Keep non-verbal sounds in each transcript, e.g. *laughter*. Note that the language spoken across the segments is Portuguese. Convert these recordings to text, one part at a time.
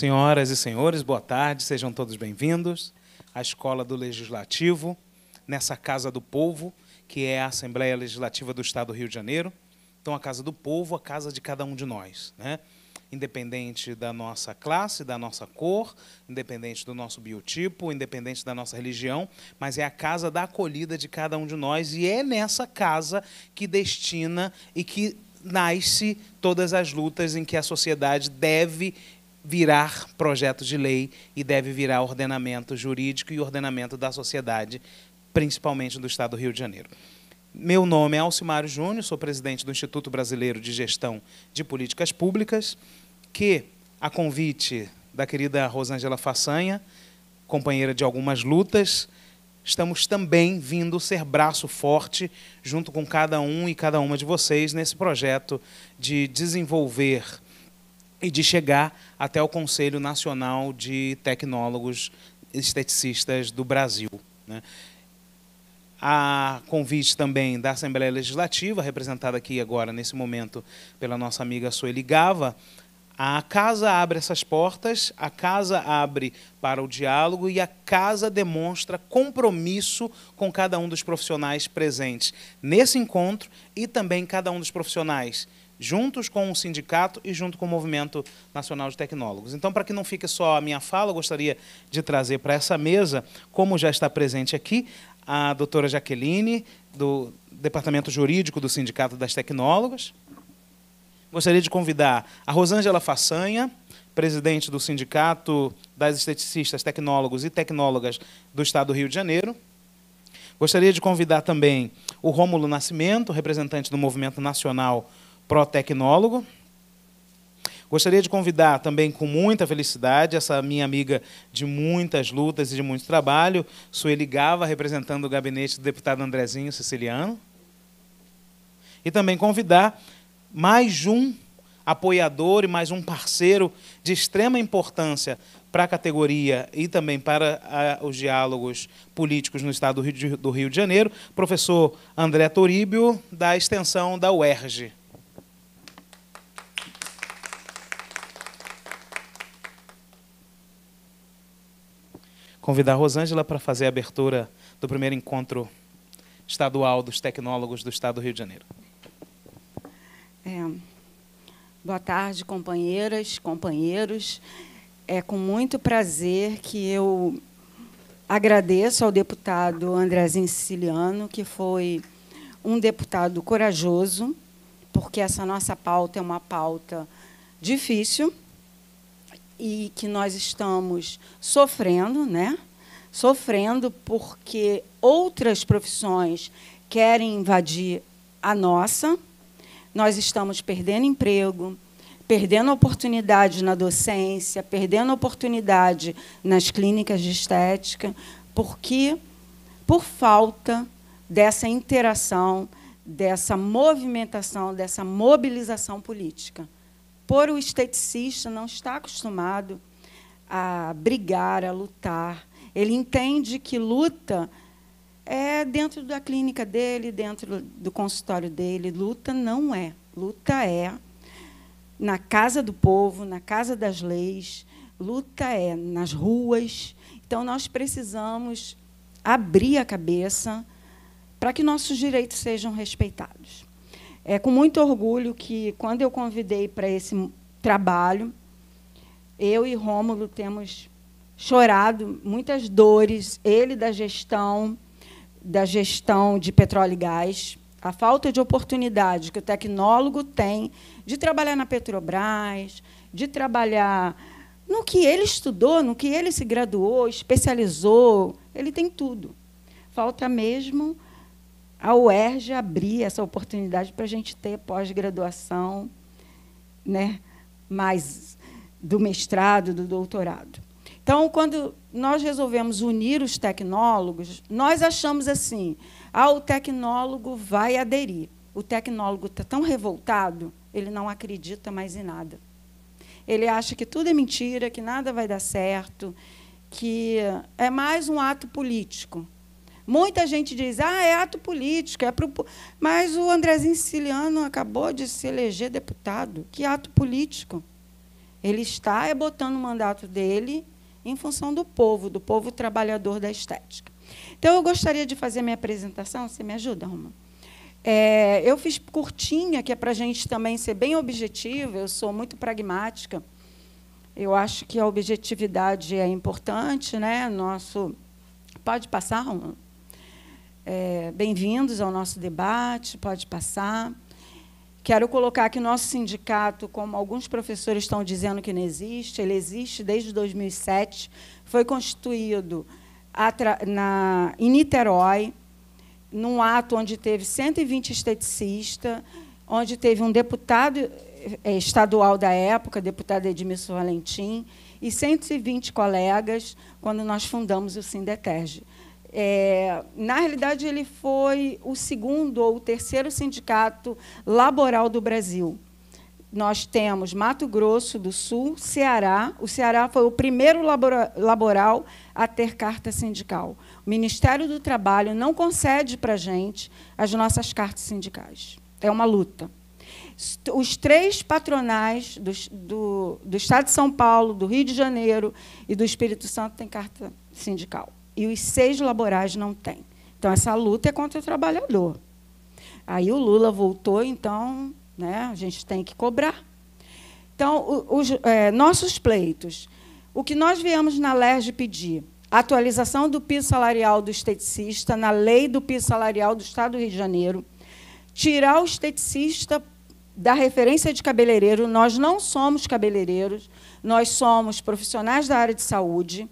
Senhoras e senhores, boa tarde, sejam todos bem-vindos à Escola do Legislativo, nessa Casa do Povo, que é a Assembleia Legislativa do Estado do Rio de Janeiro. Então, a Casa do Povo, a casa de cada um de nós. Né? Independente da nossa classe, da nossa cor, independente do nosso biotipo, independente da nossa religião, mas é a casa da acolhida de cada um de nós e é nessa casa que destina e que nasce todas as lutas em que a sociedade deve virar projeto de lei e deve virar ordenamento jurídico e ordenamento da sociedade, principalmente do Estado do Rio de Janeiro. Meu nome é Alcimário Júnior, sou presidente do Instituto Brasileiro de Gestão de Políticas Públicas, que, a convite da querida Rosângela Façanha, companheira de algumas lutas, estamos também vindo ser braço forte junto com cada um e cada uma de vocês nesse projeto de desenvolver e de chegar até o Conselho Nacional de Tecnólogos Esteticistas do Brasil. Né? A convite também da Assembleia Legislativa, representada aqui agora, nesse momento, pela nossa amiga Sueli Gava, a casa abre essas portas, a casa abre para o diálogo e a casa demonstra compromisso com cada um dos profissionais presentes nesse encontro e também cada um dos profissionais juntos com o sindicato e junto com o Movimento Nacional de Tecnólogos. Então, para que não fique só a minha fala, eu gostaria de trazer para essa mesa, como já está presente aqui, a doutora Jaqueline, do Departamento Jurídico do Sindicato das Tecnólogas. Gostaria de convidar a Rosângela Façanha, presidente do Sindicato das Esteticistas, Tecnólogos e Tecnólogas do Estado do Rio de Janeiro. Gostaria de convidar também o Rômulo Nascimento, representante do Movimento Nacional pró-tecnólogo. Gostaria de convidar também com muita felicidade essa minha amiga de muitas lutas e de muito trabalho, Sueli Gava, representando o gabinete do deputado Andrezinho Siciliano. E também convidar mais um apoiador e mais um parceiro de extrema importância para a categoria e também para os diálogos políticos no estado do Rio, de, do Rio de Janeiro, professor André Toríbio, da extensão da UERJ. Convidar a Rosângela para fazer a abertura do primeiro encontro estadual dos tecnólogos do Estado do Rio de Janeiro. É, boa tarde, companheiras, companheiros. É com muito prazer que eu agradeço ao deputado Andrezinho Siciliano, que foi um deputado corajoso, porque essa nossa pauta é uma pauta difícil, e que nós estamos sofrendo, né? Sofrendo porque outras profissões querem invadir a nossa. Nós estamos perdendo emprego, perdendo oportunidade na docência, perdendo oportunidade nas clínicas de estética, porque por falta dessa interação, dessa movimentação, dessa mobilização política por o esteticista não está acostumado a brigar, a lutar. Ele entende que luta é dentro da clínica dele, dentro do consultório dele. Luta não é. Luta é na casa do povo, na casa das leis. Luta é nas ruas. Então, nós precisamos abrir a cabeça para que nossos direitos sejam respeitados. É com muito orgulho que, quando eu convidei para esse trabalho, eu e Rômulo temos chorado muitas dores, ele da gestão, da gestão de petróleo e gás, a falta de oportunidade que o tecnólogo tem de trabalhar na Petrobras, de trabalhar no que ele estudou, no que ele se graduou, especializou, ele tem tudo. Falta mesmo a UERJ abrir essa oportunidade para a gente ter pós-graduação, né, mais do mestrado, do doutorado. Então, quando nós resolvemos unir os tecnólogos, nós achamos assim: ah, o tecnólogo vai aderir. O tecnólogo está tão revoltado, ele não acredita mais em nada. Ele acha que tudo é mentira, que nada vai dar certo, que é mais um ato político. Muita gente diz, ah, é ato político, é pro... mas o Andrezinho Siciliano acabou de se eleger deputado. Que ato político? Ele está é botando o mandato dele em função do povo, do povo trabalhador da estética. Então, eu gostaria de fazer minha apresentação. Você me ajuda, Roma? É, eu fiz curtinha, que é para a gente também ser bem objetiva. Eu sou muito pragmática. Eu acho que a objetividade é importante, né? Nosso pode passar, Roma. É, Bem-vindos ao nosso debate. Pode passar. Quero colocar que nosso sindicato, como alguns professores estão dizendo que não existe, ele existe desde 2007. Foi constituído na, em Niterói, num ato onde teve 120 esteticistas, onde teve um deputado eh, estadual da época, deputado Edmilson Valentim, e 120 colegas, quando nós fundamos o Sindeterge. É, na realidade, ele foi o segundo ou o terceiro sindicato laboral do Brasil. Nós temos Mato Grosso do Sul, Ceará. O Ceará foi o primeiro laboral a ter carta sindical. O Ministério do Trabalho não concede para a gente as nossas cartas sindicais. É uma luta. Os três patronais do, do, do Estado de São Paulo, do Rio de Janeiro e do Espírito Santo têm carta sindical e os seis laborais não têm. Então, essa luta é contra o trabalhador. Aí o Lula voltou, então né, a gente tem que cobrar. Então, os é, nossos pleitos. O que nós viemos na LERJ pedir? Atualização do piso salarial do esteticista na lei do piso salarial do Estado do Rio de Janeiro. Tirar o esteticista da referência de cabeleireiro. Nós não somos cabeleireiros, nós somos profissionais da área de saúde.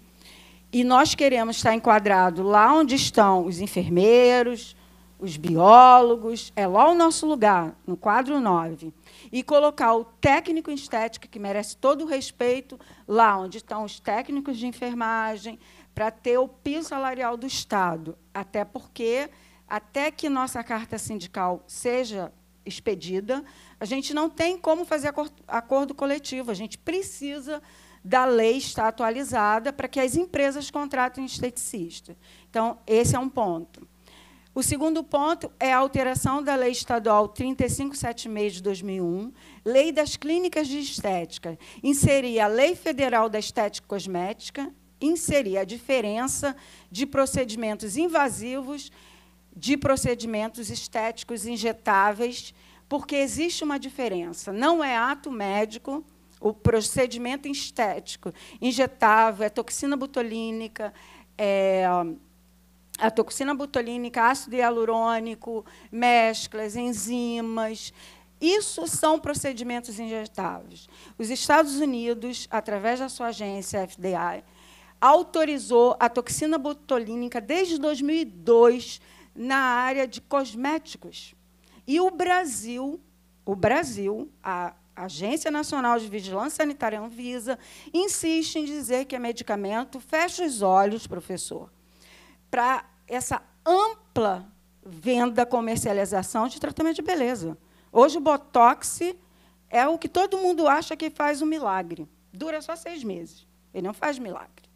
E nós queremos estar enquadrado lá onde estão os enfermeiros, os biólogos, é lá o nosso lugar, no quadro 9. E colocar o técnico em estética, que merece todo o respeito, lá onde estão os técnicos de enfermagem, para ter o piso salarial do Estado. Até porque, até que nossa carta sindical seja expedida, a gente não tem como fazer acordo coletivo, a gente precisa da lei está atualizada para que as empresas contratem esteticista. Então, esse é um ponto. O segundo ponto é a alteração da Lei Estadual 3576 de 2001, Lei das Clínicas de Estética. Inserir a Lei Federal da Estética Cosmética, inserir a diferença de procedimentos invasivos de procedimentos estéticos injetáveis, porque existe uma diferença. Não é ato médico o procedimento estético injetável, é toxina botulínica, é, a toxina botulínica, ácido hialurônico, mesclas, enzimas. Isso são procedimentos injetáveis. Os Estados Unidos, através da sua agência FDA, autorizou a toxina botulínica desde 2002 na área de cosméticos. E o Brasil, o Brasil, a Agência Nacional de Vigilância Sanitária, Anvisa, insiste em dizer que é medicamento. Fecha os olhos, professor, para essa ampla venda, comercialização de tratamento de beleza. Hoje, o Botox é o que todo mundo acha que faz um milagre. Dura só seis meses. Ele não faz milagre.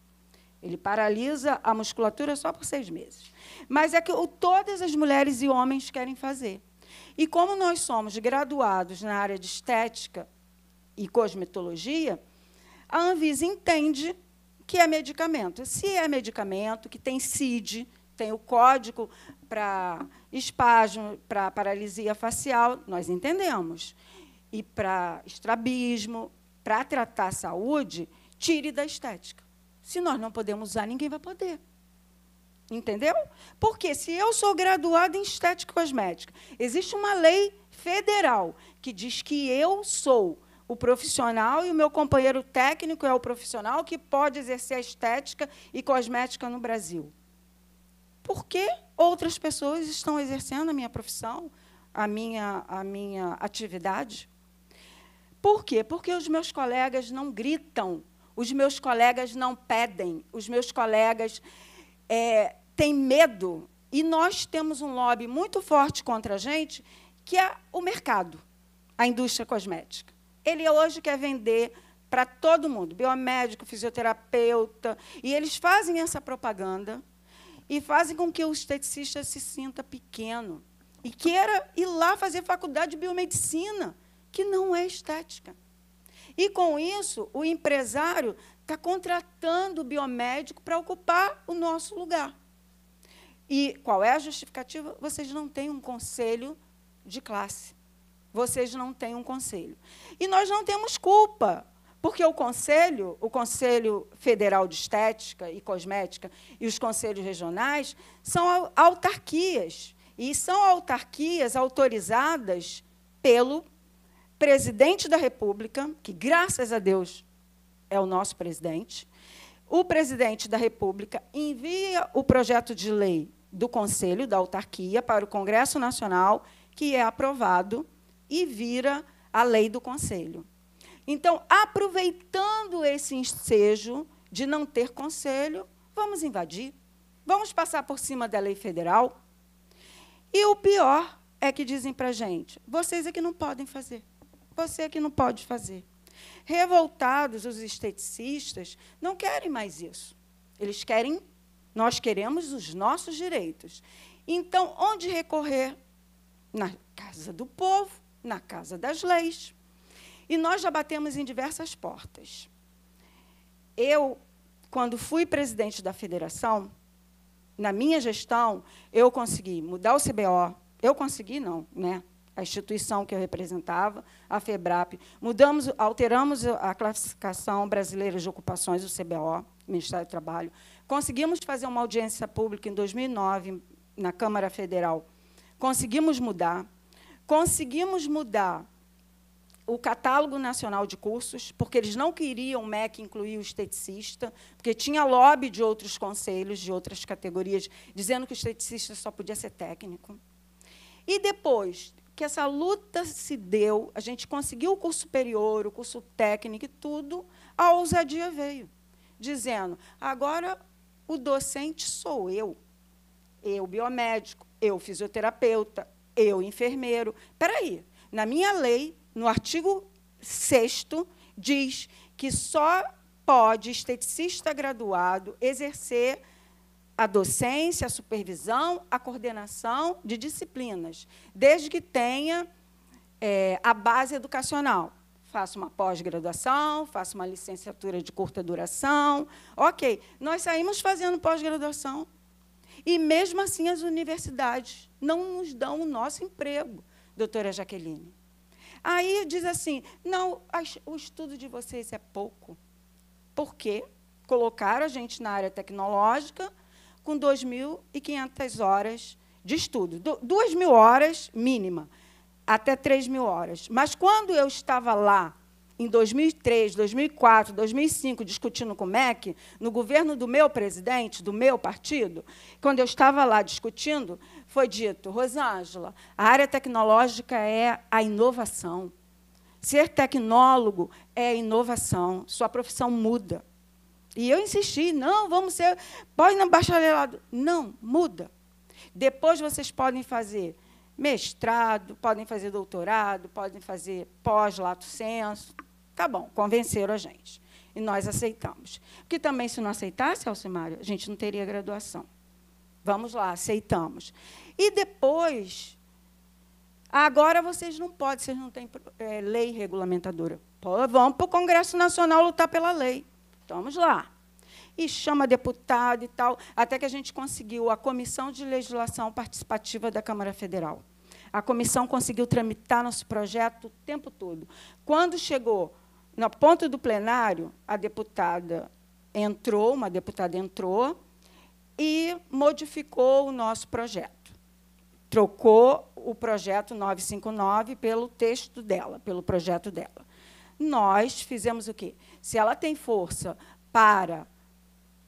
Ele paralisa a musculatura só por seis meses. Mas é que todas as mulheres e homens querem fazer. E como nós somos graduados na área de estética e cosmetologia, a Anvisa entende que é medicamento. Se é medicamento, que tem CID, tem o código para espasmo, para paralisia facial, nós entendemos. E para estrabismo, para tratar a saúde, tire da estética. Se nós não podemos usar, ninguém vai poder. Entendeu? Porque se eu sou graduada em estética cosmética, existe uma lei federal que diz que eu sou o profissional e o meu companheiro técnico é o profissional que pode exercer a estética e cosmética no Brasil. Por que outras pessoas estão exercendo a minha profissão, a minha, a minha atividade? Por quê? Porque os meus colegas não gritam, os meus colegas não pedem, os meus colegas é, tem medo, e nós temos um lobby muito forte contra a gente, que é o mercado, a indústria cosmética. Ele hoje quer vender para todo mundo, biomédico, fisioterapeuta, e eles fazem essa propaganda e fazem com que o esteticista se sinta pequeno e queira ir lá fazer faculdade de biomedicina, que não é estética. E, com isso, o empresário está contratando o biomédico para ocupar o nosso lugar. E qual é a justificativa? Vocês não têm um conselho de classe. Vocês não têm um conselho. E nós não temos culpa, porque o conselho, o Conselho Federal de Estética e Cosmética e os conselhos regionais são autarquias. E são autarquias autorizadas pelo presidente da República, que, graças a Deus, é o nosso presidente. O presidente da República envia o projeto de lei do Conselho da Autarquia para o Congresso Nacional, que é aprovado e vira a lei do Conselho. Então, aproveitando esse ensejo de não ter conselho, vamos invadir, vamos passar por cima da lei federal. E o pior é que dizem para a gente: vocês é que não podem fazer. Você que não pode fazer. Revoltados, os esteticistas não querem mais isso. Eles querem, nós queremos os nossos direitos. Então, onde recorrer? Na casa do povo, na casa das leis. E nós já batemos em diversas portas. Eu, quando fui presidente da federação, na minha gestão, eu consegui mudar o CBO. Eu consegui, não, né? A instituição que eu representava, a FEBRAP. Mudamos, alteramos a classificação brasileira de ocupações, o CBO, Ministério do Trabalho. Conseguimos fazer uma audiência pública em 2009 na Câmara Federal. Conseguimos mudar. Conseguimos mudar o catálogo nacional de cursos, porque eles não queriam o MEC incluir o esteticista, porque tinha lobby de outros conselhos, de outras categorias, dizendo que o esteticista só podia ser técnico. E depois, que essa luta se deu, a gente conseguiu o curso superior, o curso técnico e tudo, a ousadia veio, dizendo: agora o docente sou eu. Eu, biomédico, eu, fisioterapeuta, eu, enfermeiro. Espera aí, na minha lei, no artigo 6 diz que só pode esteticista graduado exercer a docência, a supervisão, a coordenação de disciplinas, desde que tenha é, a base educacional. Faço uma pós-graduação, faço uma licenciatura de curta duração. Ok, nós saímos fazendo pós-graduação. E, mesmo assim, as universidades não nos dão o nosso emprego, doutora Jaqueline. Aí diz assim: não, o estudo de vocês é pouco. Por quê? Colocaram a gente na área tecnológica, com 2.500 horas de estudo. 2 mil horas mínima, até 3 mil horas. Mas quando eu estava lá, em 2003, 2004, 2005, discutindo com o MEC, no governo do meu presidente, do meu partido, quando eu estava lá discutindo, foi dito, Rosângela, a área tecnológica é a inovação. Ser tecnólogo é inovação, sua profissão muda. E eu insisti, não, vamos ser, pode na bacharelado. Não, muda. Depois vocês podem fazer mestrado, podem fazer doutorado, podem fazer pós-lato senso. Tá bom, convenceram a gente. E nós aceitamos. Porque também, se não aceitasse, Alcimário, a gente não teria graduação. Vamos lá, aceitamos. E depois, agora vocês não podem, vocês não têm é, lei regulamentadora. Pô, vamos para o Congresso Nacional lutar pela lei. Vamos lá. E chama deputado e tal, até que a gente conseguiu a Comissão de Legislação Participativa da Câmara Federal. A comissão conseguiu tramitar nosso projeto o tempo todo. Quando chegou no ponto do plenário, a deputada entrou, uma deputada entrou e modificou o nosso projeto. Trocou o projeto 959 pelo texto dela, pelo projeto dela nós fizemos o quê? Se ela tem força para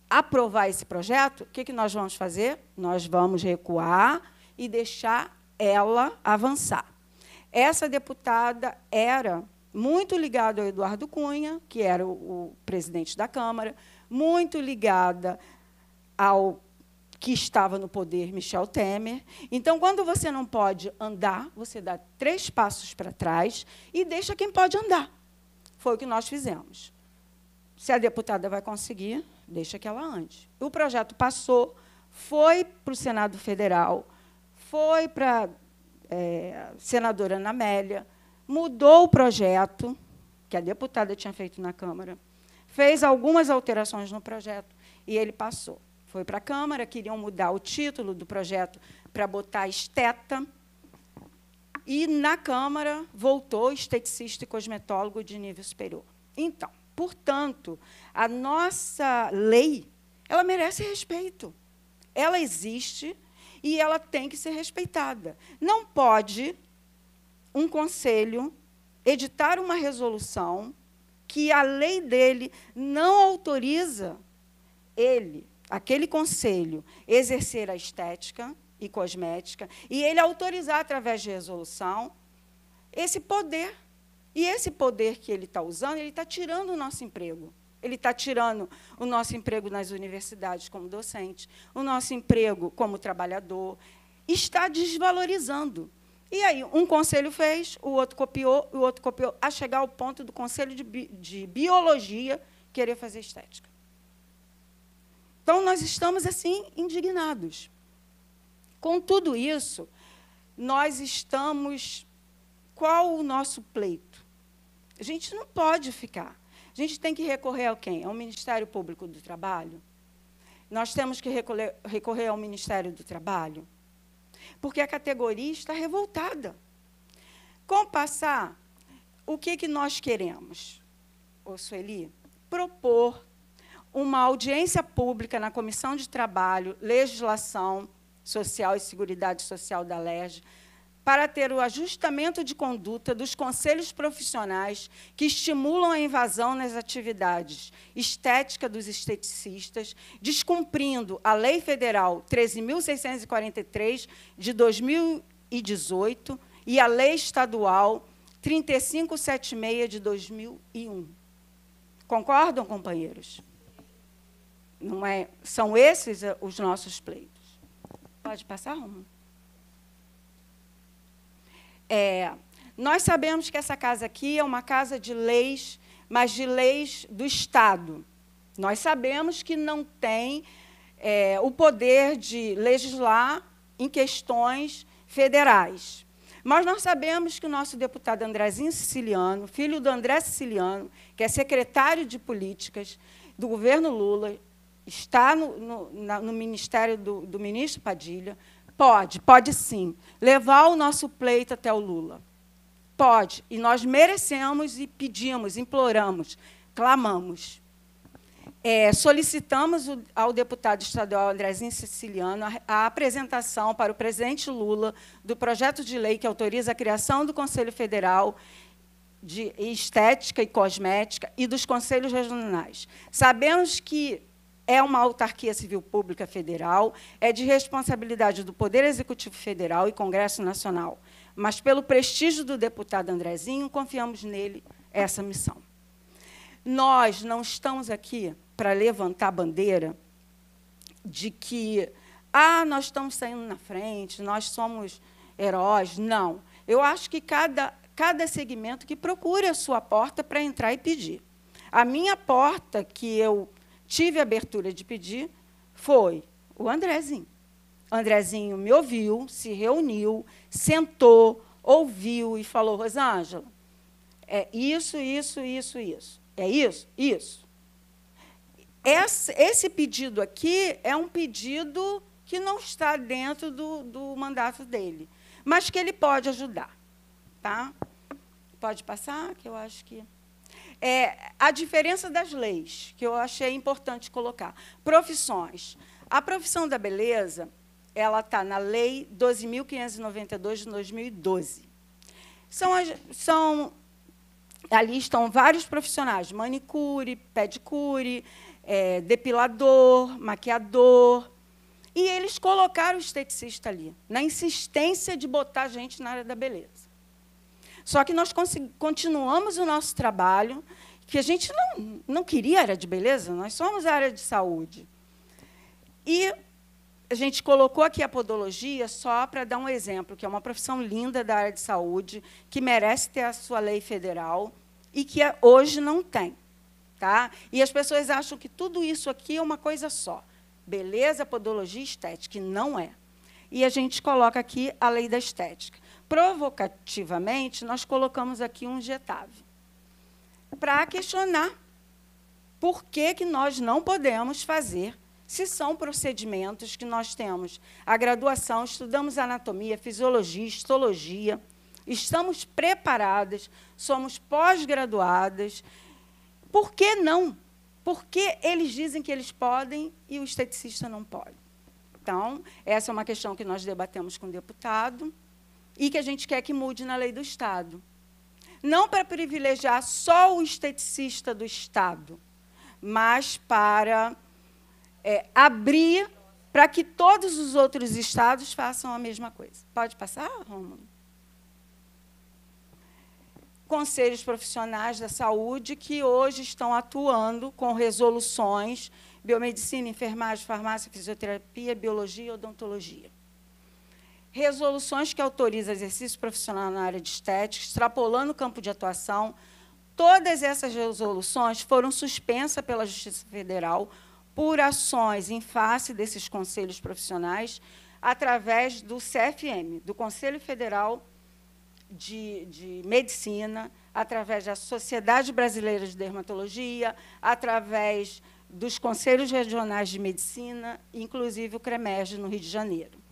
aprovar esse projeto, o que, nós vamos fazer? Nós vamos recuar e deixar ela avançar. Essa deputada era muito ligada ao Eduardo Cunha, que era o presidente da Câmara, muito ligada ao que estava no poder, Michel Temer. Então, quando você não pode andar, você dá três passos para trás e deixa quem pode andar. Foi o que nós fizemos. Se a deputada vai conseguir, deixa que ela ande. O projeto passou, foi para o Senado Federal, foi para a é, senadora Ana Amélia, mudou o projeto, que a deputada tinha feito na Câmara, fez algumas alterações no projeto e ele passou. Foi para a Câmara, queriam mudar o título do projeto para botar esteta, e na Câmara voltou esteticista e cosmetólogo de nível superior. Então, portanto, a nossa lei, ela merece respeito. Ela existe e ela tem que ser respeitada. Não pode um conselho editar uma resolução que a lei dele não autoriza ele, aquele conselho, exercer a estética e cosmética, e ele autorizar, através de resolução, esse poder. E esse poder que ele está usando, ele está tirando o nosso emprego. Ele está tirando o nosso emprego nas universidades como docente, o nosso emprego como trabalhador, está desvalorizando. E aí, um conselho fez, o outro copiou, o outro copiou, a chegar ao ponto do conselho de, bi de biologia querer fazer estética. Então, nós estamos, assim, indignados. Com tudo isso, nós estamos. Qual o nosso pleito? A gente não pode ficar. A gente tem que recorrer a quem? Ao Ministério Público do Trabalho? Nós temos que recorrer, ao Ministério do Trabalho? Porque a categoria está revoltada. Com passar, o que, que nós queremos, ô Sueli? Propor uma audiência pública na Comissão de Trabalho, Legislação Social e Seguridade Social da LERJ, para ter o ajustamento de conduta dos conselhos profissionais que estimulam a invasão nas atividades estética dos esteticistas, descumprindo a Lei Federal 13.643 de 2018 e a Lei Estadual 3576 de 2001. Concordam, companheiros? Não é? São esses os nossos pleitos. Pode passar, Romulo? É, nós sabemos que essa casa aqui é uma casa de leis, mas de leis do Estado. Nós sabemos que não tem é, o poder de legislar em questões federais. Mas nós sabemos que o nosso deputado Andrezinho Siciliano, filho do André Siciliano, que é secretário de políticas do governo Lula, está no, no, na, no ministério do, do ministro Padilha, pode, pode sim, levar o nosso pleito até o Lula. Pode. E nós merecemos e pedimos, imploramos, clamamos. É, solicitamos ao deputado estadual Andrezinho Siciliano a, apresentação para o presidente Lula do projeto de lei que autoriza a criação do Conselho Federal de Estética e Cosmética e dos conselhos regionais. Sabemos que é uma autarquia civil pública federal, é de responsabilidade do Poder Executivo Federal e Congresso Nacional. Mas, pelo prestígio do deputado Andrezinho, confiamos nele essa missão. Nós não estamos aqui para levantar a bandeira de que ah, nós estamos saindo na frente, nós somos heróis. Não. Eu acho que cada, cada segmento que procure a sua porta para entrar e pedir. A minha porta, que eu tive a abertura de pedir, foi o Andrezinho. O Andrezinho me ouviu, se reuniu, sentou, ouviu e falou: Rosângela, é isso, isso, isso, isso. É isso? Isso. Esse, pedido aqui é um pedido que não está dentro do, do mandato dele, mas que ele pode ajudar. Tá? Pode passar, que eu acho que. É, a diferença das leis, que eu achei importante colocar. Profissões. A profissão da beleza, ela está na Lei 12.592 de 2012. São, são, ali estão vários profissionais, manicure, pedicure, é, depilador, maquiador, e eles colocaram o esteticista ali, na insistência de botar gente na área da beleza. Só que nós continuamos o nosso trabalho, que a gente não, não queria área de beleza, nós somos área de saúde. E a gente colocou aqui a podologia só para dar um exemplo, que é uma profissão linda da área de saúde, que merece ter a sua lei federal e que hoje não tem. Tá? E as pessoas acham que tudo isso aqui é uma coisa só. Beleza, podologia estética, e não é. E a gente coloca aqui a lei da estética. Provocativamente, nós colocamos aqui um getave. para questionar por que, que nós não podemos fazer, se são procedimentos que nós temos a graduação, estudamos anatomia, fisiologia, histologia, estamos preparadas, somos pós-graduadas. Por que não? Por que eles dizem que eles podem e o esteticista não pode? Então, essa é uma questão que nós debatemos com o deputado e que a gente quer que mude na lei do Estado. Não para privilegiar só o esteticista do Estado, mas para é, abrir para que todos os outros estados façam a mesma coisa. Pode passar, Romulo? Conselhos profissionais da saúde que hoje estão atuando com resoluções biomedicina, enfermagem, farmácia, fisioterapia, biologia e odontologia. Resoluções que autorizam exercício profissional na área de estética, extrapolando o campo de atuação. Todas essas resoluções foram suspensas pela Justiça Federal por ações em face desses conselhos profissionais, através do CFM, do Conselho Federal de, de Medicina, através da Sociedade Brasileira de Dermatologia, através dos Conselhos Regionais de Medicina, inclusive o CREMERG, no Rio de Janeiro.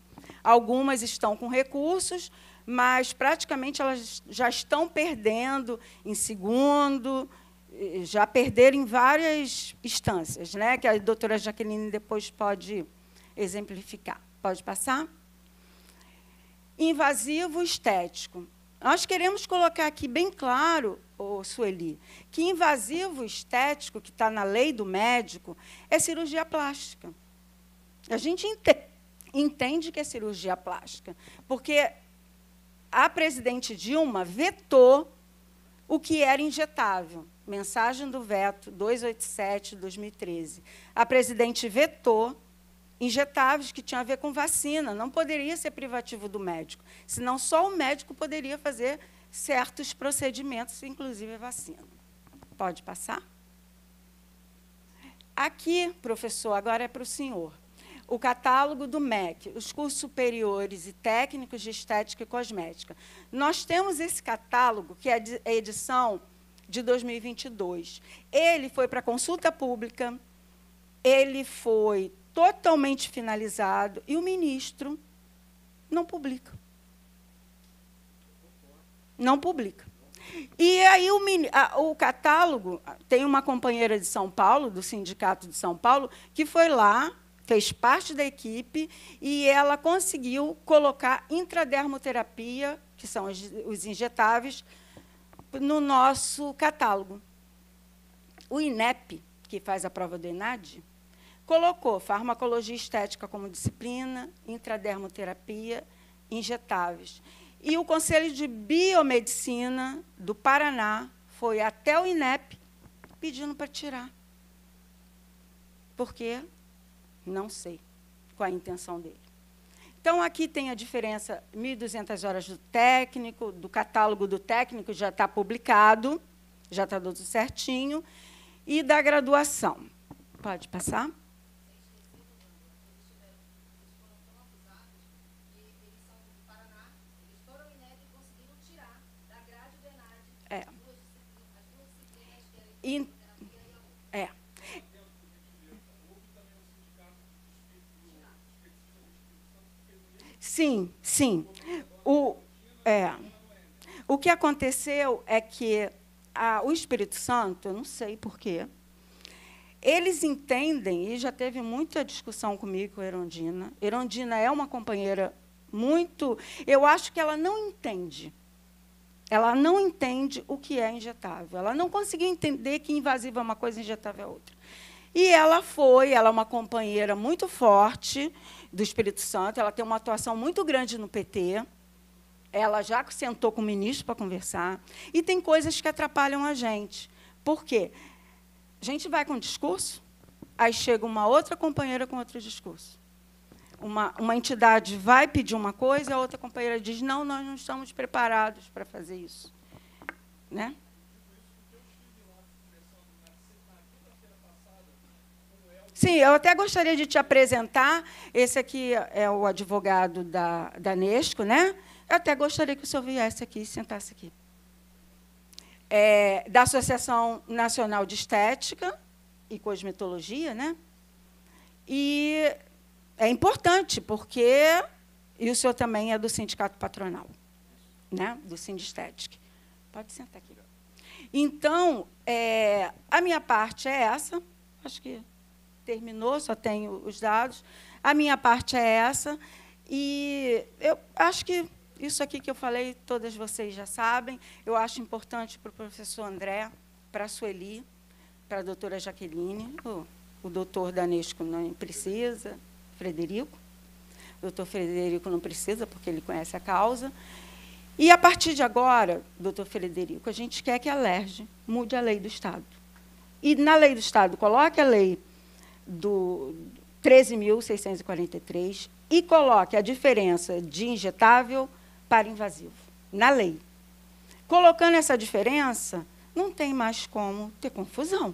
Algumas estão com recursos, mas praticamente elas já estão perdendo em segundo, já perderam em várias instâncias, né? que a doutora Jaqueline depois pode exemplificar. Pode passar? Invasivo estético. Nós queremos colocar aqui bem claro ô Sueli, que invasivo estético, que está na lei do médico, é cirurgia plástica. A gente entende que é cirurgia plástica, porque a presidente Dilma vetou o que era injetável. Mensagem do veto 287 de 2013. A presidente vetou injetáveis que tinham a ver com vacina, não poderia ser privativo do médico, senão só o médico poderia fazer certos procedimentos, inclusive a vacina. Pode passar? Aqui, professor, agora é para o senhor. O catálogo do MEC, os cursos superiores e técnicos de estética e cosmética. Nós temos esse catálogo, que é a edição de 2022. Ele foi para consulta pública, ele foi totalmente finalizado e o ministro não publica não publica. E aí o, a, o, catálogo, tem uma companheira de São Paulo, do Sindicato de São Paulo, que foi lá, fez parte da equipe, e ela conseguiu colocar intradermoterapia, que são os, injetáveis, no nosso catálogo. O INEP, que faz a prova do ENAD, colocou farmacologia estética como disciplina, intradermoterapia, injetáveis. E o Conselho de Biomedicina do Paraná foi até o INEP pedindo para tirar. Por quê? Não sei qual a intenção dele. Então, aqui tem a diferença, 1.200 horas do técnico, do catálogo do técnico já está publicado, já está tudo certinho, e da graduação. Pode passar? é. Sim, sim. O, é, o que aconteceu é que a, o Espírito Santo, eu não sei porquê, eles entendem, e já teve muita discussão comigo com a Erondina. Erondina é uma companheira muito. Eu acho que ela não entende ela não entende o que é injetável. Ela não conseguiu entender que invasiva é uma coisa injetável é outra. E ela foi, ela é uma companheira muito forte do Espírito Santo, ela tem uma atuação muito grande no PT. Ela já sentou com o ministro para conversar. E tem coisas que atrapalham a gente. Por quê? A gente vai com um discurso, aí chega uma outra companheira com outro discurso uma, uma entidade vai pedir uma coisa, a outra companheira diz, não, nós não estamos preparados para fazer isso. Né? Sim, eu até gostaria de te apresentar. Esse aqui é o advogado da, da Nesco, né? Eu até gostaria que o senhor viesse aqui e sentasse aqui. é, da Associação Nacional de Estética e Cosmetologia, né? E é importante, porque e o senhor também é do sindicato patronal, né? do Sindestética. Pode sentar aqui. Então, é, a minha parte é essa. Acho que terminou, só tenho os dados. A minha parte é essa. E eu acho que isso aqui que eu falei, todas vocês já sabem. Eu acho importante para o professor André, para a Sueli, para a doutora Jaqueline, o, o doutor Danesco não precisa, Frederico. O doutor Frederico não precisa, porque ele conhece a causa. E, a partir de agora, doutor Frederico, a gente quer que a LERJ mude a lei do Estado. E, na lei do Estado, coloque a lei do 13.643 e coloque a diferença de injetável para invasivo, na lei. Colocando essa diferença, não tem mais como ter confusão.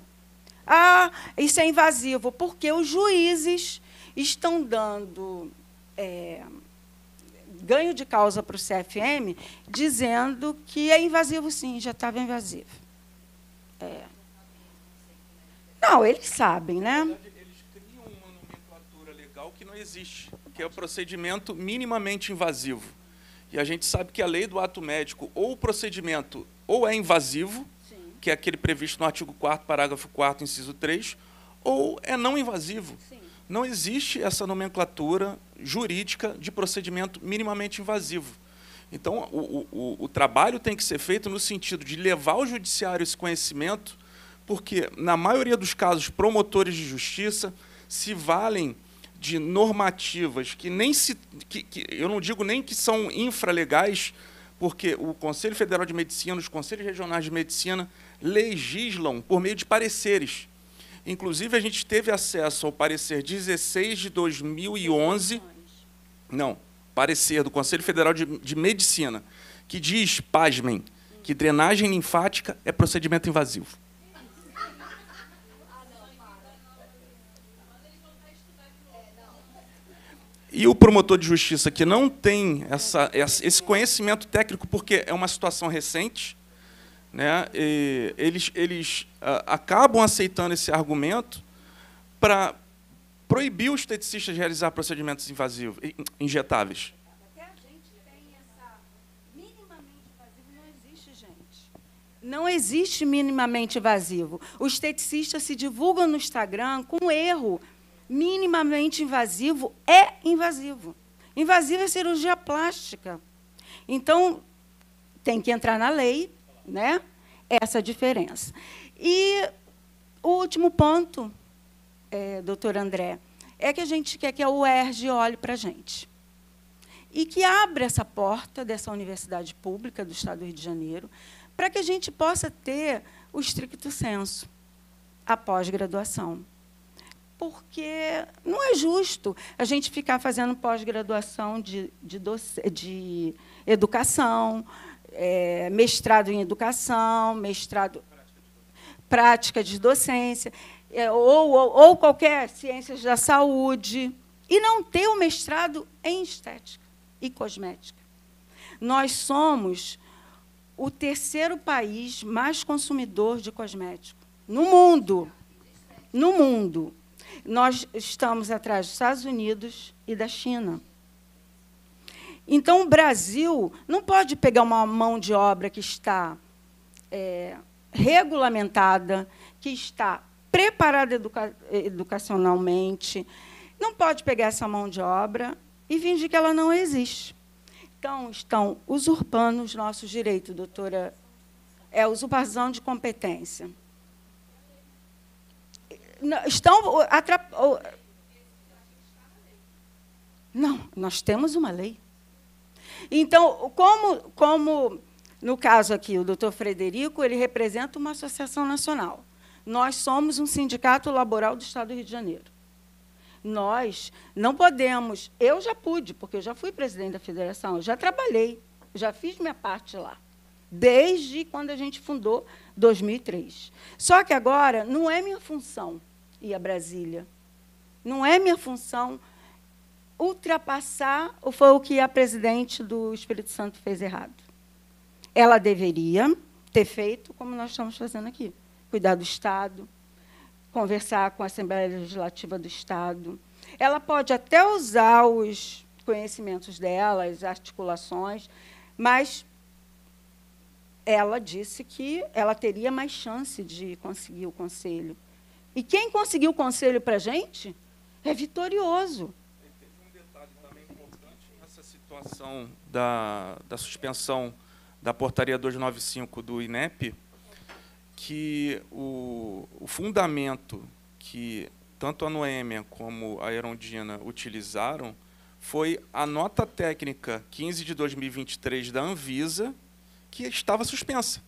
Ah, isso é invasivo, porque os juízes estão dando é, ganho de causa para o CFM, dizendo que é invasivo, sim, já estava invasivo. É. Não, eles sabem, né? Eles criam uma nomenclatura legal que não existe, que é o procedimento minimamente invasivo. E a gente sabe que a lei do ato médico, ou o procedimento, ou é invasivo, sim. que é aquele previsto no artigo 4 parágrafo 4 inciso 3, ou é não invasivo. Sim não existe essa nomenclatura jurídica de procedimento minimamente invasivo. Então, o, o, o, trabalho tem que ser feito no sentido de levar ao judiciário esse conhecimento, porque, na maioria dos casos, promotores de justiça se valem de normativas que nem se. Que, que, eu não digo nem que são infralegais, porque o Conselho Federal de Medicina, os Conselhos Regionais de Medicina legislam por meio de pareceres. Inclusive, a gente teve acesso ao parecer 16 de 2011. Não, parecer do Conselho Federal de, de Medicina, que diz, pasmem, que drenagem linfática é procedimento invasivo. E o promotor de justiça que não tem essa, esse conhecimento técnico, porque é uma situação recente, né, eles, eles uh, acabam aceitando esse argumento para proibir os esteticistas de realizar procedimentos invasivos, injetáveis. Até a gente tem essa minimamente invasivo, não existe, gente. Não existe minimamente invasivo. Os esteticistas se divulgam no Instagram com erro. Minimamente invasivo é invasivo. Invasivo é cirurgia plástica. Então, tem que entrar na lei né? essa diferença. E o último ponto, é, doutor André, é que a gente quer que a UERJ olhe para a gente. E que abra essa porta dessa universidade pública do Estado do Rio de Janeiro, para que a gente possa ter o estricto senso, a pós-graduação. Porque não é justo a gente ficar fazendo pós-graduação de, de, de educação, é, mestrado em educação, mestrado prática de docência, é, ou, ou, ou qualquer ciências da saúde, e não ter o mestrado em estética e cosmética. Nós somos o terceiro país mais consumidor de cosmético no mundo. No mundo. Nós estamos atrás dos Estados Unidos e da China. Então, o Brasil não pode pegar uma mão de obra que está é, regulamentada, que está preparada educa educacionalmente, não pode pegar essa mão de obra e fingir que ela não existe. Então, estão usurpando os nossos direitos, doutora. É usurpação de competência. Estão atrapalhando. Não, nós temos uma lei. Então, como, como no caso aqui, o doutor Frederico, ele representa uma associação nacional. Nós somos um sindicato laboral do Estado do Rio de Janeiro. Nós não podemos. Eu já pude, porque eu já fui presidente da federação, eu já trabalhei, já fiz minha parte lá, desde quando a gente fundou 2003. Só que agora não é minha função ir a Brasília. Não é minha função ultrapassar foi o que a presidente do Espírito Santo fez errado. Ela deveria ter feito como nós estamos fazendo aqui. Cuidar do Estado, conversar com a Assembleia Legislativa do Estado. Ela pode até usar os conhecimentos dela, as articulações, mas ela disse que ela teria mais chance de conseguir o conselho. E quem conseguiu o conselho para a gente é vitorioso. Teve um detalhe também importante nessa situação da, da suspensão da portaria 295 do INEP, que o, o fundamento que tanto a Noêmia como a Erondina utilizaram foi a nota técnica 15 de 2023 da Anvisa, que estava suspensa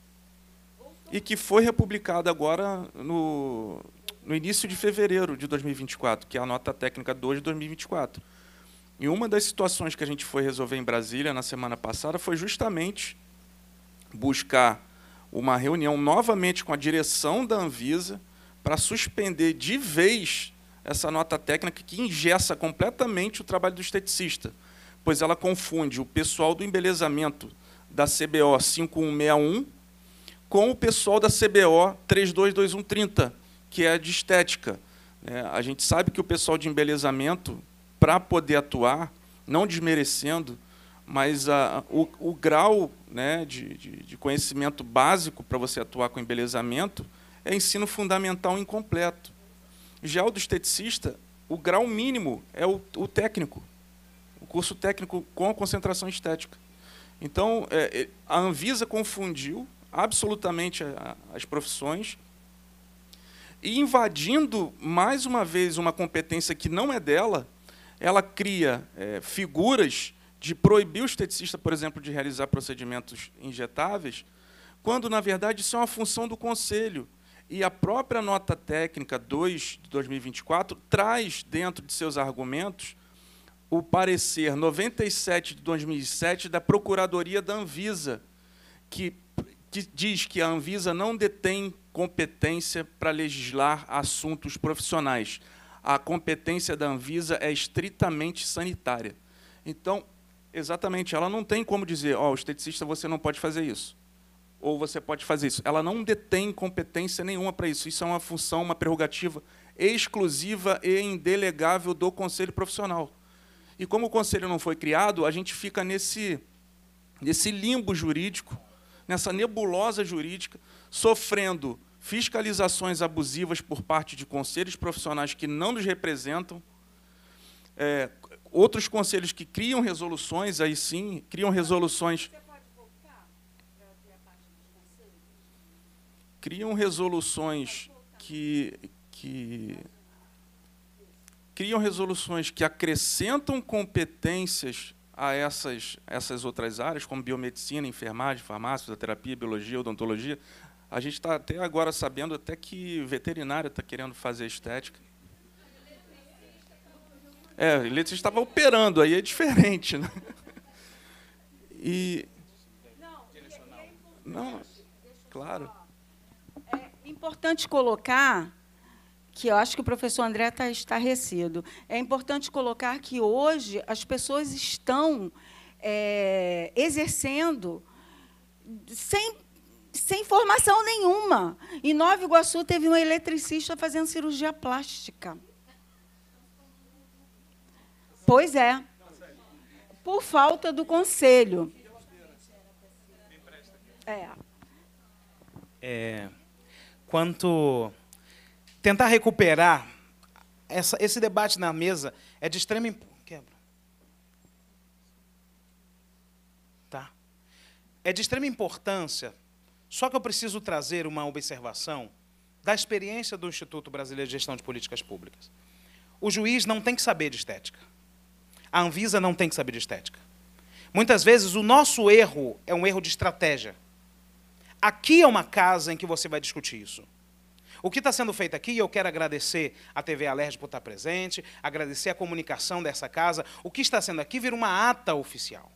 e que foi republicada agora no, no início de fevereiro de 2024, que é a nota técnica 2 de 2024. E uma das situações que a gente foi resolver em Brasília na semana passada foi justamente buscar uma reunião novamente com a direção da Anvisa para suspender de vez essa nota técnica que engessa completamente o trabalho do esteticista, pois ela confunde o pessoal do embelezamento da CBO 5161 com o pessoal da CBO 322130, que é a de estética. É, a gente sabe que o pessoal de embelezamento, para poder atuar, não desmerecendo, mas a, o, o, grau né, de, de, de conhecimento básico para você atuar com embelezamento é ensino fundamental incompleto. Já o do esteticista, o grau mínimo é o, o técnico, o curso técnico com concentração estética. Então, é, é a Anvisa confundiu absolutamente as profissões invadindo mais uma vez uma competência que não é dela, ela cria é, figuras de proibir o esteticista, por exemplo, de realizar procedimentos injetáveis, quando, na verdade, isso é uma função do Conselho. E a própria nota técnica 2 de 2024 traz, dentro de seus argumentos, o parecer 97 de 2007 da Procuradoria da Anvisa, que, que diz que a Anvisa não detém competência para legislar assuntos profissionais. A competência da Anvisa é estritamente sanitária. Então, Exatamente, ela não tem como dizer, ó, oh, esteticista você não pode fazer isso. Ou você pode fazer isso. Ela não detém competência nenhuma para isso. Isso é uma função, uma prerrogativa exclusiva e indelegável do conselho profissional. E como o conselho não foi criado, a gente fica nesse, nesse limbo jurídico, nessa nebulosa jurídica, sofrendo fiscalizações abusivas por parte de conselhos profissionais que não nos representam, é, Outros conselhos que criam resoluções, aí sim, criam resoluções. Criam resoluções que, que criam resoluções que acrescentam competências a essas, essas outras áreas, como biomedicina, enfermagem, farmácia, fisioterapia, biologia, odontologia. A gente está até agora sabendo até que veterinário está querendo fazer estética. É, ele estava operando, aí é diferente. Né? E. Não, claro. É importante colocar que eu acho que o professor André está estarrecido. É importante colocar que hoje as pessoas estão é, exercendo sem, sem formação nenhuma. Em Nova Iguaçu teve um eletricista fazendo cirurgia plástica. Pois é. Por falta do conselho. É. é quanto tentar recuperar essa, esse debate na mesa é de extrema quebra. Tá? É de extrema importância. Só que eu preciso trazer uma observação da experiência do Instituto Brasileiro de Gestão de Políticas Públicas. O juiz não tem que saber de estética. A Anvisa não tem que saber de estética. Muitas vezes o nosso erro é um erro de estratégia. Aqui é uma casa em que você vai discutir isso. O que está sendo feito aqui, eu quero agradecer a TV Alerj por estar presente, agradecer a comunicação dessa casa. O que está sendo aqui vira uma ata oficial.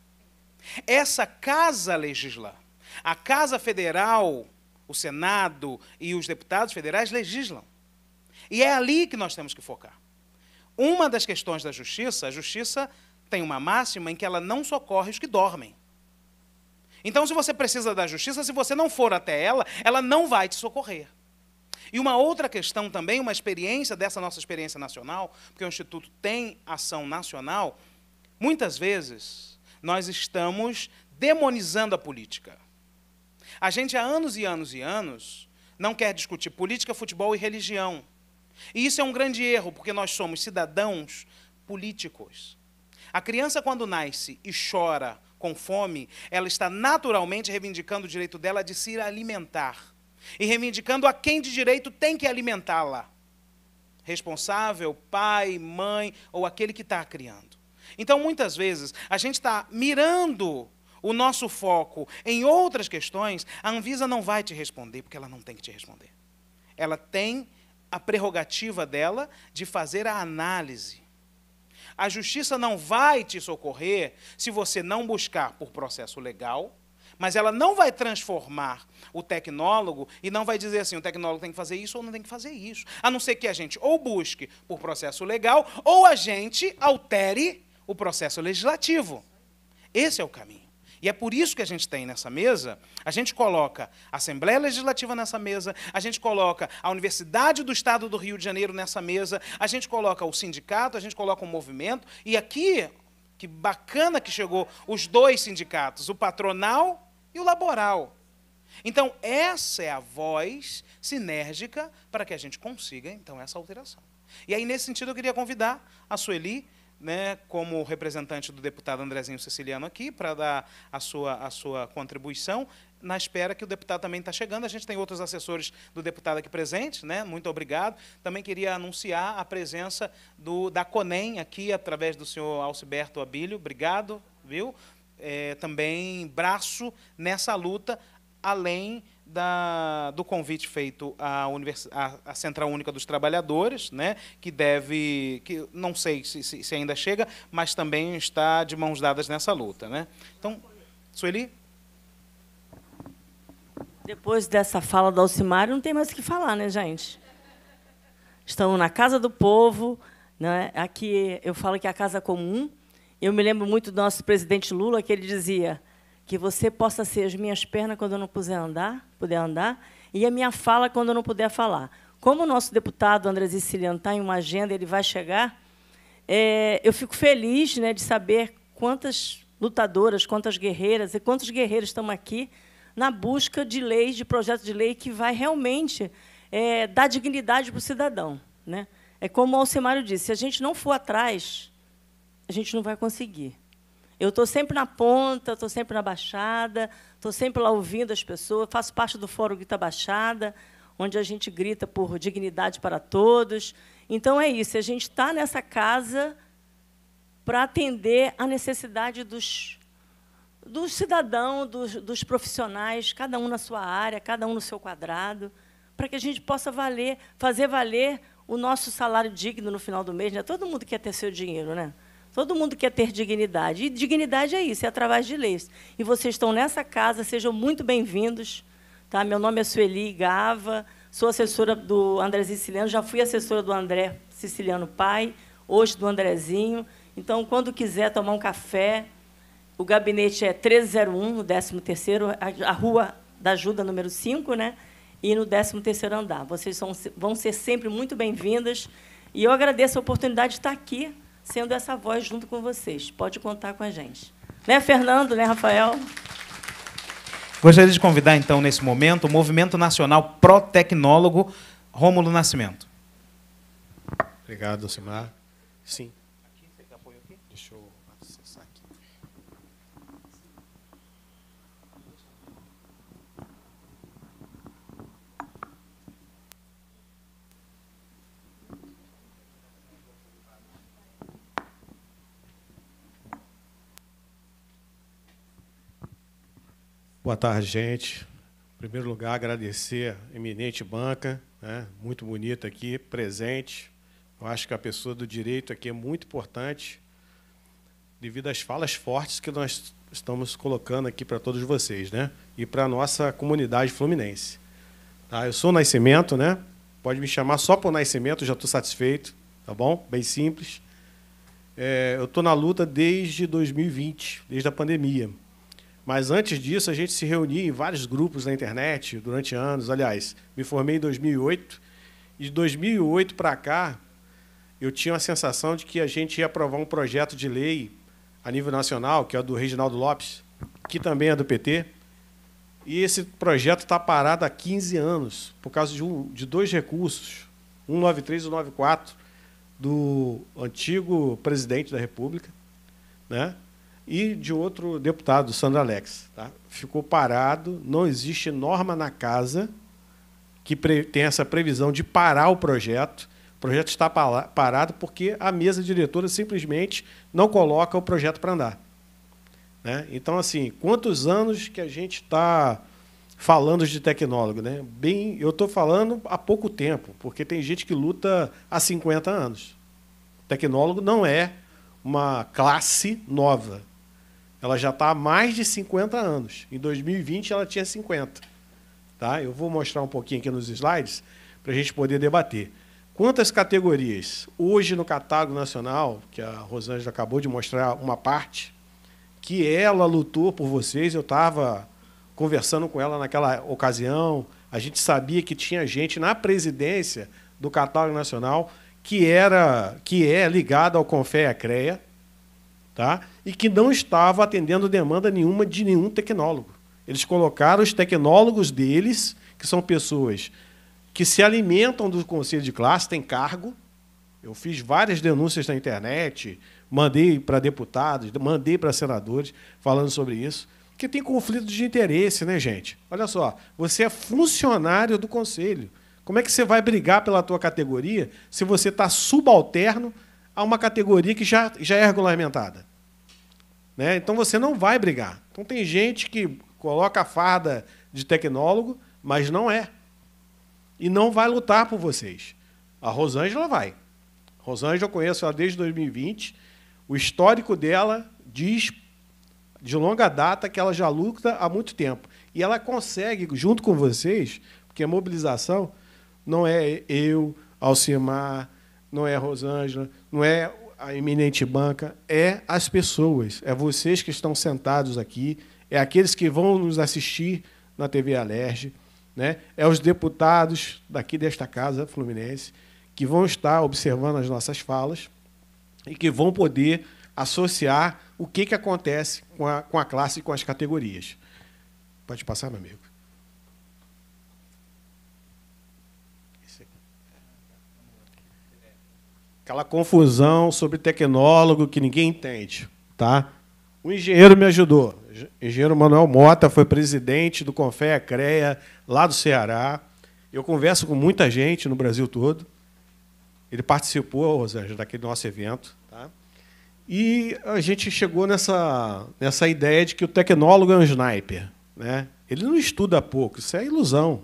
Essa casa legisla. A Casa Federal, o Senado e os deputados federais legislam. E é ali que nós temos que focar. Uma das questões da justiça, a justiça tem uma máxima em que ela não socorre os que dormem. Então, se você precisa da justiça, se você não for até ela, ela não vai te socorrer. E uma outra questão também, uma experiência dessa nossa experiência nacional, porque o Instituto tem ação nacional, muitas vezes nós estamos demonizando a política. A gente há anos e anos e anos não quer discutir política, futebol e religião. E isso é um grande erro, porque nós somos cidadãos políticos. A criança, quando nasce e chora com fome, ela está naturalmente reivindicando o direito dela de se alimentar e reivindicando a quem de direito tem que alimentá-la. Responsável, pai, mãe ou aquele que está criando. Então, muitas vezes, a gente está mirando o nosso foco em outras questões, a Anvisa não vai te responder, porque ela não tem que te responder. Ela tem a prerrogativa dela de fazer a análise. A justiça não vai te socorrer se você não buscar por processo legal, mas ela não vai transformar o tecnólogo e não vai dizer assim, o tecnólogo tem que fazer isso ou não tem que fazer isso. A não ser que a gente ou busque por processo legal ou a gente altere o processo legislativo. Esse é o caminho. E é por isso que a gente tem nessa mesa, a gente coloca a Assembleia Legislativa nessa mesa, a gente coloca a Universidade do Estado do Rio de Janeiro nessa mesa, a gente coloca o sindicato, a gente coloca o movimento, e aqui, que bacana que chegou os dois sindicatos, o patronal e o laboral. Então, essa é a voz sinérgica para que a gente consiga, então, essa alteração. E aí, nesse sentido, eu queria convidar a Sueli né, como representante do deputado Andrezinho Siciliano aqui, para dar a sua, a sua contribuição, na espera que o deputado também está chegando. A gente tem outros assessores do deputado aqui presentes, né? muito obrigado. Também queria anunciar a presença do, da CONEM aqui, através do senhor Alciberto Abílio, obrigado, viu? É, também braço nessa luta, além da, do convite feito à, à, à, Central Única dos Trabalhadores, né, que deve, que não sei se, se, se, ainda chega, mas também está de mãos dadas nessa luta. Né? Então, Sueli? Depois dessa fala do Alcimário, não tem mais o que falar, né, gente? Estamos na Casa do Povo, né? aqui eu falo que é a Casa Comum. Eu me lembro muito do nosso presidente Lula, que ele dizia que você possa ser as minhas pernas quando eu não puder andar, puder andar, e a minha fala quando eu não puder falar. Como o nosso deputado André Siciliano está em uma agenda, ele vai chegar, é, eu fico feliz né, de saber quantas lutadoras, quantas guerreiras e quantos guerreiros estão aqui na busca de leis, de projetos de lei que vai realmente é, dar dignidade para o cidadão. Né? É como o Alcemário disse, se a gente não for atrás, a gente não vai conseguir. Eu estou sempre na ponta, estou sempre na Baixada, estou sempre lá ouvindo as pessoas, faço parte do Fórum Grita Baixada, onde a gente grita por dignidade para todos. Então, é isso, a gente está nessa casa para atender a necessidade dos, dos cidadãos, dos, dos profissionais, cada um na sua área, cada um no seu quadrado, para que a gente possa valer, fazer valer o nosso salário digno no final do mês. Né? Todo mundo quer ter seu dinheiro, né? Todo mundo quer ter dignidade. E dignidade é isso, é através de leis. E vocês estão nessa casa, sejam muito bem-vindos. Tá? Meu nome é Sueli Gava, sou assessora do André Siciliano, já fui assessora do André Siciliano pai, hoje do Andrezinho. Então, quando quiser tomar um café, o gabinete é 1301, no 13º, a Rua da Ajuda, número 5, né? e no 13º andar. Vocês são, vão ser sempre muito bem-vindas. E eu agradeço a oportunidade de estar aqui sendo essa voz junto com vocês. Pode contar com a gente. Né, Fernando? Né, Rafael? Gostaria de convidar, então, nesse momento, o Movimento Nacional Pró-Tecnólogo, Rômulo Nascimento. Obrigado, Simar. Sim. Boa tarde, gente. Em primeiro lugar, agradecer a eminente banca, né, muito bonita aqui, presente. Eu acho que a pessoa do direito aqui é muito importante, devido às falas fortes que nós estamos colocando aqui para todos vocês, né, e para a nossa comunidade fluminense. Tá, eu sou o Nascimento, né? Pode me chamar só por Nascimento, já estou satisfeito, tá bom? Bem simples. É, eu estou na luta desde 2020, desde a pandemia. Mas antes disso, a gente se reunia em vários grupos na internet durante anos. Aliás, me formei em 2008 e de 2008 para cá, eu tinha a sensação de que a gente ia aprovar um projeto de lei a nível nacional, que é o do Reginaldo Lopes, que também é do PT. E esse projeto está parado há 15 anos, por causa de, um, de dois recursos, 193 e 194, do antigo presidente da República, né? E de outro deputado, Sandro Alex. Tá? Ficou parado, não existe norma na casa que tem essa previsão de parar o projeto. O projeto está parado porque a mesa diretora simplesmente não coloca o projeto para andar. Né? Então, assim, quantos anos que a gente está falando de tecnólogo? Né? Bem, eu estou falando há pouco tempo, porque tem gente que luta há 50 anos. Tecnólogo não é uma classe nova. Ela já está há mais de 50 anos. Em 2020 ela tinha 50. Tá? Eu vou mostrar um pouquinho aqui nos slides para a gente poder debater. Quantas categorias? Hoje no catálogo nacional, que a Rosângela acabou de mostrar uma parte, que ela lutou por vocês, eu estava conversando com ela naquela ocasião, a gente sabia que tinha gente na presidência do catálogo nacional que era que é ligada ao Confé e CREA, tá? E que não estava atendendo demanda nenhuma de nenhum tecnólogo. Eles colocaram os tecnólogos deles, que são pessoas que se alimentam do conselho de classe, têm cargo. Eu fiz várias denúncias na internet, mandei para deputados, mandei para senadores falando sobre isso. Que tem conflito de interesse, né, gente? Olha só, você é funcionário do conselho. Como é que você vai brigar pela tua categoria se você está subalterno a uma categoria que já, já é regulamentada? Né? Então você não vai brigar. Então tem gente que coloca a farda de tecnólogo, mas não é. E não vai lutar por vocês. A Rosângela vai. Rosângela eu conheço ela desde 2020. O histórico dela diz de longa data que ela já luta há muito tempo. E ela consegue, junto com vocês, porque a mobilização não é eu, Alcimar, não é a Rosângela, não é a eminente banca é as pessoas, é vocês que estão sentados aqui, é aqueles que vão nos assistir na TV Alerj, né? é os deputados daqui desta casa fluminense que vão estar observando as nossas falas e que vão poder associar o que, que acontece com a, com a classe e com as categorias. Pode passar, meu amigo. Aquela confusão sobre tecnólogo que ninguém entende. Tá? O engenheiro me ajudou. O engenheiro Manuel Mota foi presidente do Confé CREA, lá do Ceará. Eu converso com muita gente no Brasil todo. Ele participou, Rosângela, daquele nosso evento. Tá? E a gente chegou nessa, nessa ideia de que o tecnólogo é um sniper. Né? Ele não estuda pouco, isso é ilusão.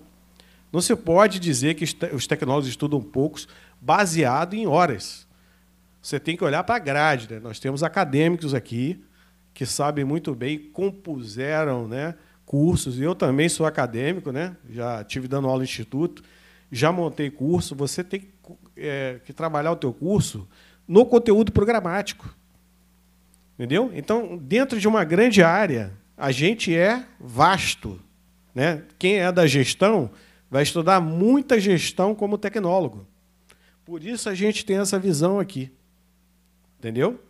Não se pode dizer que os tecnólogos estudam poucos, baseado em horas. Você tem que olhar para a grade. Né? Nós temos acadêmicos aqui que sabem muito bem, compuseram né, cursos. Eu também sou acadêmico, né? já tive dando aula no instituto, já montei curso. Você tem que, é, que trabalhar o teu curso no conteúdo programático. Entendeu? Então, dentro de uma grande área, a gente é vasto. Né? Quem é da gestão vai estudar muita gestão como tecnólogo. Por isso a gente tem essa visão aqui. Entendeu?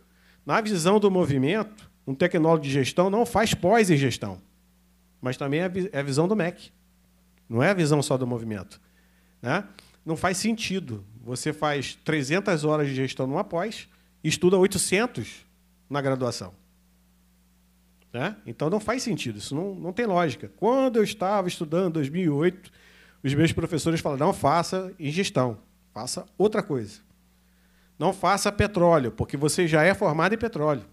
Na visão do movimento, um tecnólogo de gestão não faz pós em gestão, mas também é a visão do MEC. Não é a visão só do movimento. Né? Não faz sentido. Você faz 300 horas de gestão numa pós e estuda 800 na graduação. Né? Então não faz sentido, isso não, não tem lógica. Quando eu estava estudando em 2008, os meus professores falaram: não faça em gestão. Faça outra coisa. Não faça petróleo, porque você já é formado em petróleo.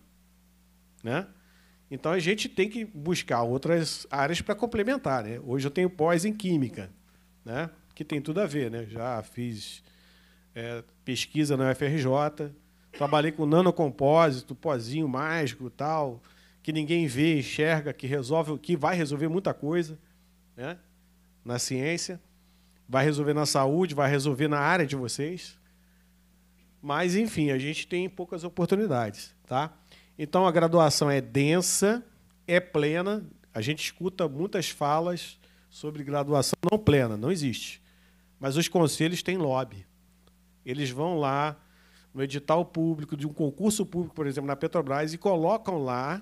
Né? Então a gente tem que buscar outras áreas para complementar. Né? Hoje eu tenho pós em química, né? que tem tudo a ver. Né? Já fiz é, pesquisa na UFRJ, trabalhei com nanocompósito, pozinho mágico tal, que ninguém vê, enxerga, que resolve, que vai resolver muita coisa né? na ciência vai resolver na saúde, vai resolver na área de vocês. Mas, enfim, a gente tem poucas oportunidades. Tá? Então, a graduação é densa, é plena. A gente escuta muitas falas sobre graduação não plena, não existe. Mas os conselhos têm lobby. Eles vão lá no edital público de um concurso público, por exemplo, na Petrobras, e colocam lá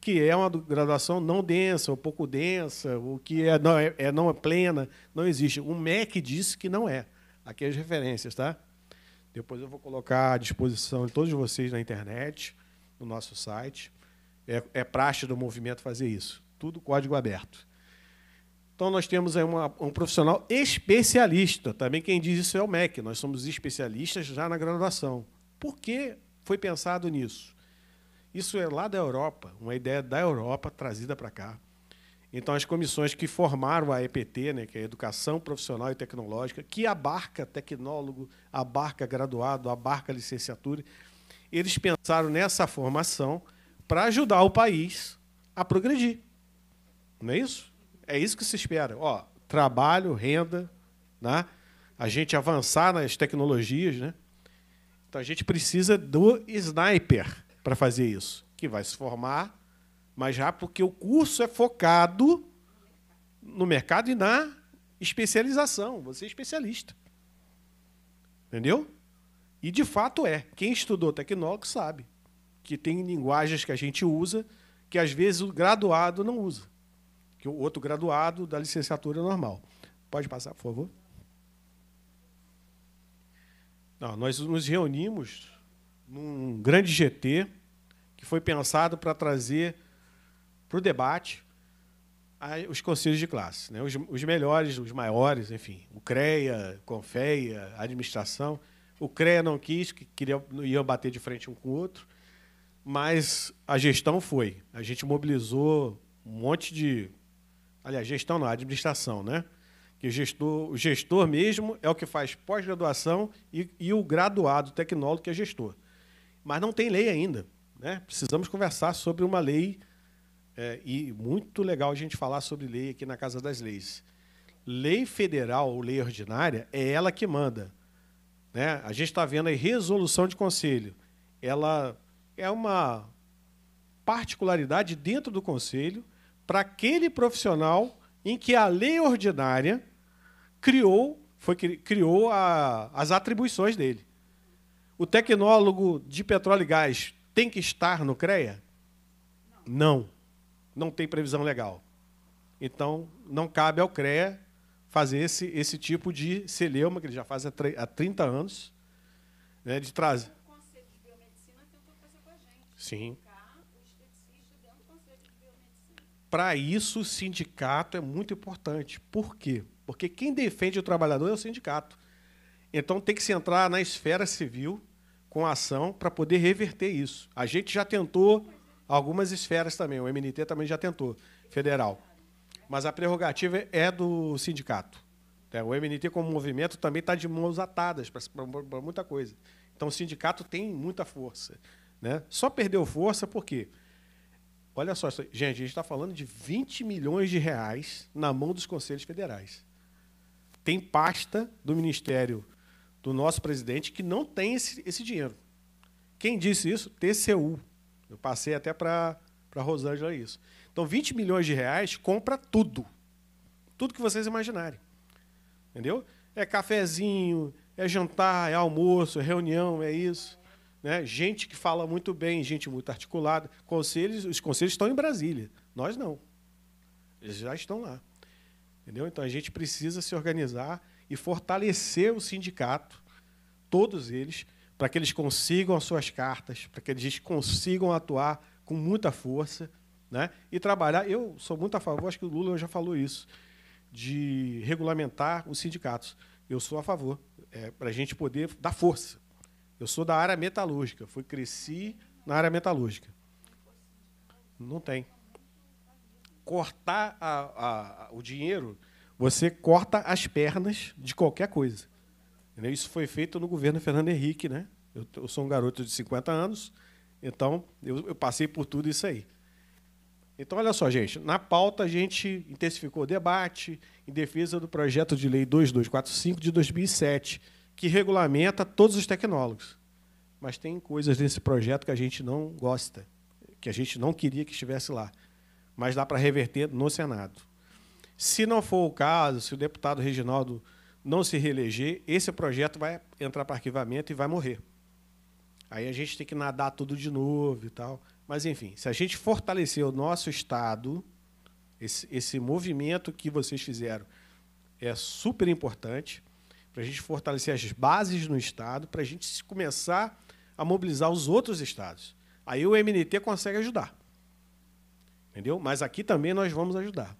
que é uma graduação não densa, ou pouco densa, o que é não é, é não é plena, não existe. O MEC disse que não é. Aqui as referências, tá? Depois eu vou colocar à disposição de todos vocês na internet, no nosso site. É, é praxe do movimento fazer isso. Tudo código aberto. Então, nós temos aí uma, um profissional especialista. Também quem diz isso é o MEC. Nós somos especialistas já na graduação. Por que foi pensado nisso? Isso é lá da Europa, uma ideia da Europa trazida para cá. Então, as comissões que formaram a EPT, né, que é a Educação Profissional e Tecnológica, que abarca tecnólogo, abarca graduado, abarca licenciatura, eles pensaram nessa formação para ajudar o país a progredir. Não é isso? É isso que se espera. Ó, trabalho, renda, né? a gente avançar nas tecnologias. Né? Então a gente precisa do sniper para fazer isso, que vai se formar, mas já porque o curso é focado no mercado e na especialização. Você é especialista. Entendeu? E de fato é. Quem estudou tecnólogo sabe que tem linguagens que a gente usa que às vezes o graduado não usa que o outro graduado da licenciatura normal. Pode passar, por favor? Não, nós nos reunimos num grande GT que foi pensado para trazer para o debate os conselhos de classe, né? os, os, melhores, os maiores, enfim, o CREA, CONFEA, administração. O CREA não quis, que queria, iam bater de frente um com o outro, mas a gestão foi. A gente mobilizou um monte de aliás, gestão não, administração, né? Que o gestor, o gestor mesmo é o que faz pós-graduação e, e, o graduado tecnólogo que é gestor. Mas não tem lei ainda. Né? Precisamos conversar sobre uma lei, é, e muito legal a gente falar sobre lei aqui na Casa das Leis. Lei federal ou lei ordinária é ela que manda. Né? A gente está vendo aí resolução de conselho. Ela é uma particularidade dentro do conselho para aquele profissional em que a lei ordinária criou, foi, criou a, as atribuições dele. O tecnólogo de petróleo e gás tem que estar no CREA? Não. Não tem previsão legal. Então, não cabe ao CREA fazer esse, esse tipo de celeuma, que ele já faz há, há 30 anos, né, de trazer. O Conselho de Biomedicina tentou fazer com a gente. Sim. Para isso, o sindicato é muito importante. Por quê? Porque quem defende o trabalhador é o sindicato. Então tem que se entrar na esfera civil com ação para poder reverter isso. A gente já tentou algumas esferas também, o MNT também já tentou, federal. Mas a prerrogativa é do sindicato. É, o MNT, como movimento, também está de mãos atadas para muita coisa. Então, o sindicato tem muita força. Né? Só perdeu força por quê? Olha só, gente, a gente está falando de 20 milhões de reais na mão dos conselhos federais. Tem pasta do Ministério do nosso presidente que não tem esse, esse dinheiro. Quem disse isso? TCU. Eu passei até para a Rosângela isso. Então, 20 milhões de reais compra tudo. Tudo que vocês imaginarem. Entendeu? É cafezinho, é jantar, é almoço, é reunião, é isso. Né? Gente que fala muito bem, gente muito articulada. Conselhos, os conselhos estão em Brasília. Nós não. Eles já estão lá. Entendeu? Então a gente precisa se organizar e fortalecer o sindicato, todos eles, para que eles consigam as suas cartas, para que eles consigam atuar com muita força né? e trabalhar. Eu sou muito a favor, acho que o Lula já falou isso, de regulamentar os sindicatos. Eu sou a favor, é, para a gente poder dar força. Eu sou da área metalúrgica, fui cresci na área metalúrgica. Não tem. Cortar a, a, o dinheiro, você corta as pernas de qualquer coisa. Isso foi feito no governo Fernando Henrique, né? Eu, eu sou um garoto de 50 anos, então eu, eu passei por tudo isso aí. Então, olha só, gente, na pauta a gente intensificou o debate em defesa do projeto de lei 2245 de 2007, que regulamenta todos os tecnólogos. Mas tem coisas nesse projeto que a gente não gosta, que a gente não queria que estivesse lá. mas dá para reverter no Senado. Se não for o caso, se o deputado Reginaldo não se reeleger, esse projeto vai entrar para arquivamento e vai morrer. Aí a gente tem que nadar tudo de novo e tal. Mas, enfim, se a gente fortalecer o nosso Estado, esse, esse movimento que vocês fizeram é super importante para a gente fortalecer as bases no Estado, para a gente começar a mobilizar os outros estados. Aí o MNT consegue ajudar. Entendeu? Mas aqui também nós vamos ajudar.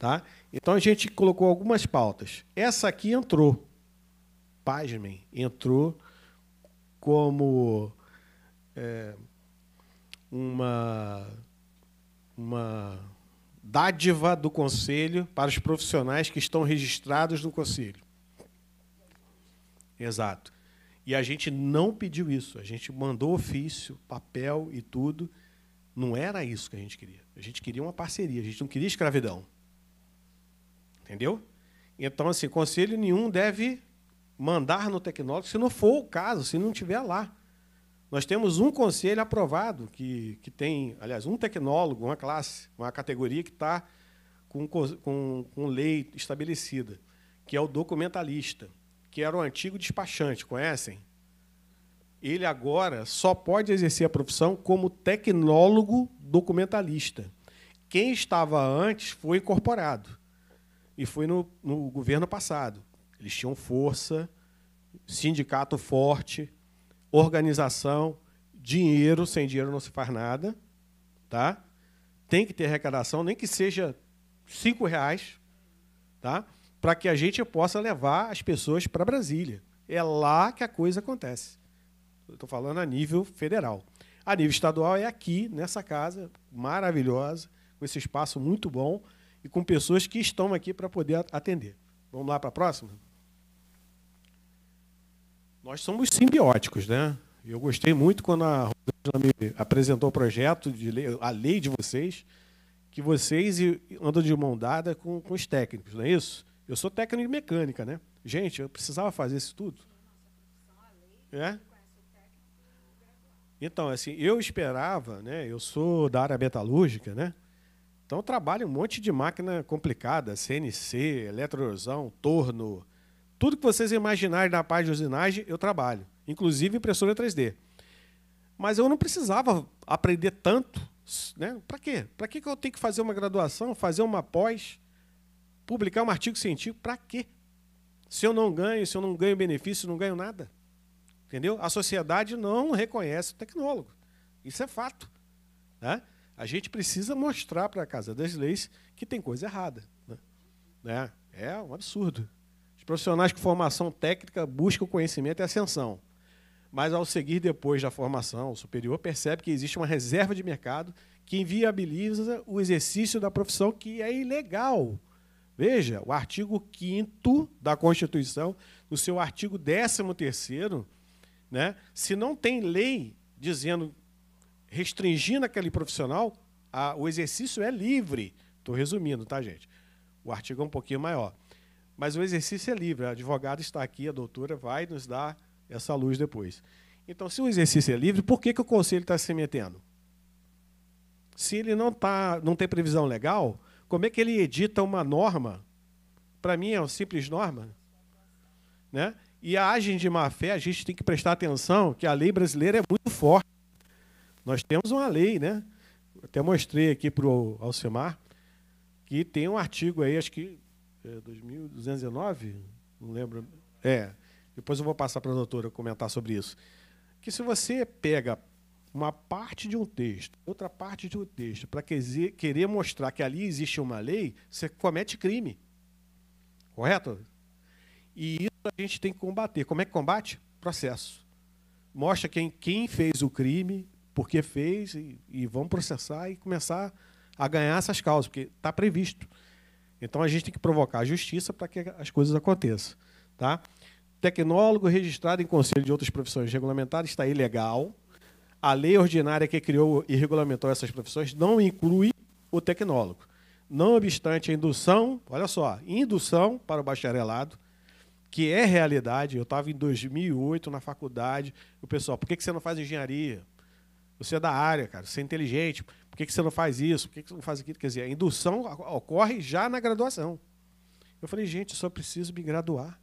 Tá? Então a gente colocou algumas pautas. Essa aqui entrou, pasmem, entrou como é, uma, uma dádiva do Conselho para os profissionais que estão registrados no Conselho. Exato. E a gente não pediu isso. A gente mandou ofício, papel e tudo. Não era isso que a gente queria. A gente queria uma parceria. A gente não queria escravidão. Entendeu? Então, assim, conselho nenhum deve mandar no tecnólogo se não for o caso, se não tiver lá. Nós temos um conselho aprovado, que, que tem, aliás, um tecnólogo, uma classe, uma categoria que está com, com, com lei estabelecida, que é o documentalista, que era o antigo despachante, conhecem? Ele agora só pode exercer a profissão como tecnólogo documentalista. Quem estava antes foi incorporado. E foi no, no governo passado. Eles tinham força, sindicato forte, organização, dinheiro, sem dinheiro não se faz nada, tá? Tem que ter arrecadação, nem que seja cinco reais, tá? Para que a gente possa levar as pessoas para Brasília. É lá que a coisa acontece. Estou falando a nível federal. A nível estadual é aqui, nessa casa maravilhosa, com esse espaço muito bom e com pessoas que estão aqui para poder atender. Vamos lá para a próxima? Nós somos simbióticos, né? Eu gostei muito quando a Rosângela me apresentou o projeto, de lei, a lei de vocês, que vocês andam de mão dada com, com os técnicos, não é isso? Eu sou técnico de mecânica, né? Gente, eu precisava fazer isso tudo. É? Então, assim, eu esperava, né? Eu sou da área metalúrgica, né? Então, eu trabalho um monte de máquina complicada, CNC, eletroerosão, torno, tudo que vocês imaginarem da parte de usinagem, eu trabalho, inclusive impressora 3D. Mas eu não precisava aprender tanto. Né? Para quê? Para que eu tenho que fazer uma graduação, fazer uma pós, publicar um artigo científico? Para quê? Se eu não ganho, se eu não ganho benefício, não ganho nada. Entendeu? A sociedade não reconhece o tecnólogo. Isso é fato. Né? A gente precisa mostrar para a Casa das Leis que tem coisa errada. Né? É um absurdo. Os profissionais com formação técnica buscam conhecimento e ascensão. Mas, ao seguir depois da formação superior, percebe que existe uma reserva de mercado que inviabiliza o exercício da profissão, que é ilegal. Veja, o artigo 5 da Constituição, no seu artigo 13, né, se não tem lei dizendo, restringindo aquele profissional, a, o exercício é livre. Estou resumindo, tá, gente? O artigo é um pouquinho maior. Mas o exercício é livre. A advogada está aqui, a doutora vai nos dar essa luz depois. Então, se o exercício é livre, por que, que o conselho está se metendo? Se ele não, tá, não tem previsão legal, como é que ele edita uma norma? Para mim é uma simples norma. Né? E a agem de má fé, a gente tem que prestar atenção que a lei brasileira é muito forte. Nós temos uma lei, né? Até mostrei aqui para o Alcimar, que tem um artigo aí, acho que é, 2219, não lembro. É, depois eu vou passar para a doutora comentar sobre isso. Que se você pega uma parte de um texto, outra parte de um texto, para querer mostrar que ali existe uma lei, você comete crime. Correto? E isso a gente tem que combater. Como é que combate? Processo. Mostra quem, quem fez o crime, por que fez, e, e vamos processar e começar a ganhar essas causas, porque está previsto. Então a gente tem que provocar a justiça para que as coisas aconteçam. Tá? Tecnólogo registrado em conselho de outras profissões regulamentadas está ilegal. A lei ordinária que criou e regulamentou essas profissões não inclui o tecnólogo. Não obstante a indução, olha só, indução para o bacharelado, que é realidade. Eu estava em 2008 na faculdade, o pessoal, por que você não faz engenharia? Você é da área, cara, você é inteligente. Por que, que você não faz isso? Por que, que você não faz aquilo? Quer dizer, a indução ocorre já na graduação. Eu falei, gente, eu só preciso me graduar.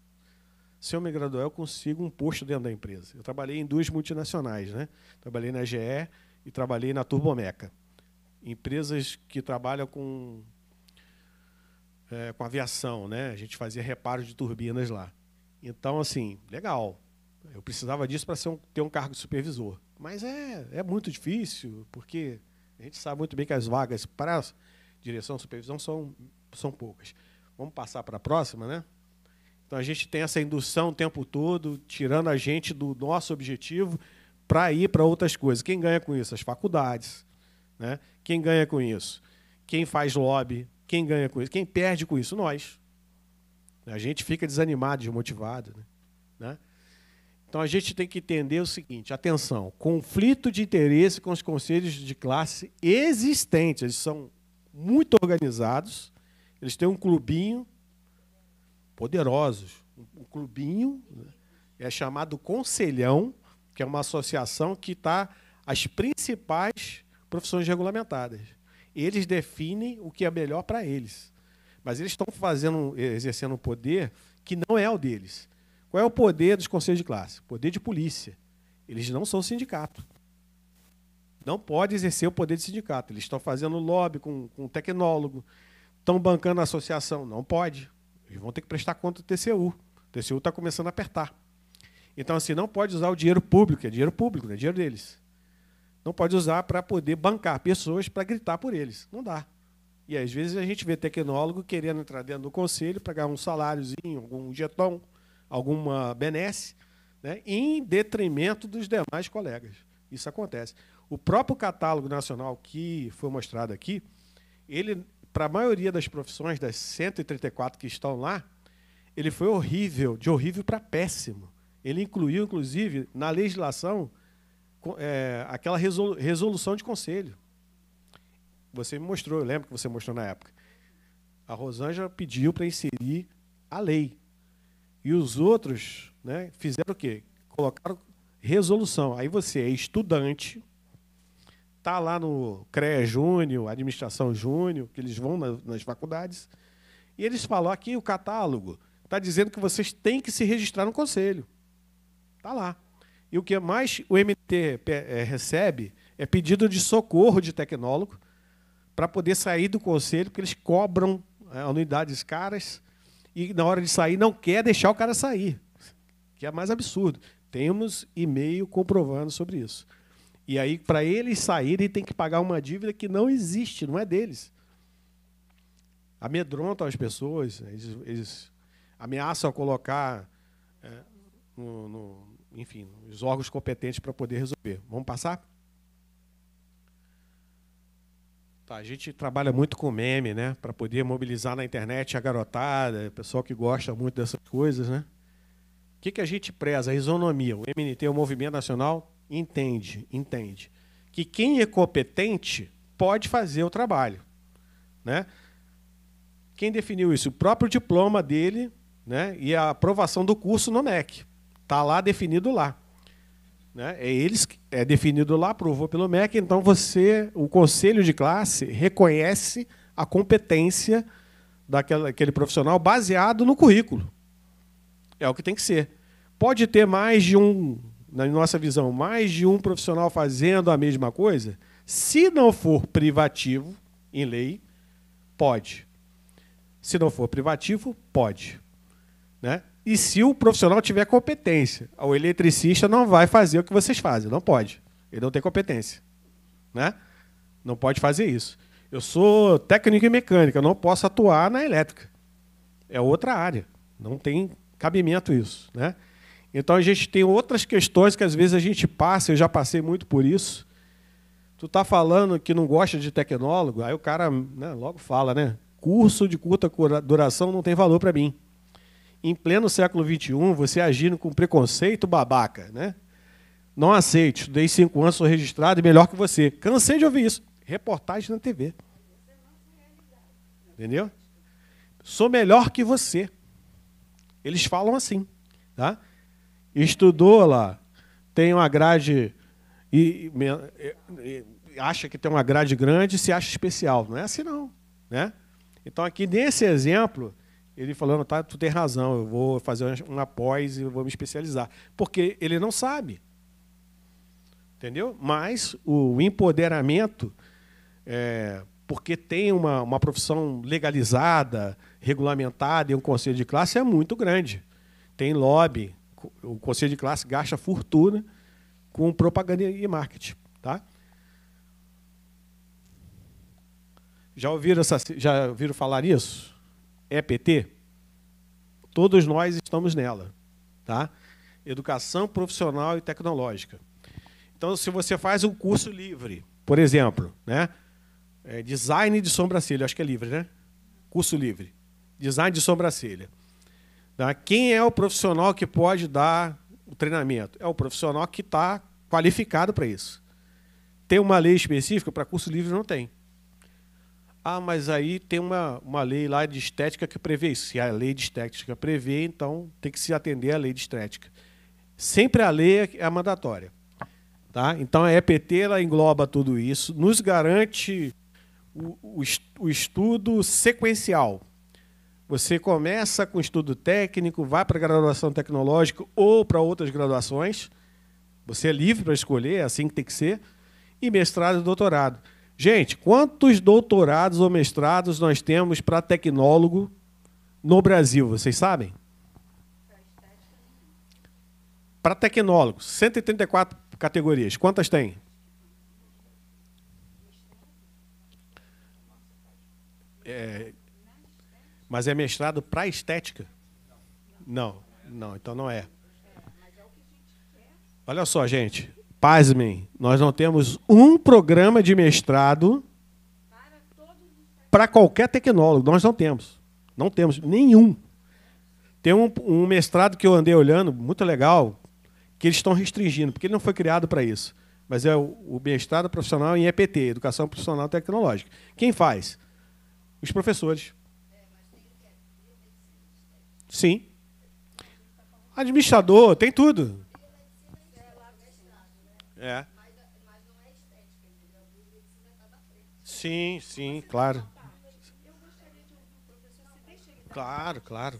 Se eu me graduar, eu consigo um posto dentro da empresa. Eu trabalhei em duas multinacionais, né? Trabalhei na GE e trabalhei na Turbomeca. Empresas que trabalham com, é, com aviação, né? A gente fazia reparo de turbinas lá. Então, assim, legal. Eu precisava disso para um, ter um cargo de supervisor. Mas é, é muito difícil, porque a gente sabe muito bem que as vagas para direção e supervisão são, são poucas. Vamos passar para a próxima, né? Então a gente tem essa indução o tempo todo, tirando a gente do nosso objetivo para ir para outras coisas. Quem ganha com isso? As faculdades. Né? Quem ganha com isso? Quem faz lobby? Quem ganha com isso? Quem perde com isso? Nós. A gente fica desanimado, desmotivado. Né? Então a gente tem que entender o seguinte: atenção, conflito de interesse com os conselhos de classe existentes. Eles são muito organizados, eles têm um clubinho poderosos. Um clubinho né, é chamado Conselhão, que é uma associação que está as principais profissões regulamentadas. Eles definem o que é melhor para eles. Mas eles estão fazendo, exercendo um poder que não é o deles. Qual é o poder dos conselhos de classe? Poder de polícia. Eles não são sindicato. Não pode exercer o poder de sindicato. Eles estão fazendo lobby com, com tecnólogo, estão bancando a associação. Não pode. Eles vão ter que prestar conta do TCU. O TCU está começando a apertar. Então, assim, não pode usar o dinheiro público, é dinheiro público, não é dinheiro deles. Não pode usar para poder bancar pessoas para gritar por eles. Não dá. E às vezes a gente vê tecnólogo querendo entrar dentro do conselho para ganhar um saláriozinho, algum jeton, alguma benesse, né, em detrimento dos demais colegas. Isso acontece. O próprio catálogo nacional que foi mostrado aqui, ele para a maioria das profissões, das 134 que estão lá, ele foi horrível, de horrível para péssimo. Ele incluiu, inclusive, na legislação, é, aquela resolução de conselho. Você me mostrou, eu lembro que você mostrou na época. A Rosângela pediu para inserir a lei. E os outros né, fizeram o quê? Colocaram resolução. Aí você é estudante, está lá no CREA Júnior, Administração Júnior, que eles vão nas, nas faculdades, e eles falam aqui o catálogo está dizendo que vocês têm que se registrar no conselho. Está lá. E o que mais o MT é, recebe é pedido de socorro de tecnólogo para poder sair do conselho, porque eles cobram é, anuidades caras e na hora de sair não quer deixar o cara sair, que é mais absurdo. Temos e-mail comprovando sobre isso. E aí, para eles saírem, tem que pagar uma dívida que não existe, não é deles. Amedrontam as pessoas, eles, eles ameaçam colocar é, no, no, enfim, os órgãos competentes para poder resolver. Vamos passar? Tá, a gente trabalha muito com meme, né, para poder mobilizar na internet a garotada, o pessoal que gosta muito dessas coisas, né? O que, que a gente preza? A isonomia. O MNT, o Movimento Nacional, entende, entende que quem é competente pode fazer o trabalho, né? Quem definiu isso? O próprio diploma dele, né? E a aprovação do curso no MEC está lá definido lá, né? É eles é definido lá, aprovou pelo MEC. Então você, o conselho de classe reconhece a competência daquele profissional baseado no currículo. É o que tem que ser. Pode ter mais de um na nossa visão, mais de um profissional fazendo a mesma coisa, se não for privativo em lei, pode. Se não for privativo, pode. Né? E se o profissional tiver competência, o eletricista não vai fazer o que vocês fazem, não pode. Ele não tem competência. Né? Não pode fazer isso. Eu sou técnico em mecânica, não posso atuar na elétrica. É outra área. Não tem cabimento isso. Né? Então a gente tem outras questões que às vezes a gente passa, eu já passei muito por isso. Tu está falando que não gosta de tecnólogo, aí o cara né, logo fala, né? Curso de curta duração não tem valor para mim. Em pleno século XXI, você agindo com preconceito babaca, né? Não aceite, estudei cinco anos, sou registrado e melhor que você. Cansei de ouvir isso. Reportagem na TV. Entendeu? Sou melhor que você. Eles falam assim. Tá? estudou lá, tem uma grade e, e, e acha que tem uma grade grande e se acha especial. Não é assim, não. Né? Então, aqui nesse exemplo, ele falando, tá, tu tem razão, eu vou fazer uma pós e vou me especializar. Porque ele não sabe. Entendeu? Mas o empoderamento, é, porque tem uma, uma profissão legalizada, regulamentada e um conselho de classe, é muito grande. Tem lobby, o conselho de classe gasta fortuna com propaganda e marketing. Tá? Já ouviram, essa, já ouviram falar nisso? EPT? Todos nós estamos nela. Tá? Educação profissional e tecnológica. Então, se você faz um curso livre, por exemplo, né? É design de sobrancelha, acho que é livre, né? Curso livre. Design de sobrancelha. Tá? Quem é o profissional que pode dar o treinamento? É o profissional que está qualificado para isso. Tem uma lei específica para curso livre? Não tem. Ah, mas aí tem uma, uma lei lá de estética que prevê isso. Se a lei de estética prevê, então tem que se atender à lei de estética. Sempre a lei é a mandatória. Tá? Então a EPT ela engloba tudo isso, nos garante o, o, o estudo sequencial. Você começa com estudo técnico, vai para a graduação tecnológica ou para outras graduações. Você é livre para escolher, é assim que tem que ser. E mestrado e doutorado. Gente, quantos doutorados ou mestrados nós temos para tecnólogo no Brasil? Vocês sabem? Para tecnólogo, 134 categorias. Quantas tem? É, mas é mestrado para estética? Não, não, então não é. Olha só, gente, pasmem, nós não temos um programa de mestrado para qualquer tecnólogo, nós não temos. Não temos nenhum. Tem um, um mestrado que eu andei olhando, muito legal, que eles estão restringindo, porque ele não foi criado para isso. Mas é o, o mestrado profissional em EPT, Educação Profissional Tecnológica. Quem faz? Os professores. Sim. Administrador, tem tudo. É. Sim, sim, claro. Claro, claro.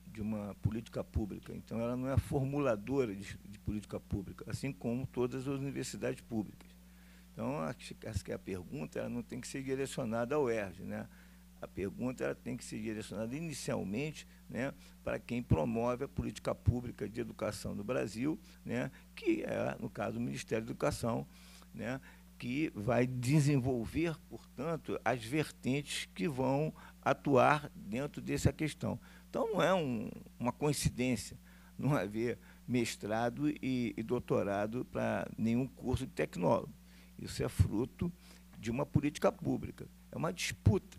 de uma política pública. Então, ela não é formuladora de, de política pública, assim como todas as universidades públicas. Então, acho que a pergunta ela não tem que ser direcionada ao UERJ. Né? A pergunta ela tem que ser direcionada inicialmente né, para quem promove a política pública de educação no Brasil, né, que é, no caso, o Ministério da Educação, né, que vai desenvolver, portanto, as vertentes que vão atuar dentro dessa questão. Então, não é um, uma coincidência não haver mestrado e, e doutorado para nenhum curso de tecnólogo. Isso é fruto de uma política pública. é uma disputa,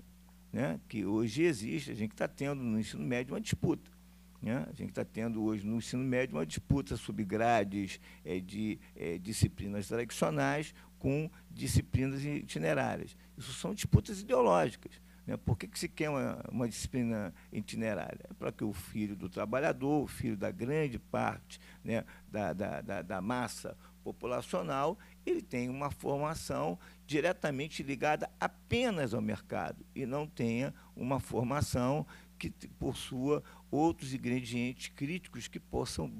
né? que hoje existe, a gente está tendo no ensino médio uma disputa. Né? A gente está tendo hoje no ensino médio uma disputa sobre grades é, de é, disciplinas tradicionais com disciplinas itinerárias. Isso são disputas ideológicas. Né? Por que, que se quer uma, uma disciplina itinerária? É para que o filho do trabalhador, o filho da grande parte né, da, da, da, da massa populacional, ele tenha uma formação diretamente ligada apenas ao mercado e não tenha uma formação que possua outros ingredientes críticos que possam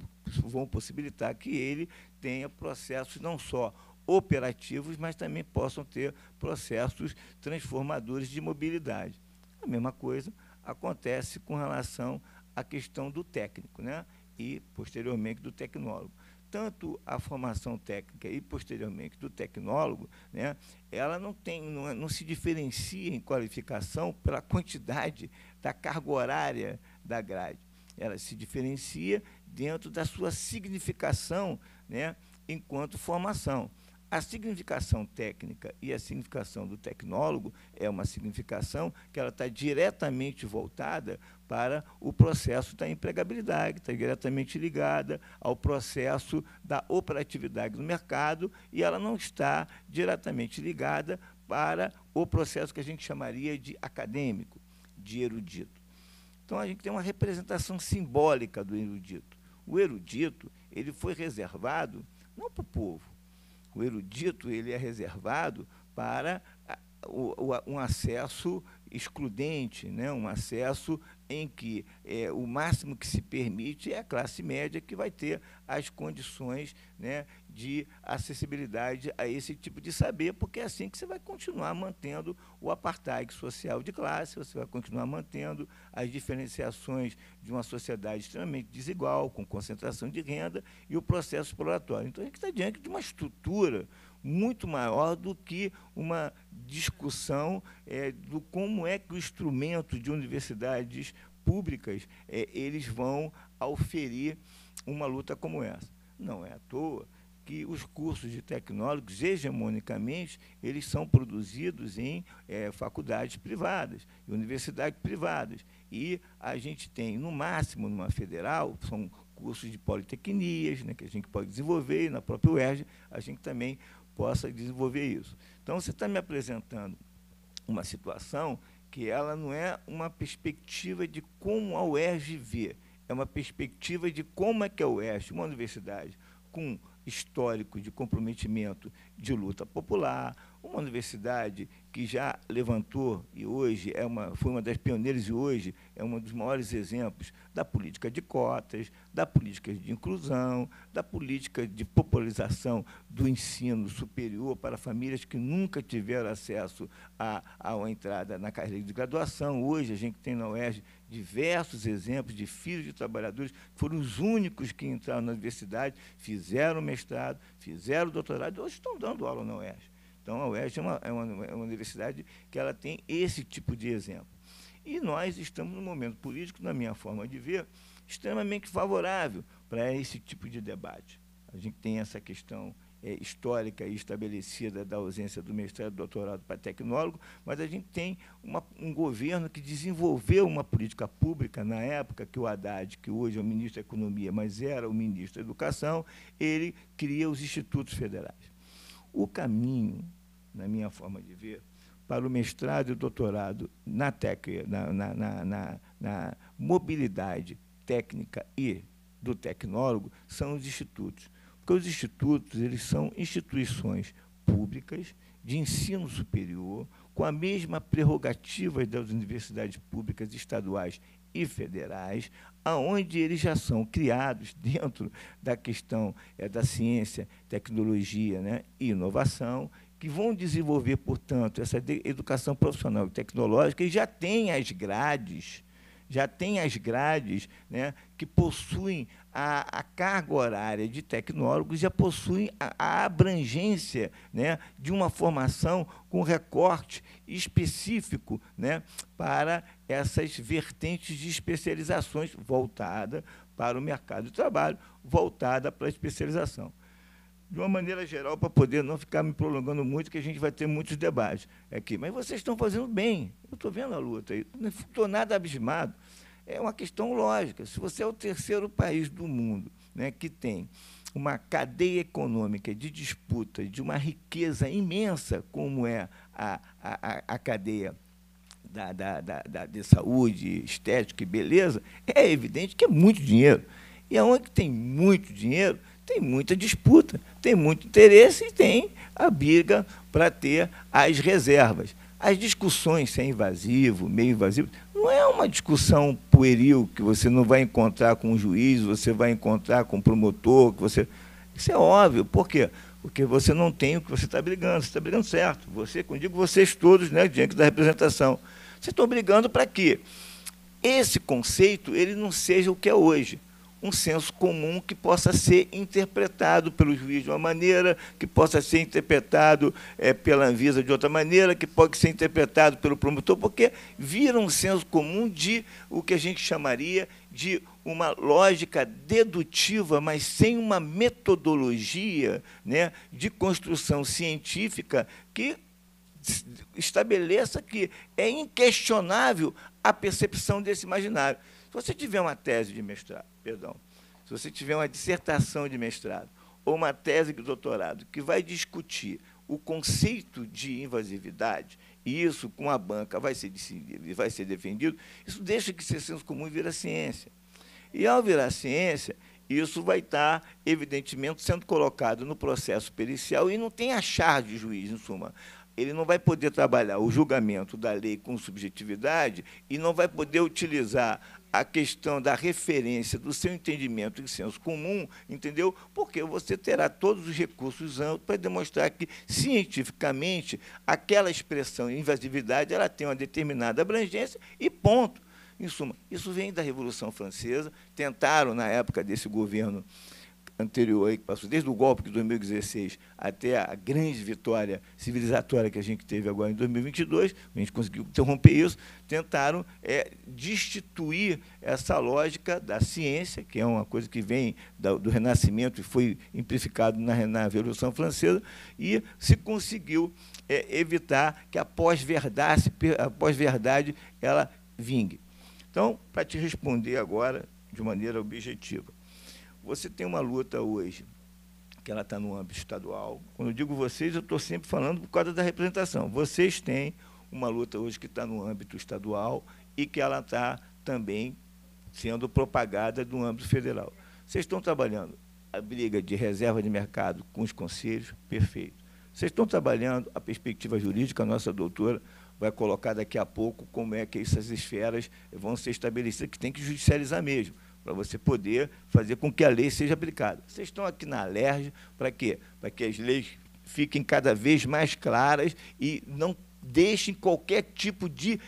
vão possibilitar que ele tenha processos não só operativos, mas também possam ter processos transformadores de mobilidade. A mesma coisa acontece com relação à questão do técnico, né? E posteriormente do tecnólogo. Tanto a formação técnica e posteriormente do tecnólogo, né, ela não tem, não, não se diferencia em qualificação pela quantidade da carga horária da grade. Ela se diferencia dentro da sua significação, né, enquanto formação. A significação técnica e a significação do tecnólogo é uma significação que ela está diretamente voltada para o processo da empregabilidade, está diretamente ligada ao processo da operatividade no mercado e ela não está diretamente ligada para o processo que a gente chamaria de acadêmico, de erudito. Então a gente tem uma representação simbólica do erudito. O erudito ele foi reservado não para o povo, o erudito ele é reservado para o, um acesso excludente, né? um acesso em que é, o máximo que se permite é a classe média que vai ter as condições né, de acessibilidade a esse tipo de saber, porque é assim que você vai continuar mantendo o apartheid social de classe, você vai continuar mantendo as diferenciações de uma sociedade extremamente desigual, com concentração de renda e o processo exploratório. Então, a gente está diante de uma estrutura muito maior do que uma discussão é, do como é que o instrumento de universidades públicas é, eles vão auferir uma luta como essa. Não é à toa que os cursos de tecnólogos, hegemonicamente, eles são produzidos em é, faculdades privadas, universidades privadas. E a gente tem, no máximo, numa federal, são cursos de politecnias, né, que a gente pode desenvolver, e na própria UERJ a gente também possa desenvolver isso. Então, você está me apresentando uma situação que ela não é uma perspectiva de como a UERJ vê, é uma perspectiva de como é que a UERJ, uma universidade com histórico de comprometimento de luta popular, uma universidade que já levantou e hoje é uma, foi uma das pioneiras e hoje é um dos maiores exemplos da política de cotas, da política de inclusão, da política de popularização do ensino superior para famílias que nunca tiveram acesso à, à entrada na carreira de graduação. Hoje a gente tem na UERJ diversos exemplos de filhos de trabalhadores que foram os únicos que entraram na universidade, fizeram mestrado, fizeram doutorado e hoje estão dando aula na UERJ. Então, a UERJ é uma, é uma, é uma universidade que ela tem esse tipo de exemplo. E nós estamos num momento político, na minha forma de ver, extremamente favorável para esse tipo de debate. A gente tem essa questão é, histórica e estabelecida da ausência do mestrado e doutorado para tecnólogo, mas a gente tem uma, um governo que desenvolveu uma política pública na época que o Haddad, que hoje é o ministro da Economia, mas era o ministro da Educação, ele cria os institutos federais. O caminho, na minha forma de ver, para o mestrado e o doutorado na, tec, na, na, na, na mobilidade técnica e do tecnólogo são os institutos. Porque os institutos eles são instituições públicas de ensino superior, com a mesma prerrogativa das universidades públicas estaduais e federais, aonde eles já são criados *laughs* dentro da questão é, da ciência, tecnologia né, e inovação, que vão desenvolver, portanto, essa educação profissional e tecnológica e já tem as grades já tem as grades né, que possuem a, a, carga horária de tecnólogos, já possuem a, a, abrangência né, de uma formação com recorte específico né, para essas vertentes de especializações voltada para o mercado de trabalho, voltada para a especialização. de uma maneira geral, para poder não ficar me prolongando muito, que a gente vai ter muitos debates aqui. Mas vocês estão fazendo bem. Eu estou vendo a luta aí. Não estou nada abismado. É uma questão lógica. Se você é o terceiro país do mundo né, que tem uma cadeia econômica de disputa de uma riqueza imensa, como é a, a, a cadeia da, da, da, da, de saúde, estética e beleza, é evidente que é muito dinheiro. E aonde tem muito dinheiro, tem muita disputa, tem muito interesse e tem a briga para ter as reservas. As discussões se é invasivo, meio invasivo, não é uma discussão pueril que você não vai encontrar com o juiz, você vai encontrar com o promotor, que você. Isso é óbvio. Por quê? Porque você não tem o que você está brigando, você está brigando certo. Você, quando digo vocês todos, né, diante da representação, vocês estão brigando para que esse conceito ele não seja o que é hoje um senso comum que possa ser interpretado pelo juiz de uma maneira, que possa ser interpretado é, pela Anvisa de outra maneira, que pode ser interpretado pelo promotor, porque vira um senso comum de o que a gente chamaria de uma lógica dedutiva, mas sem uma metodologia né, de construção científica que estabeleça que é inquestionável a percepção desse imaginário. Se você tiver uma tese de mestrado, perdão, se você tiver uma dissertação de mestrado ou uma tese de doutorado que vai discutir o conceito de invasividade, e isso com a banca vai ser, vai ser defendido, isso deixa que ser senso comum e vira ciência. E, ao virar ciência, isso vai estar, evidentemente, sendo colocado no processo pericial e não tem achar de juiz, em suma ele não vai poder trabalhar o julgamento da lei com subjetividade e não vai poder utilizar a questão da referência do seu entendimento em senso comum, entendeu? Porque você terá todos os recursos amplos para demonstrar que, cientificamente, aquela expressão invasividade ela tem uma determinada abrangência e ponto. Em suma, isso vem da Revolução Francesa. Tentaram, na época desse governo anterior, aí, que passou desde o golpe de 2016 até a grande vitória civilizatória que a gente teve agora em 2022, a gente conseguiu interromper isso, tentaram é, destituir essa lógica da ciência, que é uma coisa que vem da, do Renascimento e foi amplificado na, na Revolução Francesa, e se conseguiu é, evitar que a pós-verdade, pós-verdade ela vingue. Então, para te responder agora de maneira objetiva, você tem uma luta hoje que ela está no âmbito estadual. Quando eu digo vocês, eu estou sempre falando por causa da representação. Vocês têm uma luta hoje que está no âmbito estadual e que ela está também sendo propagada no âmbito federal. Vocês estão trabalhando a briga de reserva de mercado com os conselhos, perfeito. Vocês estão trabalhando a perspectiva jurídica, a nossa doutora vai colocar daqui a pouco como é que essas esferas vão ser estabelecidas, que tem que judicializar mesmo para você poder fazer com que a lei seja aplicada. Vocês estão aqui na Alerj para quê? Para que as leis fiquem cada vez mais claras e não deixem qualquer tipo de,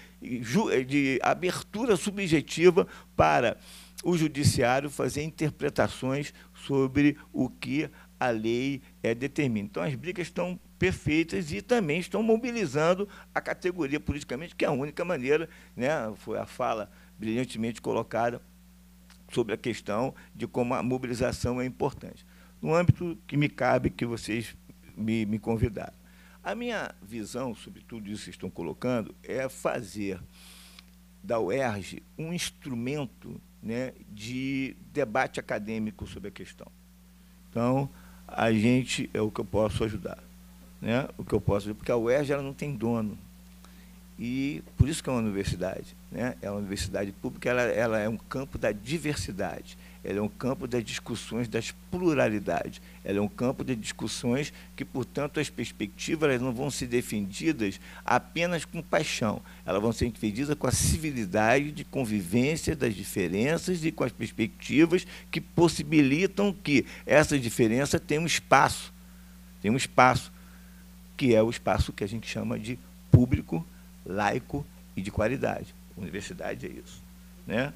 de abertura subjetiva para o judiciário fazer interpretações sobre o que a lei é, determina. Então, as brigas estão perfeitas e também estão mobilizando a categoria politicamente, que é a única maneira, né, foi a fala brilhantemente colocada sobre a questão de como a mobilização é importante. No âmbito que me cabe, que vocês me, me convidaram. A minha visão sobre tudo isso que estão colocando é fazer da UERJ um instrumento né, de debate acadêmico sobre a questão. Então, a gente é o que eu posso ajudar. Né? O que eu posso porque a UERJ ela não tem dono. E por isso que é uma universidade. Né? É uma universidade pública, ela, ela é um campo da diversidade, ela é um campo das discussões das pluralidades, ela é um campo de discussões que, portanto, as perspectivas não vão ser defendidas apenas com paixão, elas vão ser defendidas com a civilidade de convivência das diferenças e com as perspectivas que possibilitam que essa diferença tenha um espaço, tenha um espaço, que é o espaço que a gente chama de público laico e de qualidade. Universidade é isso. Né?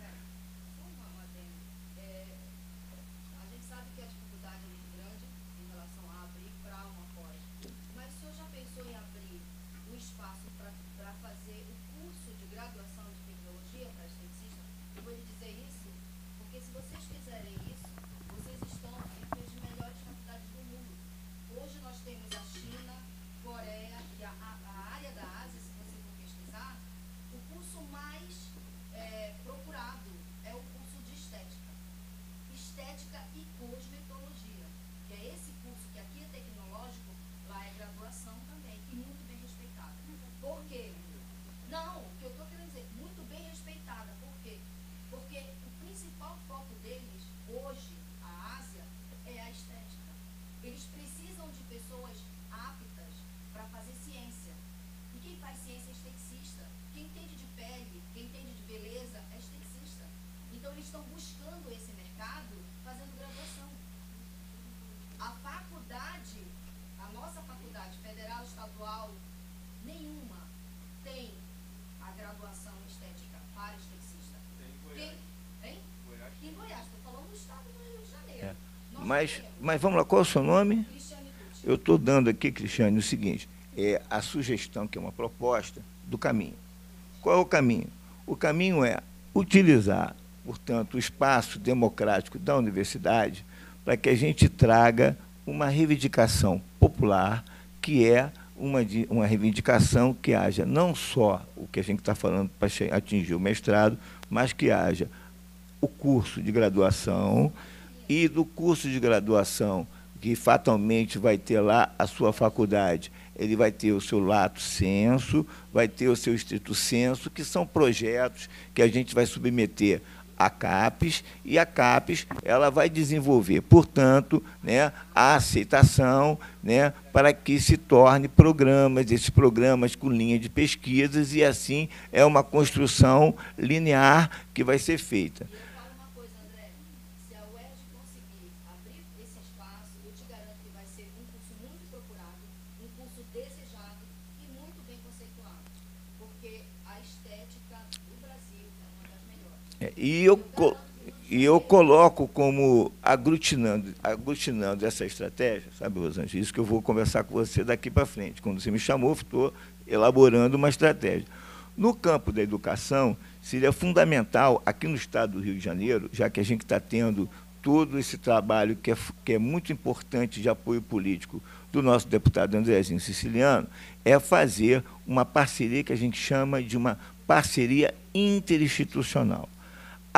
Mas, mas vamos lá, qual é o seu nome? Eu estou dando aqui, Cristiane, o seguinte, é a sugestão, que é uma proposta, do caminho. Qual é o caminho? O caminho é utilizar, portanto, o espaço democrático da universidade para que a gente traga uma reivindicação popular, que é uma, uma reivindicação que haja não só o que a gente está falando para atingir o mestrado, mas que haja o curso de graduação e do curso de graduação, que fatalmente vai ter lá a sua faculdade, ele vai ter o seu lato senso, vai ter o seu estrito senso, que são projetos que a gente vai submeter a CAPES, e a CAPES ela vai desenvolver, portanto, né, a aceitação né, para que se torne programas, esses programas com linha de pesquisas, e assim é uma construção linear que vai ser feita. E eu, e eu coloco como aglutinando, aglutinando essa estratégia, sabe, Rosângela? Isso que eu vou conversar com você daqui para frente. Quando você me chamou, estou elaborando uma estratégia. No campo da educação, seria fundamental, aqui no estado do Rio de Janeiro, já que a gente está tendo todo esse trabalho que é, que é muito importante de apoio político do nosso deputado Andrezinho Siciliano, é fazer uma parceria que a gente chama de uma parceria interinstitucional.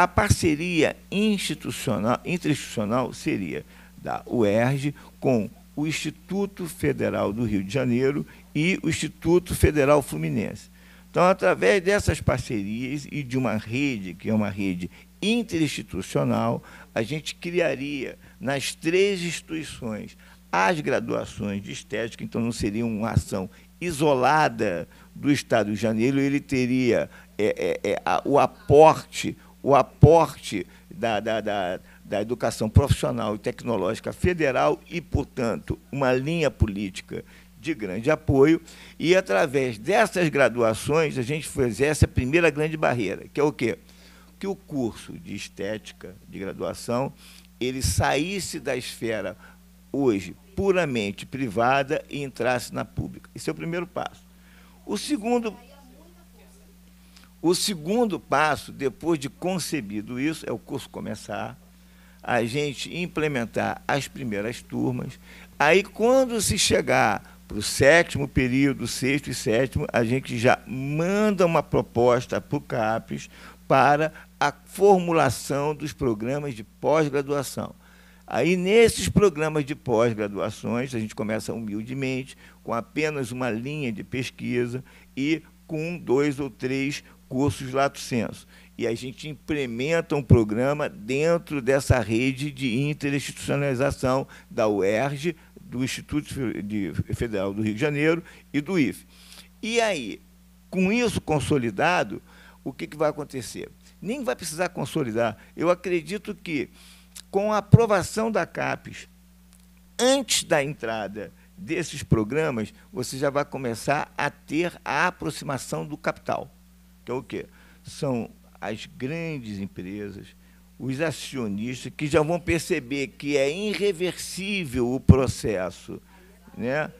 A parceria institucional, interinstitucional seria da UERJ com o Instituto Federal do Rio de Janeiro e o Instituto Federal Fluminense. Então, através dessas parcerias e de uma rede, que é uma rede interinstitucional, a gente criaria nas três instituições as graduações de estética, então não seria uma ação isolada do Estado de Janeiro, ele teria é, é, é, a, o aporte o aporte da, da, da, da educação profissional e tecnológica federal e, portanto, uma linha política de grande apoio, e através dessas graduações a gente fizesse a primeira grande barreira, que é o quê? Que o curso de estética de graduação ele saísse da esfera hoje puramente privada e entrasse na pública. Esse é o primeiro passo. O segundo o segundo passo, depois de concebido isso, é o curso começar, a gente implementar as primeiras turmas. Aí, quando se chegar para o sétimo período, sexto e sétimo, a gente já manda uma proposta para o CAPES para a formulação dos programas de pós-graduação. Aí, nesses programas de pós-graduações, a gente começa humildemente, com apenas uma linha de pesquisa e com dois ou três cursos lato senso. E a gente implementa um programa dentro dessa rede de interinstitucionalização da UERJ, do Instituto Federal do Rio de Janeiro e do IFE. E aí, com isso consolidado, o que, que vai acontecer? Nem vai precisar consolidar. Eu acredito que, com a aprovação da CAPES, antes da entrada desses programas, você já vai começar a ter a aproximação do capital que é o quê? São as grandes empresas, os acionistas, que já vão perceber que é irreversível o processo, né?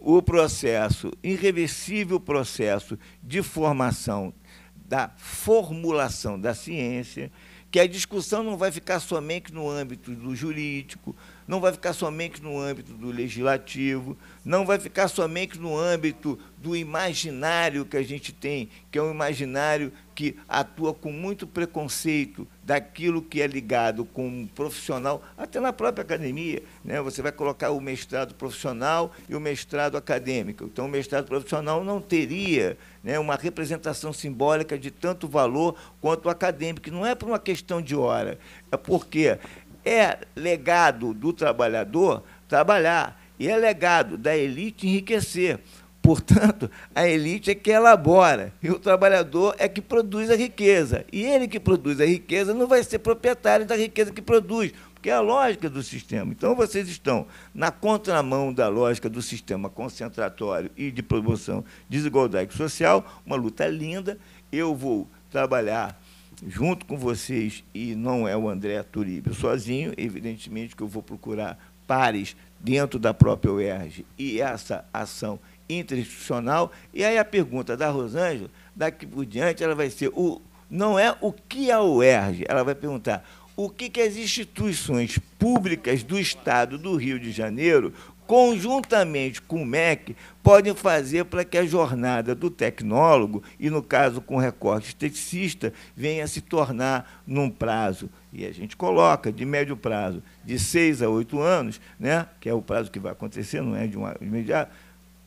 o processo, irreversível processo de formação da formulação da ciência, que a discussão não vai ficar somente no âmbito do jurídico, não vai ficar somente no âmbito do legislativo, não vai ficar somente no âmbito do imaginário que a gente tem, que é um imaginário que atua com muito preconceito daquilo que é ligado com um profissional, até na própria academia. Né? Você vai colocar o mestrado profissional e o mestrado acadêmico. Então, o mestrado profissional não teria né, uma representação simbólica de tanto valor quanto o acadêmico, não é por uma questão de hora, é porque é legado do trabalhador trabalhar e é legado da elite enriquecer. Portanto, a elite é que elabora e o trabalhador é que produz a riqueza. E ele que produz a riqueza não vai ser proprietário da riqueza que produz, porque é a lógica do sistema. Então, vocês estão na contramão da lógica do sistema concentratório e de promoção de desigualdade social, uma luta linda. Eu vou trabalhar junto com vocês, e não é o André Turíbio sozinho, evidentemente que eu vou procurar pares dentro da própria UERJ e essa ação interinstitucional. E aí a pergunta da Rosângela, daqui por diante, ela vai ser, o, não é o que é a UERJ, ela vai perguntar o que, que as instituições públicas do Estado do Rio de Janeiro conjuntamente com o MEC, podem fazer para que a jornada do tecnólogo, e no caso com recorte esteticista, venha se tornar num prazo, e a gente coloca de médio prazo, de seis a oito anos, né, que é o prazo que vai acontecer, não é de uma imediato,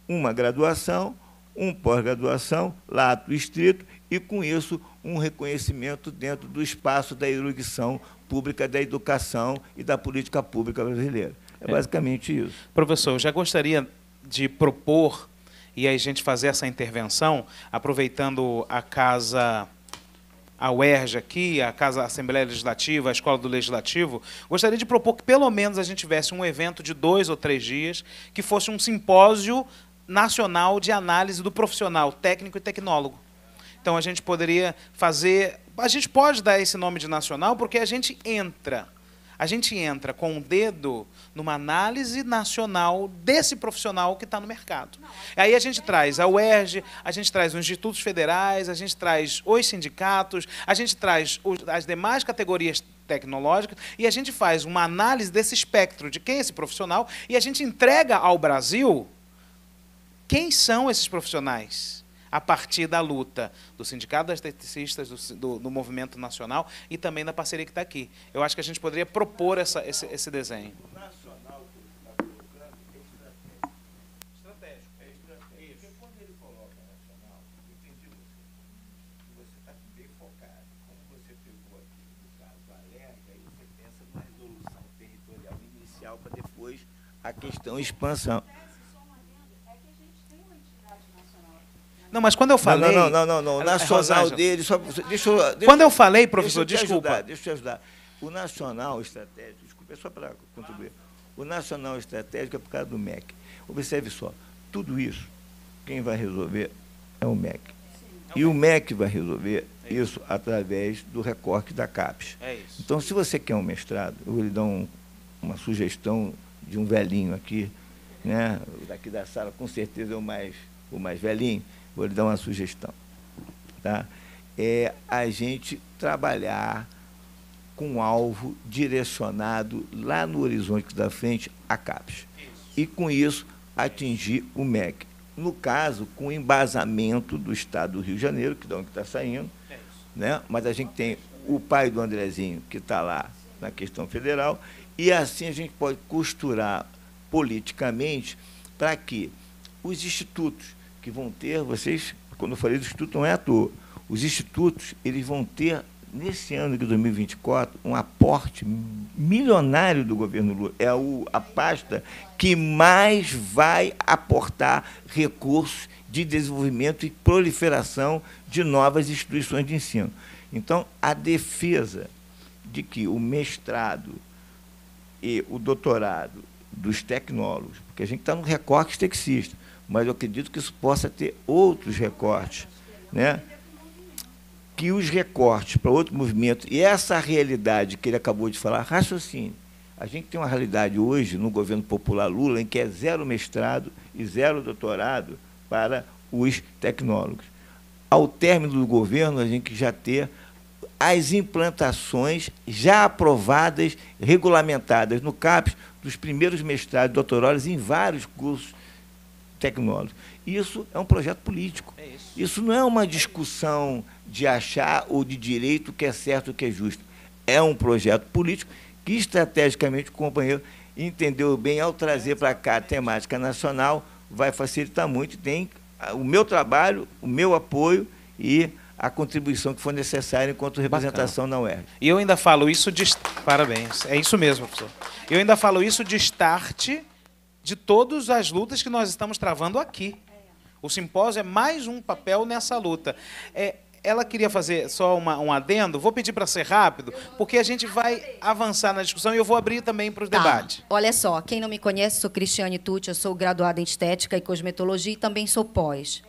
uma graduação, um pós-graduação, lato estrito, e com isso um reconhecimento dentro do espaço da erudição pública da educação e da política pública brasileira. É, basicamente isso. Professor, eu já gostaria de propor e a gente fazer essa intervenção, aproveitando a casa a UERJ aqui, a Casa Assembleia Legislativa, a Escola do Legislativo, gostaria de propor que pelo menos a gente tivesse um evento de dois ou três dias, que fosse um simpósio nacional de análise do profissional técnico e tecnólogo. Então a gente poderia fazer, a gente pode dar esse nome de nacional porque a gente entra a gente entra com o dedo numa análise nacional desse profissional que está no mercado. Aí a gente traz a UERJ, a gente traz os institutos federais, a gente traz os sindicatos, a gente traz as demais categorias tecnológicas e a gente faz uma análise desse espectro de quem é esse profissional e a gente entrega ao Brasil quem são esses profissionais a partir da luta do Sindicato das Esteticistas, do, do, do, movimento nacional e também da parceria que está aqui. Eu acho que a gente poderia propor essa, esse, esse desenho. A alerta, aí você pensa numa resolução territorial inicial para depois a questão expansão. Não, mas quando eu falei. Não, não, não, não. O nacional dele. Só, deixa, eu, deixa, quando eu falei, professor, deixa desculpa. Ajudar, deixa eu ajudar. O nacional estratégico, desculpa, é só para contribuir. O nacional estratégico é por causa do MEC. Observe só, tudo isso, quem vai resolver é o MEC. E o MEC vai resolver é isso. através do recorte da CAPES. É isso. Então, se você quer um mestrado, eu vou lhe dar um, uma sugestão de um velhinho aqui, né? daqui da sala, com certeza é o mais, o mais velhinho vou lhe dar uma sugestão. Tá? É a gente trabalhar com um alvo direcionado lá no horizonte da frente a CAPES. E, com isso, atingir o MEC. No caso, com o embasamento do Estado do Rio de Janeiro, que é de onde está saindo, né? mas a gente tem o pai do Andrezinho, que está lá na questão federal, e assim a gente pode costurar politicamente para que os institutos que vão ter, vocês, quando eu falei do Instituto, não é à toa. Os institutos, eles vão ter, nesse ano de 2024, um aporte milionário do governo Lula. É o, a pasta que mais vai aportar recursos de desenvolvimento e proliferação de novas instituições de ensino. Então, a defesa de que o mestrado e o doutorado dos tecnólogos, porque a gente está no recorte textista, mas eu acredito que isso possa ter outros recortes, né? que os recortes para outro movimento, e essa realidade que ele acabou de falar, raciocínio. A gente tem uma realidade hoje no governo popular Lula em que é zero mestrado e zero doutorado para os tecnólogos. Ao término do governo, a gente já ter as implantações já aprovadas, regulamentadas no CAPES, dos primeiros mestrados e doutorados em vários cursos tecnológicos. Isso é um projeto político. É isso. isso não é uma discussão de achar ou de direito o que é certo o que é justo. É um projeto político que, estrategicamente, o companheiro entendeu bem ao trazer para cá a temática nacional, vai facilitar muito. Tem o meu trabalho, o meu apoio e a contribuição que for necessária enquanto representação Bacana. na UERJ. E eu ainda falo isso de. Parabéns. É isso mesmo, professor. Eu ainda falo isso de start de todas as lutas que nós estamos travando aqui. O simpósio é mais um papel nessa luta. É, ela queria fazer só uma, um adendo. Vou pedir para ser rápido, porque a gente vai avançar na discussão e eu vou abrir também para o tá. debate. Olha só, quem não me conhece, sou Cristiane Tucci, eu sou graduada em Estética e Cosmetologia e também sou pós.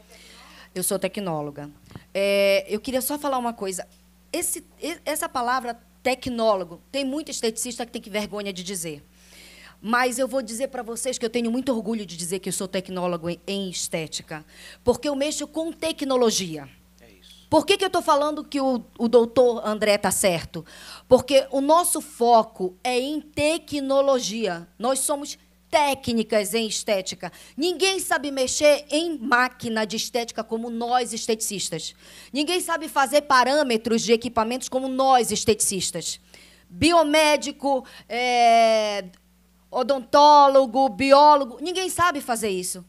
Eu sou tecnóloga. É, eu queria só falar uma coisa. esse, essa palavra tecnólogo, tem muito esteticista que tem que vergonha de dizer. Mas eu vou dizer para vocês que eu tenho muito orgulho de dizer que eu sou tecnólogo em estética, porque eu mexo com tecnologia. Por que, que eu estou falando que o, o doutor André está certo? Porque o nosso foco é em tecnologia. Nós somos técnicas em estética. Ninguém sabe mexer em máquina de estética como nós, esteticistas. Ninguém sabe fazer parâmetros de equipamentos como nós, esteticistas. Biomédico, é, odontólogo, biólogo, ninguém sabe fazer isso.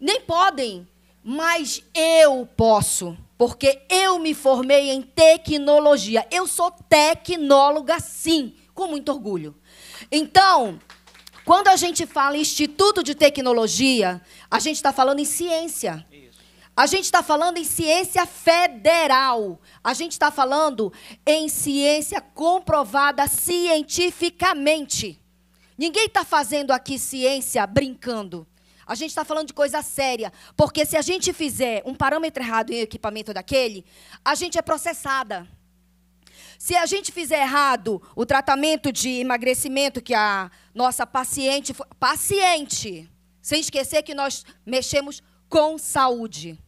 Nem podem, mas eu posso porque eu me formei em tecnologia. Eu sou tecnóloga, sim, com muito orgulho. Então, quando a gente fala em Instituto de Tecnologia, a gente está falando em ciência. A gente está falando em ciência federal. A gente está falando em ciência comprovada cientificamente. Ninguém está fazendo aqui ciência brincando. A gente está falando de coisa séria. Porque se a gente fizer um parâmetro errado em equipamento daquele, a gente é processada. Se a gente fizer errado o tratamento de emagrecimento que a nossa paciente. Paciente! Sem esquecer que nós mexemos com saúde.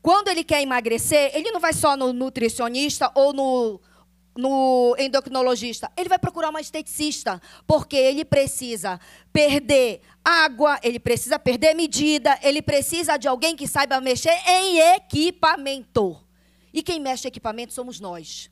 Quando ele quer emagrecer, ele não vai só no nutricionista ou no no endocrinologista, ele vai procurar uma esteticista, porque ele precisa perder água, ele precisa perder medida, ele precisa de alguém que saiba mexer em equipamento. E quem mexe em equipamento somos nós.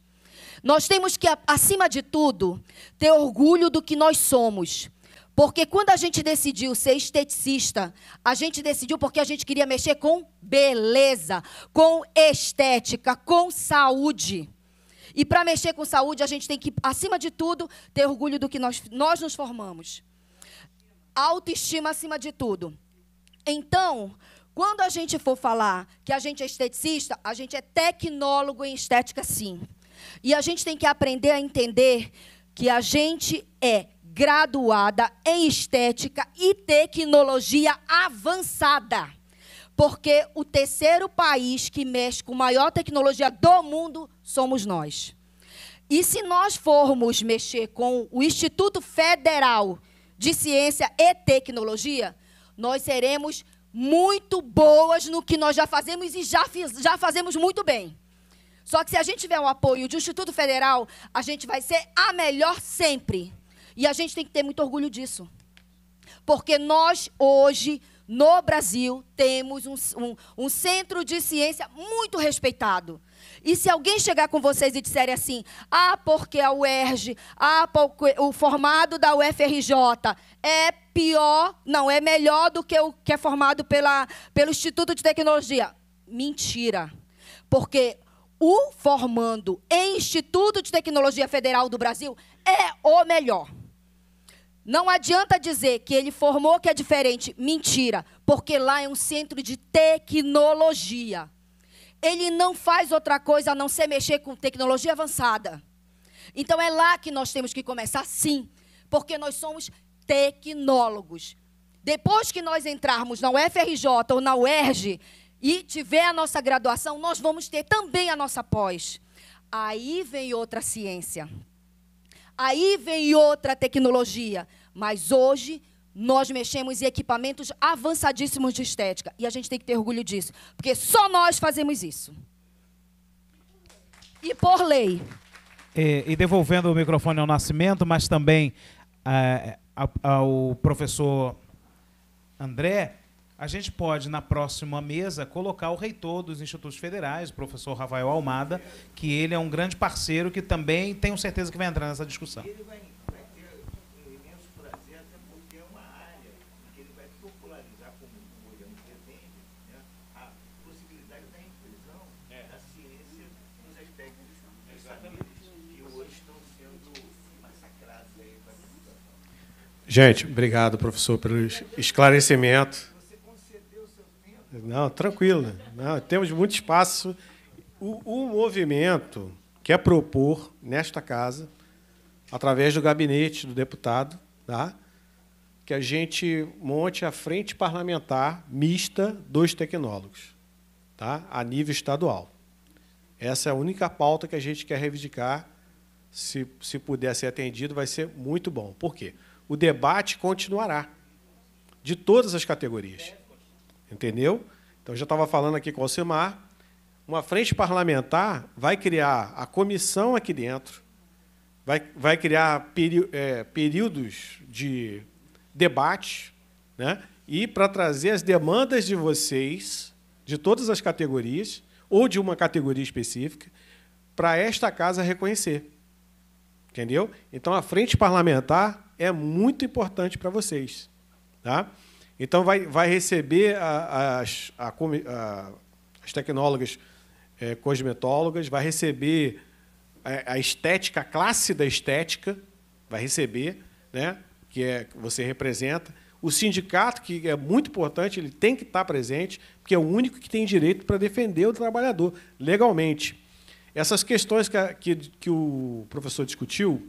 Nós temos que, acima de tudo, ter orgulho do que nós somos. Porque quando a gente decidiu ser esteticista, a gente decidiu porque a gente queria mexer com beleza, com estética, com saúde. E para mexer com saúde, a gente tem que, acima de tudo, ter orgulho do que nós, nós nos formamos. Autoestima acima de tudo. Então, quando a gente for falar que a gente é esteticista, a gente é tecnólogo em estética, sim. E a gente tem que aprender a entender que a gente é graduada em estética e tecnologia avançada. Porque o terceiro país que mexe com maior tecnologia do mundo somos nós. E se nós formos mexer com o Instituto Federal de Ciência e Tecnologia, nós seremos muito boas no que nós já fazemos e já, já fazemos muito bem. Só que se a gente tiver o apoio do Instituto Federal, a gente vai ser a melhor sempre. E a gente tem que ter muito orgulho disso. Porque nós, hoje, no Brasil, temos um, um, um, centro de ciência muito respeitado. E se alguém chegar com vocês e disser assim, ah, porque a UERJ, ah, porque o formado da UFRJ é pior, não, é melhor do que o que é formado pela, pelo Instituto de Tecnologia. Mentira. Porque o formando em Instituto de Tecnologia Federal do Brasil é o melhor. Não adianta dizer que ele formou que é diferente. Mentira, porque lá é um centro de tecnologia. Ele não faz outra coisa a não ser mexer com tecnologia avançada. Então é lá que nós temos que começar, sim, porque nós somos tecnólogos. Depois que nós entrarmos na UFRJ ou na UERJ e tiver a nossa graduação, nós vamos ter também a nossa pós. Aí vem outra ciência. Aí vem outra tecnologia. Mas hoje nós mexemos em equipamentos avançadíssimos de estética. E a gente tem que ter orgulho disso. Porque só nós fazemos isso. E por lei. E, e devolvendo o microfone ao Nascimento, mas também é, ao professor André, a gente pode, na próxima mesa, colocar o reitor dos institutos federais, o professor Rafael Almada, que ele é um grande parceiro que também tenho certeza que vai entrar nessa discussão. Ele vai, vai ter um imenso prazer, até porque é uma área que ele vai popularizar como o governo pretende, né, a possibilidade da inclusão é. da ciência nos aspectos que hoje estão sendo massacrados aí com a Gente, obrigado, professor, pelo esclarecimento. Não, tranquilo. Não, temos muito espaço. O, o movimento quer propor nesta casa, através do gabinete do deputado, tá? que a gente monte a frente parlamentar mista dos tecnólogos, tá? a nível estadual. Essa é a única pauta que a gente quer reivindicar. Se, se puder ser atendido, vai ser muito bom. Por quê? O debate continuará, de todas as categorias. Entendeu? Então, já estava falando aqui com o Alcimar, uma frente parlamentar vai criar a comissão aqui dentro, vai, vai criar é, períodos de debate, né? e para trazer as demandas de vocês, de todas as categorias, ou de uma categoria específica, para esta casa reconhecer. Entendeu? Então, a frente parlamentar é muito importante para vocês. Tá? Então, vai, vai receber a, as, a, a, as tecnólogas é, cosmetólogas, vai receber a, estética, a classe da estética, vai receber, né, que é que você representa. O sindicato, que é muito importante, ele tem que estar presente, porque é o único que tem direito para defender o trabalhador legalmente. Essas questões que, que, que o professor discutiu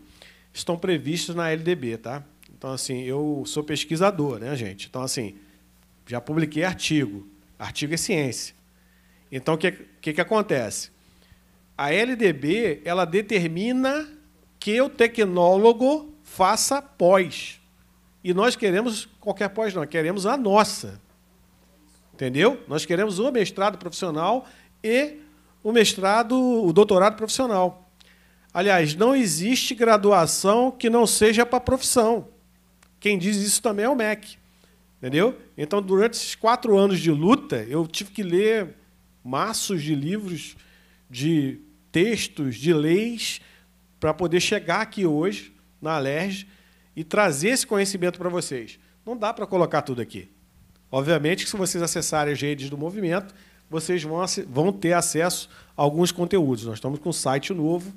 estão previstas na LDB, tá? Então, assim, eu sou pesquisador, né, gente? Então, assim, já publiquei artigo. Artigo é ciência. Então, o que, que, que acontece? A LDB ela determina que o tecnólogo faça pós. E nós queremos qualquer pós, não, queremos a nossa. Entendeu? Nós queremos o mestrado profissional e o mestrado, o doutorado profissional. Aliás, não existe graduação que não seja para profissão. Quem diz isso também é o MEC. Entendeu? Então, durante esses quatro anos de luta, eu tive que ler maços de livros, de textos, de leis, para poder chegar aqui hoje, na Alerj, e trazer esse conhecimento para vocês. Não dá para colocar tudo aqui. Obviamente que se vocês acessarem as redes do movimento, vocês vão, vão ter acesso a alguns conteúdos. Nós estamos com um site novo,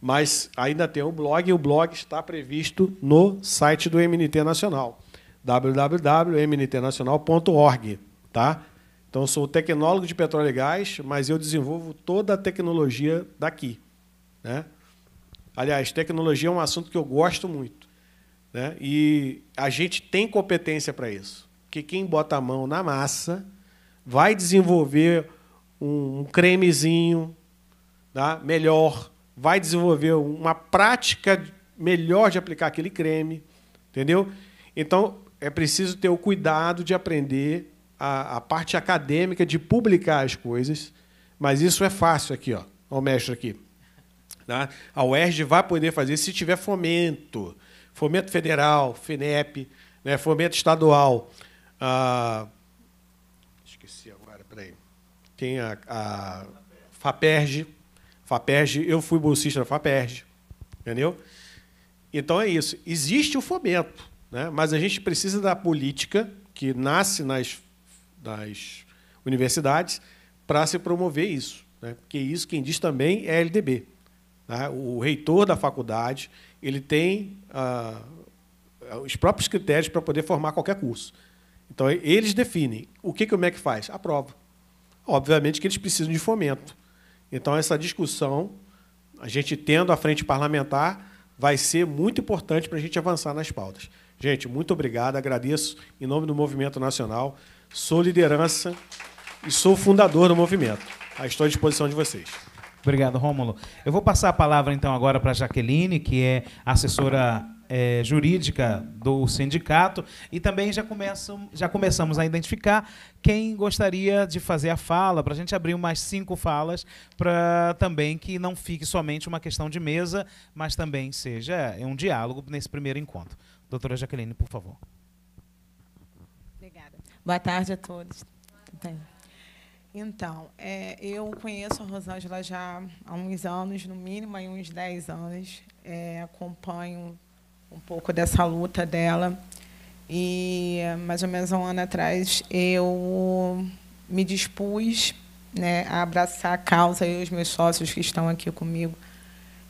mas ainda tem o blog, e o blog está previsto no site do MNT Nacional, www.mntnacional.org. Tá? Então, sou tecnólogo de petróleo e gás, mas eu desenvolvo toda a tecnologia daqui. Né? Aliás, tecnologia é um assunto que eu gosto muito. Né? E a gente tem competência para isso. Porque quem bota a mão na massa vai desenvolver um, cremezinho tá? melhor, vai desenvolver uma prática melhor de aplicar aquele creme. Entendeu? Então, é preciso ter o cuidado de aprender a, a, parte acadêmica de publicar as coisas, mas isso é fácil aqui, ó. Olha o mestre aqui. Tá? A UERJ vai poder fazer se tiver fomento, fomento federal, FINEP, né, fomento estadual. Ah, esqueci agora, peraí. Tem a, a FAPERJ. FAPERJ, eu fui bolsista da FAPERJ, entendeu? Então é isso. Existe o fomento, né? mas a gente precisa da política que nasce nas das universidades para se promover isso. Né? Porque isso quem diz também é a LDB. Né? O reitor da faculdade ele tem ah, os próprios critérios para poder formar qualquer curso. Então, eles definem. O que, que o MEC faz? Aprova. Obviamente que eles precisam de fomento. Então, essa discussão, a gente tendo a frente parlamentar, vai ser muito importante para a gente avançar nas pautas. Gente, muito obrigado, agradeço em nome do Movimento Nacional sou liderança e sou fundador do movimento. Estou à disposição de vocês. Obrigado, Rômulo. Eu vou passar a palavra então agora para a Jaqueline, que é assessora é, jurídica do sindicato, e também já, começam, já começamos a identificar quem gostaria de fazer a fala, para a gente abrir umas cinco falas, para também que não fique somente uma questão de mesa, mas também seja um diálogo nesse primeiro encontro. Doutora Jaqueline, por favor. Boa tarde a todos. Então, é, eu conheço a Rosângela já há uns anos, no mínimo aí uns 10 anos. É, acompanho um pouco dessa luta dela. E, mais ou menos um ano atrás, eu me dispus né, a abraçar a causa, e os meus sócios que estão aqui comigo,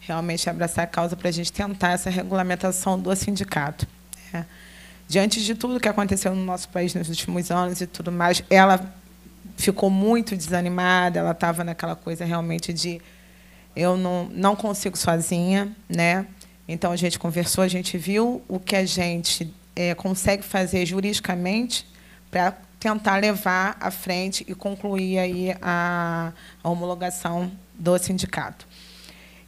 realmente abraçar a causa para a gente tentar essa regulamentação do sindicato. Né diante de tudo que aconteceu no nosso país nos últimos anos e tudo mais, ela ficou muito desanimada, ela estava naquela coisa realmente de eu não, não consigo sozinha, né? Então a gente conversou, a gente viu o que a gente é, consegue fazer juridicamente para tentar levar à frente e concluir aí a, a homologação do sindicato.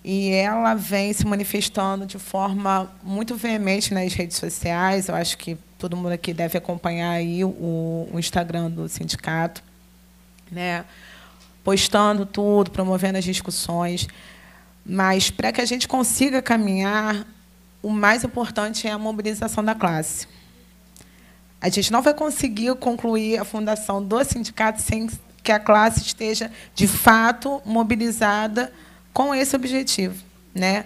E ela vem se manifestando de forma muito veemente nas redes sociais. Eu acho que todo mundo aqui deve acompanhar aí o, o Instagram do sindicato, né? postando tudo, promovendo as discussões. Mas para que a gente consiga caminhar, o mais importante é a mobilização da classe. A gente não vai conseguir concluir a fundação do sindicato sem que a classe esteja, de fato, mobilizada com esse objetivo. Né?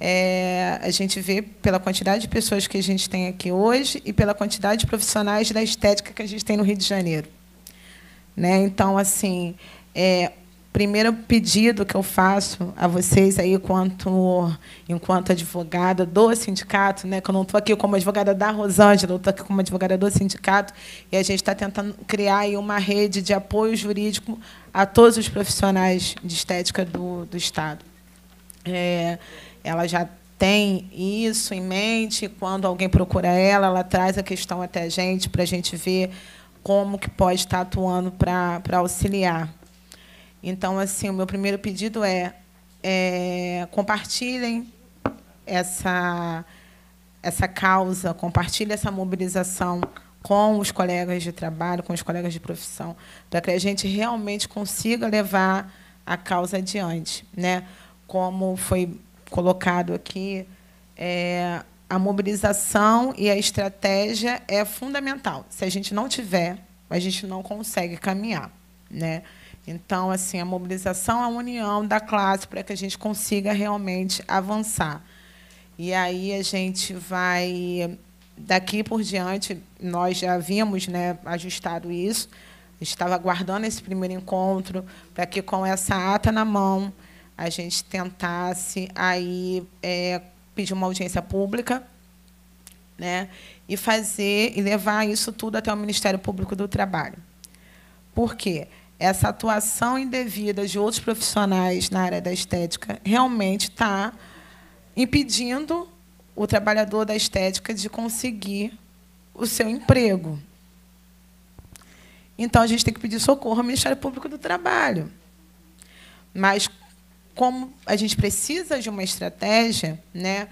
É, a gente vê pela quantidade de pessoas que a gente tem aqui hoje e pela quantidade de profissionais da estética que a gente tem no Rio de Janeiro. Né? Então, assim, é, primeiro pedido que eu faço a vocês aí, enquanto, enquanto advogada do sindicato, né, que eu não estou aqui como advogada da Rosângela, estou aqui como advogada do sindicato, e a gente está tentando criar uma rede de apoio jurídico a todos os profissionais de estética do, do Estado. É, ela já tem isso em mente, quando alguém procura ela, ela traz a questão até a gente, para a gente ver como que pode estar atuando para auxiliar. Então, assim, o meu primeiro pedido é, é compartilhem essa, essa causa, compartilhem essa mobilização com os colegas de trabalho, com os colegas de profissão, para que a gente realmente consiga levar a causa adiante. Né? Como foi colocado aqui, é, a mobilização e a estratégia é fundamental. Se a gente não tiver, a gente não consegue caminhar. Né? Então, assim, a mobilização, a união da classe para que a gente consiga realmente avançar. E aí a gente vai, daqui por diante, nós já havíamos né, ajustado isso, estava aguardando esse primeiro encontro para que, com essa ata na mão, a gente tentasse aí é, pedir uma audiência pública né, e fazer e levar isso tudo até o Ministério Público do Trabalho. Por quê? Essa atuação indevida de outros profissionais na área da estética realmente está impedindo o trabalhador da estética de conseguir o seu emprego. Então, a gente tem que pedir socorro ao Ministério Público do Trabalho. Mas, como a gente precisa de uma estratégia, né,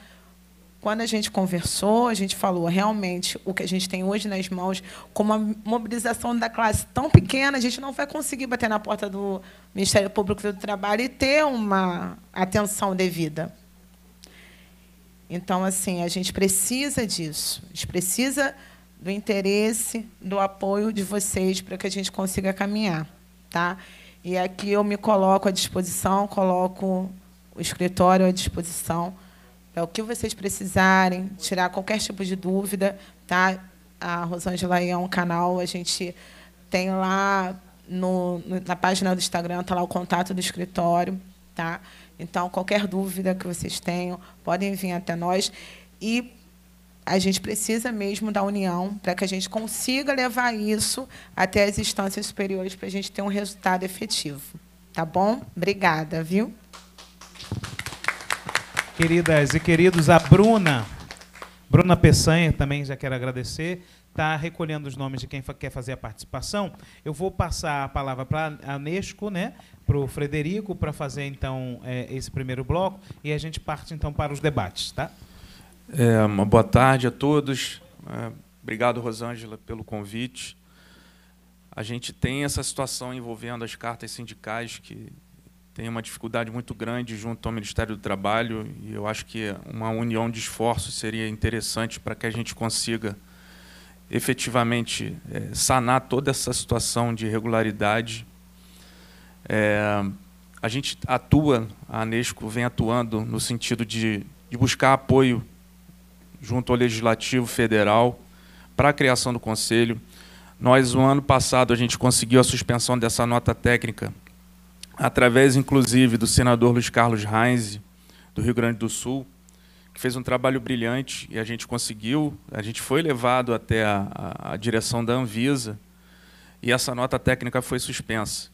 quando a gente conversou, a gente falou realmente o que a gente tem hoje nas mãos, com uma mobilização da classe tão pequena, a gente não vai conseguir bater na porta do Ministério Público do Trabalho e ter uma atenção devida. Então, assim, a gente precisa disso. A gente precisa do interesse, do apoio de vocês para que a gente consiga caminhar, tá? E aqui eu me coloco à disposição, coloco o escritório à disposição é o que vocês precisarem, tirar qualquer tipo de dúvida, tá? A Rosângela é um canal, a gente tem lá no, na página do Instagram, está lá o contato do escritório, tá? Então, qualquer dúvida que vocês tenham, podem vir até nós. E a gente precisa mesmo da união para que a gente consiga levar isso até as instâncias superiores para a gente ter um resultado efetivo. Tá bom? Obrigada, viu? Queridas e queridos, a Bruna, Bruna Peçanha, também já quero agradecer, está recolhendo os nomes de quem quer fazer a participação. Eu vou passar a palavra para a Nesco, né, para o Frederico, para fazer então é, esse primeiro bloco, e a gente parte então para os debates. Tá? É, uma boa tarde a todos. É, obrigado, Rosângela, pelo convite. A gente tem essa situação envolvendo as cartas sindicais que tem uma dificuldade muito grande junto ao Ministério do Trabalho e eu acho que uma união de esforços seria interessante para que a gente consiga efetivamente é, sanar toda essa situação de irregularidade. É, a gente atua, a Anesco vem atuando no sentido de, de buscar apoio junto ao Legislativo Federal para a criação do Conselho. Nós, no ano passado, a gente conseguiu a suspensão dessa nota técnica através, inclusive, do senador Luiz Carlos Reis, do Rio Grande do Sul, que fez um trabalho brilhante e a gente conseguiu, a gente foi levado até a, a, a direção da Anvisa e essa nota técnica foi suspensa.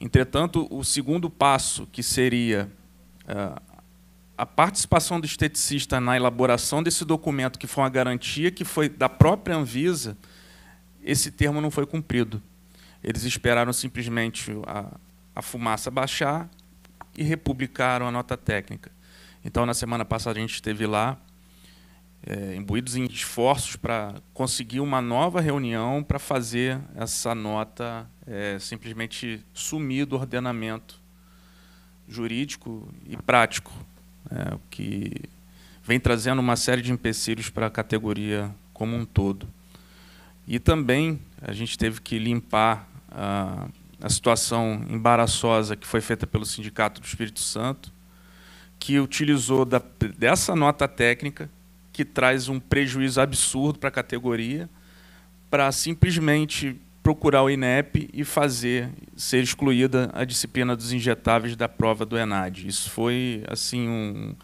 Entretanto, o segundo passo, que seria uh, a participação do esteticista na elaboração desse documento, que foi uma garantia que foi da própria Anvisa, esse termo não foi cumprido. Eles esperaram simplesmente a, a fumaça baixar e republicaram a nota técnica. Então, na semana passada, a gente esteve lá, é, imbuídos em esforços para conseguir uma nova reunião para fazer essa nota é, simplesmente sumir do ordenamento jurídico e prático, é, que vem trazendo uma série de empecilhos para a categoria como um todo. E também a gente teve que limpar a, a situação embaraçosa que foi feita pelo Sindicato do Espírito Santo, que utilizou da, dessa nota técnica, que traz um prejuízo absurdo para a categoria, para simplesmente procurar o INEP e fazer ser excluída a disciplina dos injetáveis da prova do ENAD. Isso foi assim um,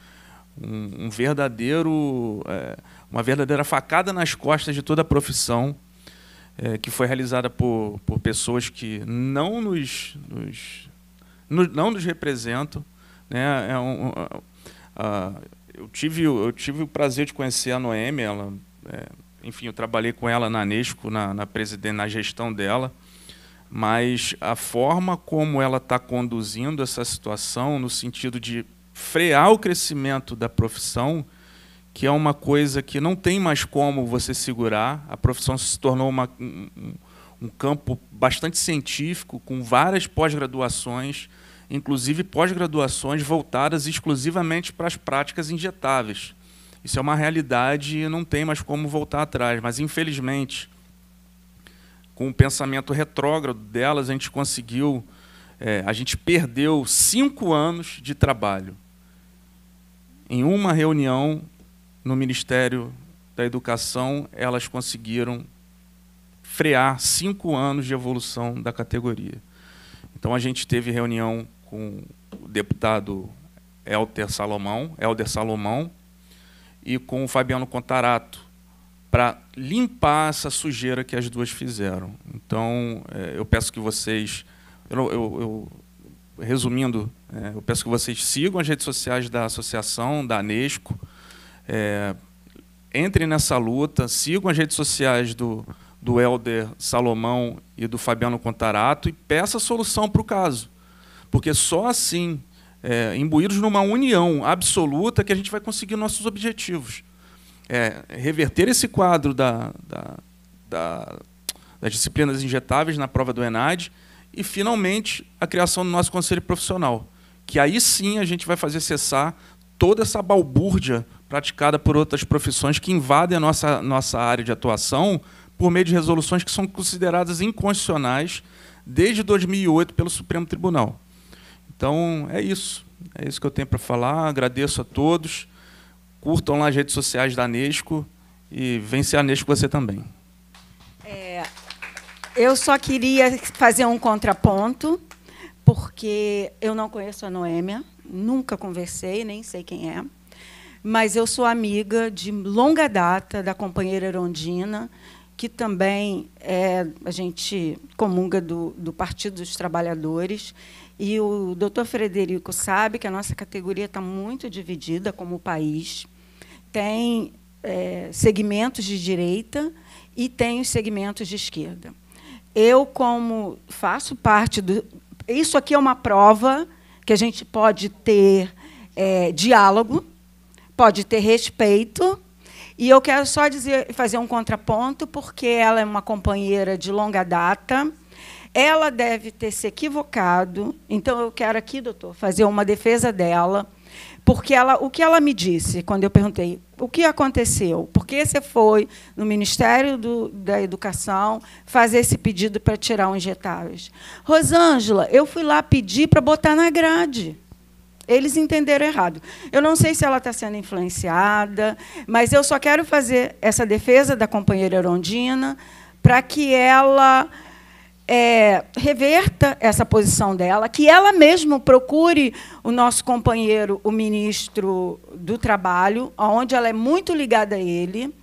um, um verdadeiro, é, uma verdadeira facada nas costas de toda a profissão é, que foi realizada por, por pessoas que não nos, nos, não nos representam. Né? É um, eu, tive, eu tive o prazer de conhecer a Noêmia, ela, é, enfim, eu trabalhei com ela na Nesco, na, na, na gestão dela, mas a forma como ela está conduzindo essa situação, no sentido de frear o crescimento da profissão, que é uma coisa que não tem mais como você segurar. A profissão se tornou uma, um, um campo bastante científico, com várias pós-graduações, inclusive pós-graduações voltadas exclusivamente para as práticas injetáveis. Isso é uma realidade e não tem mais como voltar atrás. Mas, infelizmente, com o pensamento retrógrado delas, a gente conseguiu, é, a gente perdeu cinco anos de trabalho. Em uma reunião no Ministério da Educação, elas conseguiram frear cinco anos de evolução da categoria. Então a gente teve reunião com o deputado Elter Salomão, Helder Salomão, e com o Fabiano Contarato, para limpar essa sujeira que as duas fizeram. Então, é, eu peço que vocês, eu, eu, eu resumindo, é, eu peço que vocês sigam as redes sociais da associação, da Anesco, é, entrem nessa luta, sigam as redes sociais do, do Helder Salomão e do Fabiano Contarato e peça solução para o caso. Porque só assim, é, imbuídos numa união absoluta, que a gente vai conseguir nossos objetivos. É, reverter esse quadro da, da, da, das disciplinas injetáveis na prova do ENAD e, finalmente, a criação do nosso conselho profissional. Que aí sim a gente vai fazer cessar toda essa balbúrdia praticada por outras profissões que invadem a nossa, nossa área de atuação por meio de resoluções que são consideradas inconstitucionais desde 2008 pelo Supremo Tribunal. Então, é isso. É isso que eu tenho para falar. Agradeço a todos. Curtam lá as redes sociais da Anesco e vence a Anesco você também. É, eu só queria fazer um contraponto, porque eu não conheço a Noêmia, nunca conversei, nem sei quem é mas eu sou amiga de longa data da companheira Erondina, que também é, a gente comunga do, do Partido dos Trabalhadores. E o doutor Frederico sabe que a nossa categoria está muito dividida como país. Tem é, segmentos de direita e tem os segmentos de esquerda. Eu, como faço parte do. Isso aqui é uma prova que a gente pode ter é, diálogo pode ter respeito. E eu quero só dizer, fazer um contraponto, porque ela é uma companheira de longa data. Ela deve ter se equivocado. Então, eu quero aqui, doutor, fazer uma defesa dela. Porque ela, o que ela me disse quando eu perguntei o que aconteceu? Por que você foi no Ministério do, da Educação fazer esse pedido para tirar os injetáveis? Rosângela, eu fui lá pedir para botar na grade. Eles entenderam errado. Eu não sei se ela está sendo influenciada, mas eu só quero fazer essa defesa da companheira Rondina para que ela é, reverta essa posição dela, que ela mesma procure o nosso companheiro, o ministro do Trabalho, onde ela é muito ligada a ele,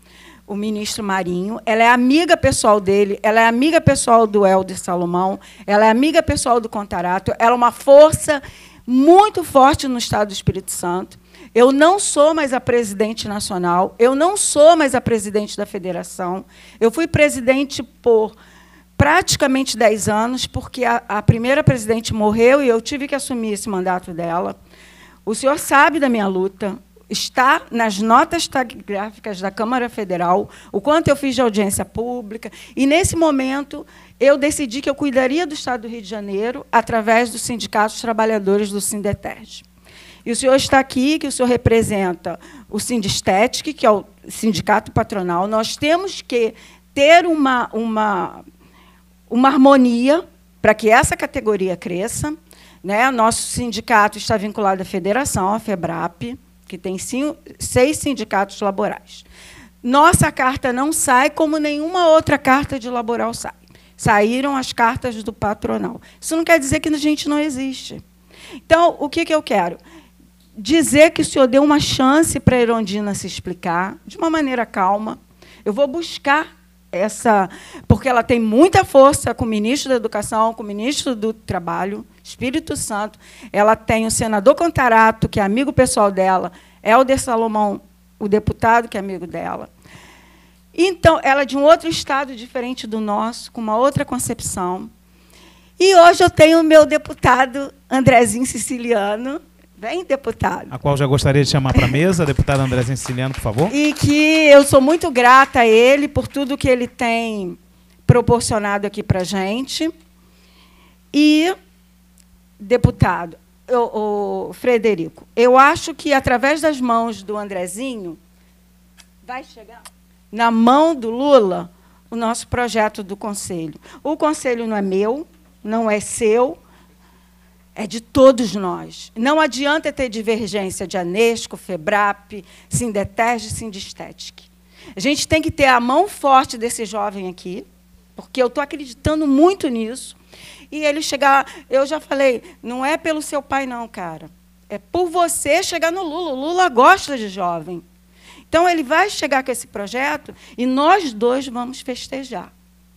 o ministro Marinho. Ela é amiga pessoal dele, ela é amiga pessoal do Helder Salomão, ela é amiga pessoal do Contarato, ela é uma força muito forte no Estado do Espírito Santo. Eu não sou mais a presidente nacional, eu não sou mais a presidente da federação. Eu fui presidente por praticamente 10 anos, porque a, a primeira presidente morreu e eu tive que assumir esse mandato dela. O senhor sabe da minha luta, está nas notas taquigráficas da Câmara Federal, o quanto eu fiz de audiência pública, e, nesse momento, eu decidi que eu cuidaria do Estado do Rio de Janeiro através do Sindicato dos Trabalhadores do Sindeteg. E o senhor está aqui, que o senhor representa o Sindestétic, que é o sindicato patronal. Nós temos que ter uma, uma, uma harmonia para que essa categoria cresça. Né? Nosso sindicato está vinculado à federação, à FEBRAP, que tem cinco, seis sindicatos laborais. Nossa carta não sai como nenhuma outra carta de laboral sai. Saíram as cartas do patronal. Isso não quer dizer que a gente não existe. Então, o que, que eu quero? dizer que o senhor deu uma chance para a Erondina se explicar de uma maneira calma. Eu vou buscar essa, porque ela tem muita força com o ministro da Educação, com o ministro do Trabalho, Espírito Santo. Ela tem o senador Contarato, que é amigo pessoal dela, Helder Salomão, o deputado que é amigo dela. Então, ela é de um outro estado diferente do nosso, com uma outra concepção. E hoje eu tenho o meu deputado Andrezinho Siciliano, Vem, deputado. A qual já gostaria de chamar para a mesa, deputado André Siciliano, por favor. E que eu sou muito grata a ele por tudo que ele tem proporcionado aqui para a gente. E, deputado, o, o Frederico, eu acho que através das mãos do Andrezinho, vai chegar na mão do Lula o nosso projeto do Conselho. O Conselho não é meu, não é seu, é de todos nós. Não adianta ter divergência de Anesco, Febrap, Sindetege e Sindestétic. A gente tem que ter a mão forte desse jovem aqui, porque eu estou acreditando muito nisso. E ele chegar, eu já falei, não é pelo seu pai, não, cara. É por você chegar no Lula. O Lula gosta de jovem. Então, ele vai chegar com esse projeto e nós dois vamos festejar.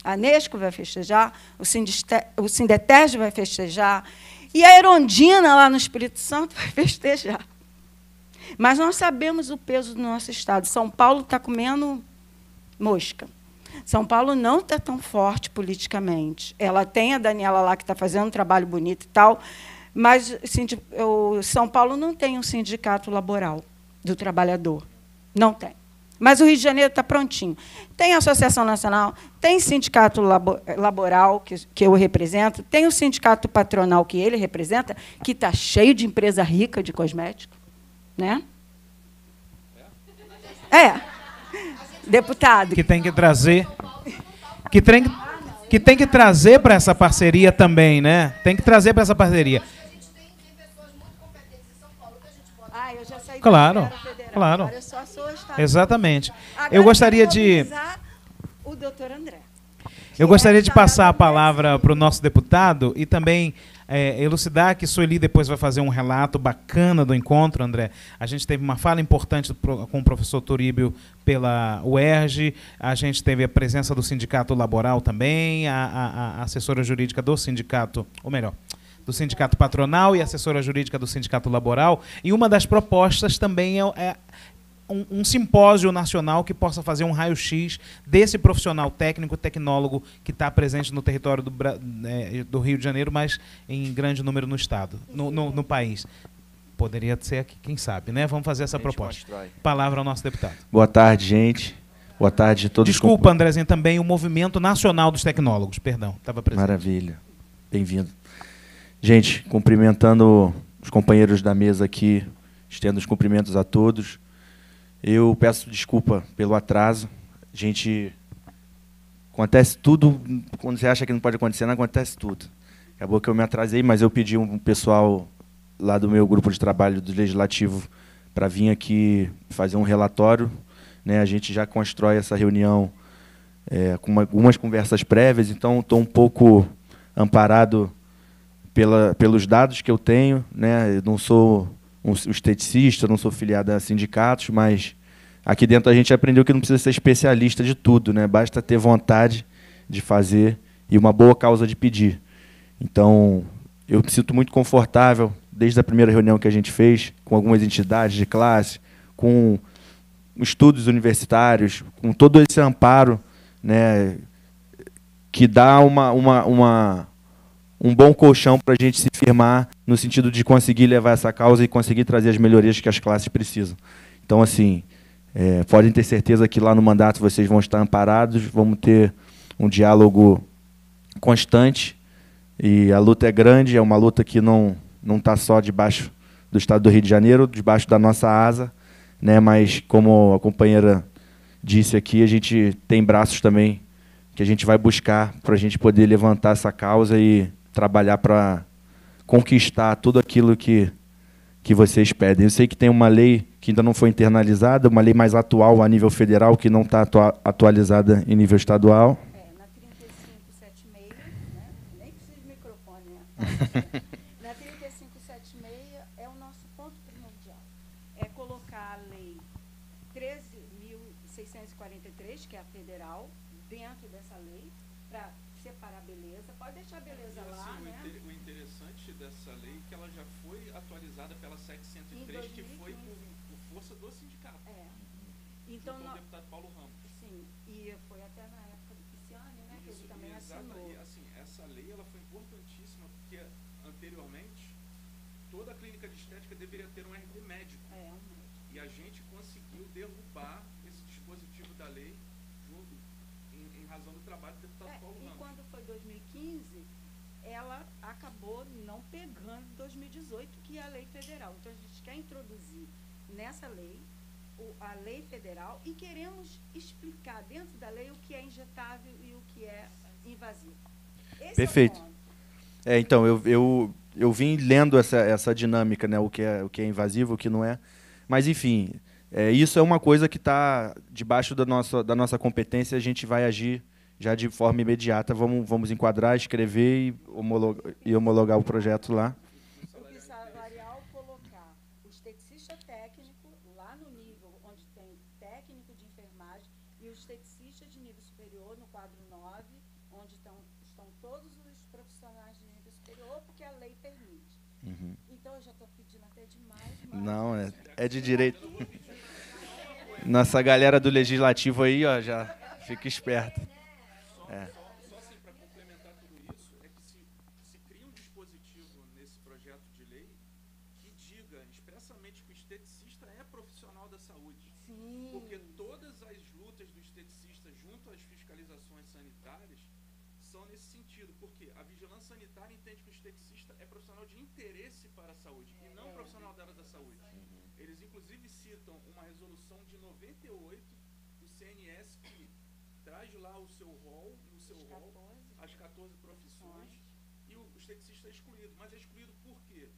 A Anesco vai festejar, o Sindetege vai festejar, e a Erondina, lá no Espírito Santo, vai *laughs* festejar. Mas nós sabemos o peso do nosso Estado. São Paulo está comendo mosca. São Paulo não está tão forte politicamente. Ela tem a Daniela lá, que está fazendo um trabalho bonito e tal, mas o São Paulo não tem um sindicato laboral do trabalhador. Não tem. Mas o Rio de Janeiro está prontinho. Tem a Associação Nacional, tem sindicato laboral, que, que eu represento, tem o sindicato patronal que ele representa, que está cheio de empresa rica de cosmético. Né? É. Deputado. Que tem que trazer. Que tem, que tem que trazer para essa parceria também, né? Tem que trazer para essa parceria. Ah, eu já saí claro. Claro. Exatamente. eu gostaria de. O doutor André. Eu gostaria de passar a palavra para o nosso deputado e também é, elucidar que Sueli depois vai fazer um relato bacana do encontro, André. A gente teve uma fala importante com o professor Turíbio pela UERJ, a gente teve a presença do Sindicato Laboral também, a, a, a assessora jurídica do sindicato, ou melhor, do Sindicato Patronal e assessora jurídica do Sindicato Laboral. E uma das propostas também é, é um, um, simpósio nacional que possa fazer um raio-x desse profissional técnico, tecnólogo que está presente no território do, é, do, Rio de Janeiro, mas em grande número no Estado, no, no, no país. Poderia ser aqui, quem sabe, né? Vamos fazer essa proposta. Constrói. Palavra ao nosso deputado. Boa tarde, gente. Boa tarde a todos. Desculpa, Andrezinho, também o Movimento Nacional dos Tecnólogos, perdão, estava presente. Maravilha. Bem-vindo. Gente, cumprimentando os companheiros da mesa aqui, estendo os cumprimentos a todos. Eu peço desculpa pelo atraso. A gente acontece tudo quando você acha que não pode acontecer, não acontece tudo. Acabou que eu me atrasei, mas eu pedi um pessoal lá do meu grupo de trabalho do legislativo para vir aqui fazer um relatório. Né? A gente já constrói essa reunião é, com uma, algumas conversas prévias, então estou um pouco amparado pela, pelos dados que eu tenho, né, eu não sou um esteticista, não sou filiado a sindicatos, mas aqui dentro a gente aprendeu que não precisa ser especialista de tudo, né? Basta ter vontade de fazer e uma boa causa de pedir. Então, eu me sinto muito confortável desde a primeira reunião que a gente fez com algumas entidades de classe, com estudos universitários, com todo esse amparo, né, que dá uma, uma, uma um bom colchão para a gente se firmar no sentido de conseguir levar essa causa e conseguir trazer as melhorias que as classes precisam. Então, assim, é, podem ter certeza que lá no mandato vocês vão estar amparados, vamos ter um diálogo constante e a luta é grande, é uma luta que não não está só debaixo do Estado do Rio de Janeiro, debaixo da nossa asa, né? Mas como a companheira disse aqui, a gente tem braços também que a gente vai buscar para a gente poder levantar essa causa e trabalhar para conquistar tudo aquilo que que vocês pedem. Eu sei que tem uma lei que ainda não foi internalizada, uma lei mais atual a nível federal que não está atualizada em nível estadual. É, na 3576, né? nem precisa de microfone, né? *laughs* na 3576 é o nosso ponto primordial. É colocar a lei 13.643, que é a federal, dentro dessa lei, para separar a beleza. Pode deixar a beleza E, lá, assim, né? o, inte- o interessante dessa lei é que ela já foi atualizada pela SEC 103, que foi por, por força do sindicato. É. Então, junto ao nó- deputado Paulo Ramos. sim, e foi até na época do Pisciani, né, que ele Isso, também exata- assinou. E, assim, essa lei ela foi importantíssima porque anteriormente toda a clínica de estética deveria ter um RD médico. É, um médico. E a gente conseguiu derrubar esse dispositivo da lei junto, em, em razão do trabalho do deputado É, Paulo e Ramos. quando foi 2015, ela acabou em 2018, que é a lei federal. Então, a gente quer introduzir nessa lei o- a lei federal e queremos explicar dentro da lei o que é injetável e o que é invasivo. Esse Perfeito. É o ponto. É, então, eu, eu, eu vim lendo essa, essa dinâmica, né, o, que é, o que é invasivo, o que não é. Mas, enfim, é, isso é uma coisa que está debaixo da nossa, da nossa competência, a gente vai agir já de forma imediata. Vamos, vamos enquadrar, escrever e homologar, e homologar o projeto lá. O bisalarial colocar o esteticista técnico lá no nível onde tem técnico de enfermagem e o esteticista de nível superior no quadro 9, onde estão, estão todos os profissionais de nível superior, porque a lei permite. Então eu já estou pedindo até demais. Não, é, é de direito. Nossa galera do legislativo aí, ó, já fica esperta. É. Só assim, para complementar tudo isso, é que se, se cria um dispositivo nesse projeto de lei que diga expressamente que o esteticista é profissional da saúde. Sim. Porque todas as lutas do esteticista junto às fiscalizações sanitárias são nesse sentido. Porque a vigilância sanitária entende que o esteticista é profissional de interesse para a saúde e não profissional da área da saúde. Eles, inclusive, citam uma resolução de 98 do CNS que traz lá o seu rol, no seu Os rol, 14. as 14 profissões e o esteticista é excluído. Mas é excluído por quê?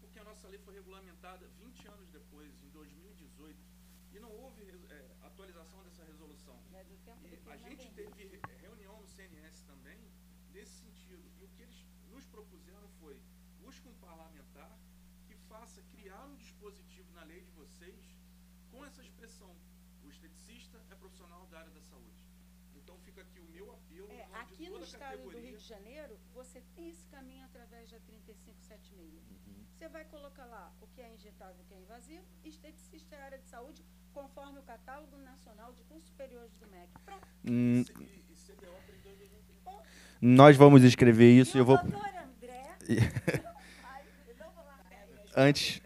Porque a nossa lei foi regulamentada 20 anos depois, em 2018, e não houve eh, atualização dessa resolução. É E a gente teve re- reunião no CNS também nesse sentido. E o que eles nos propuseram foi: busque um parlamentar que faça criar um dispositivo na lei de vocês com essa expressão. O esteticista é profissional da área da saúde. Então fica aqui o meu apelo. É, aqui no estado do. Rio de Janeiro, você tem esse caminho através da 3576. Você vai colocar lá o que é injetável e o que é invasivo, esteticista é área de saúde, conforme o catálogo nacional de cursos superiores do MEC. Pronto. Hum, CBO para em 2030. nós vamos escrever isso. e Eu vou. André. Antes,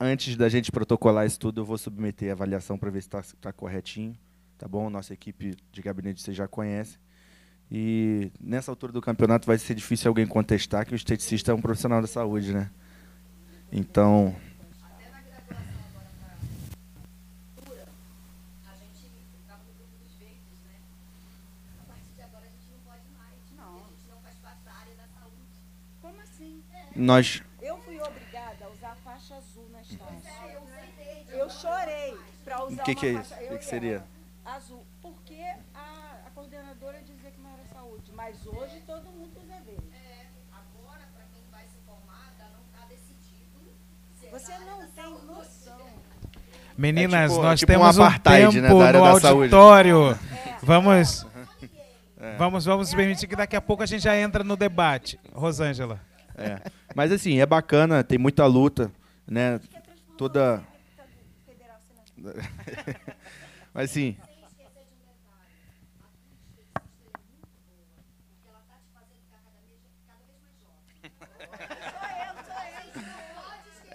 antes da gente protocolar isso tudo, eu vou submeter a avaliação para ver se está corretinho. Tá bom? Nossa equipe de gabinete você já conhece. E nessa altura do campeonato vai ser difícil alguém contestar que o esteticista é um profissional da saúde, né? Então, Até na graduação agora para cultura, a gente estava no grupo dos verdes, né? A partir de agora a gente não pode mais, Não. porque a gente não faz parte da área da saúde. Como assim? nós. Eu fui obrigada a usar a faixa azul na estácio. É, eu chorei para usar O que que é faixa isso? O que que seria? Azul. Porque a, a coordenadora dizia que não era saúde, mas hoje todo mundo usa verde. É, agora, para quem vai se formar, ainda não está decidido se é Você não tem noção. Meninas, É tipo- nós tipo um temos um apartheid, tempo né, da área no da saúde. auditório. Vamos, vamos, vamos permitir que daqui a pouco a gente já entra no debate. Rosângela. É. Mas assim, é bacana, tem muita luta, né? Toda. *laughs* Mas assim.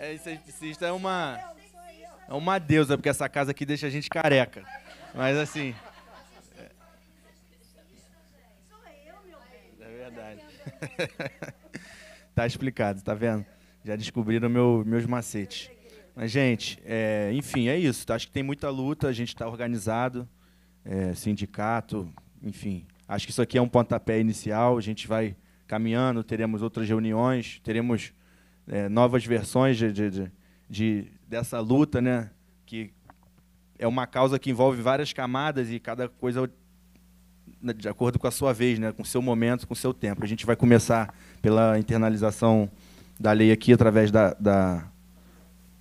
É, esteticista é uma. É uma deusa, porque essa casa aqui deixa a gente careca. Mas assim. É verdade. *laughs* tá explicado, tá vendo? Já descobriram meu, meus macetes. Mas, gente, é, enfim, é isso. Acho que tem muita luta, a gente está organizado, é, sindicato, enfim. Acho que isso aqui é um pontapé inicial, a gente vai caminhando, teremos outras reuniões, teremos é, novas versões de, de, de, de, dessa luta, né? que é uma causa que envolve várias camadas e cada coisa né, de acordo com a sua vez, né? com o seu momento, com o seu tempo. A gente vai começar pela internalização da lei aqui, através da, da,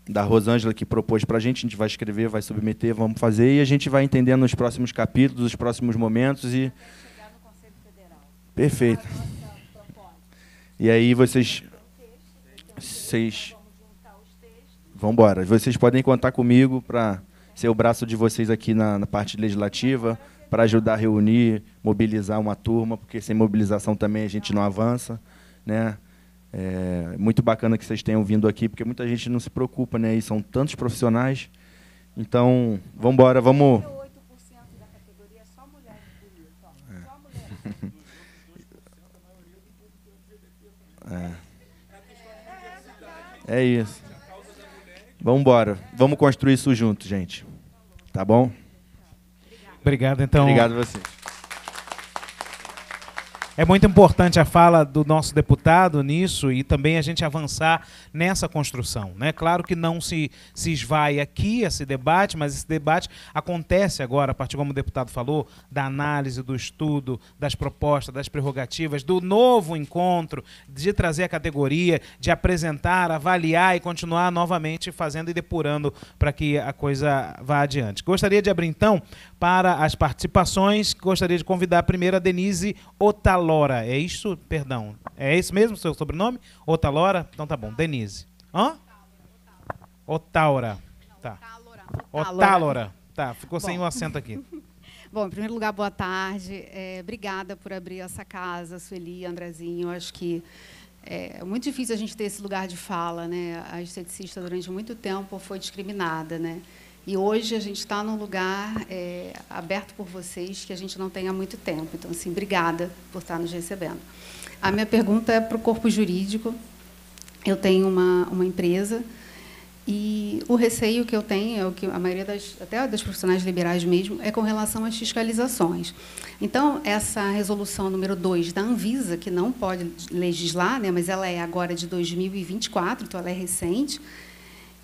da Rosângela, que propôs para a gente. A gente vai escrever, vai submeter, vamos fazer, e a gente vai entendendo os próximos capítulos, os próximos momentos. e Perfeito. E aí vocês vocês embora. Vocês podem contar comigo para ser o braço de vocês aqui na, na parte legislativa, para ajudar a reunir, mobilizar uma turma, porque sem mobilização também a gente não avança, né? É muito bacana que vocês tenham vindo aqui, porque muita gente não se preocupa, né? E são tantos profissionais. Então, vamos embora, vamos. É. É isso. Vamos embora. Vamos construir isso junto, gente. Tá bom? Obrigado, então. Obrigado a vocês. É muito importante a fala do nosso deputado nisso e também a gente avançar nessa construção. Né? Claro que não se, se esvai aqui esse debate, mas esse debate acontece agora, a partir, como o deputado falou, da análise, do estudo, das propostas, das prerrogativas, do novo encontro, de trazer a categoria, de apresentar, avaliar e continuar novamente fazendo e depurando para que a coisa vá adiante. Gostaria de abrir, então, para as participações. Gostaria de convidar a primeira a Denise Otalora. É isso? Perdão. É esse mesmo seu sobrenome? Otalora? Então tá bom. Denise. Hã? Otaura. Tá. Otálora. Tá, ficou sem o acento aqui. *laughs* Bom, em primeiro lugar, boa tarde. É, obrigada por abrir essa casa, Sueli, Andrezinho. Acho que é muito difícil a gente ter esse lugar de fala, né? A esteticista durante muito tempo foi discriminada, né? E hoje a gente está num lugar é, aberto por vocês que a gente não tem há muito tempo. Então, assim, obrigada por estar nos recebendo. A minha pergunta é para o corpo jurídico. Eu tenho uma, uma empresa e o receio que eu tenho, é o que a maioria das, até das profissionais liberais mesmo, é com relação às fiscalizações. Então, essa resolução número 2 da Anvisa, que não pode legislar, né, mas ela é agora de 2024, então ela é recente,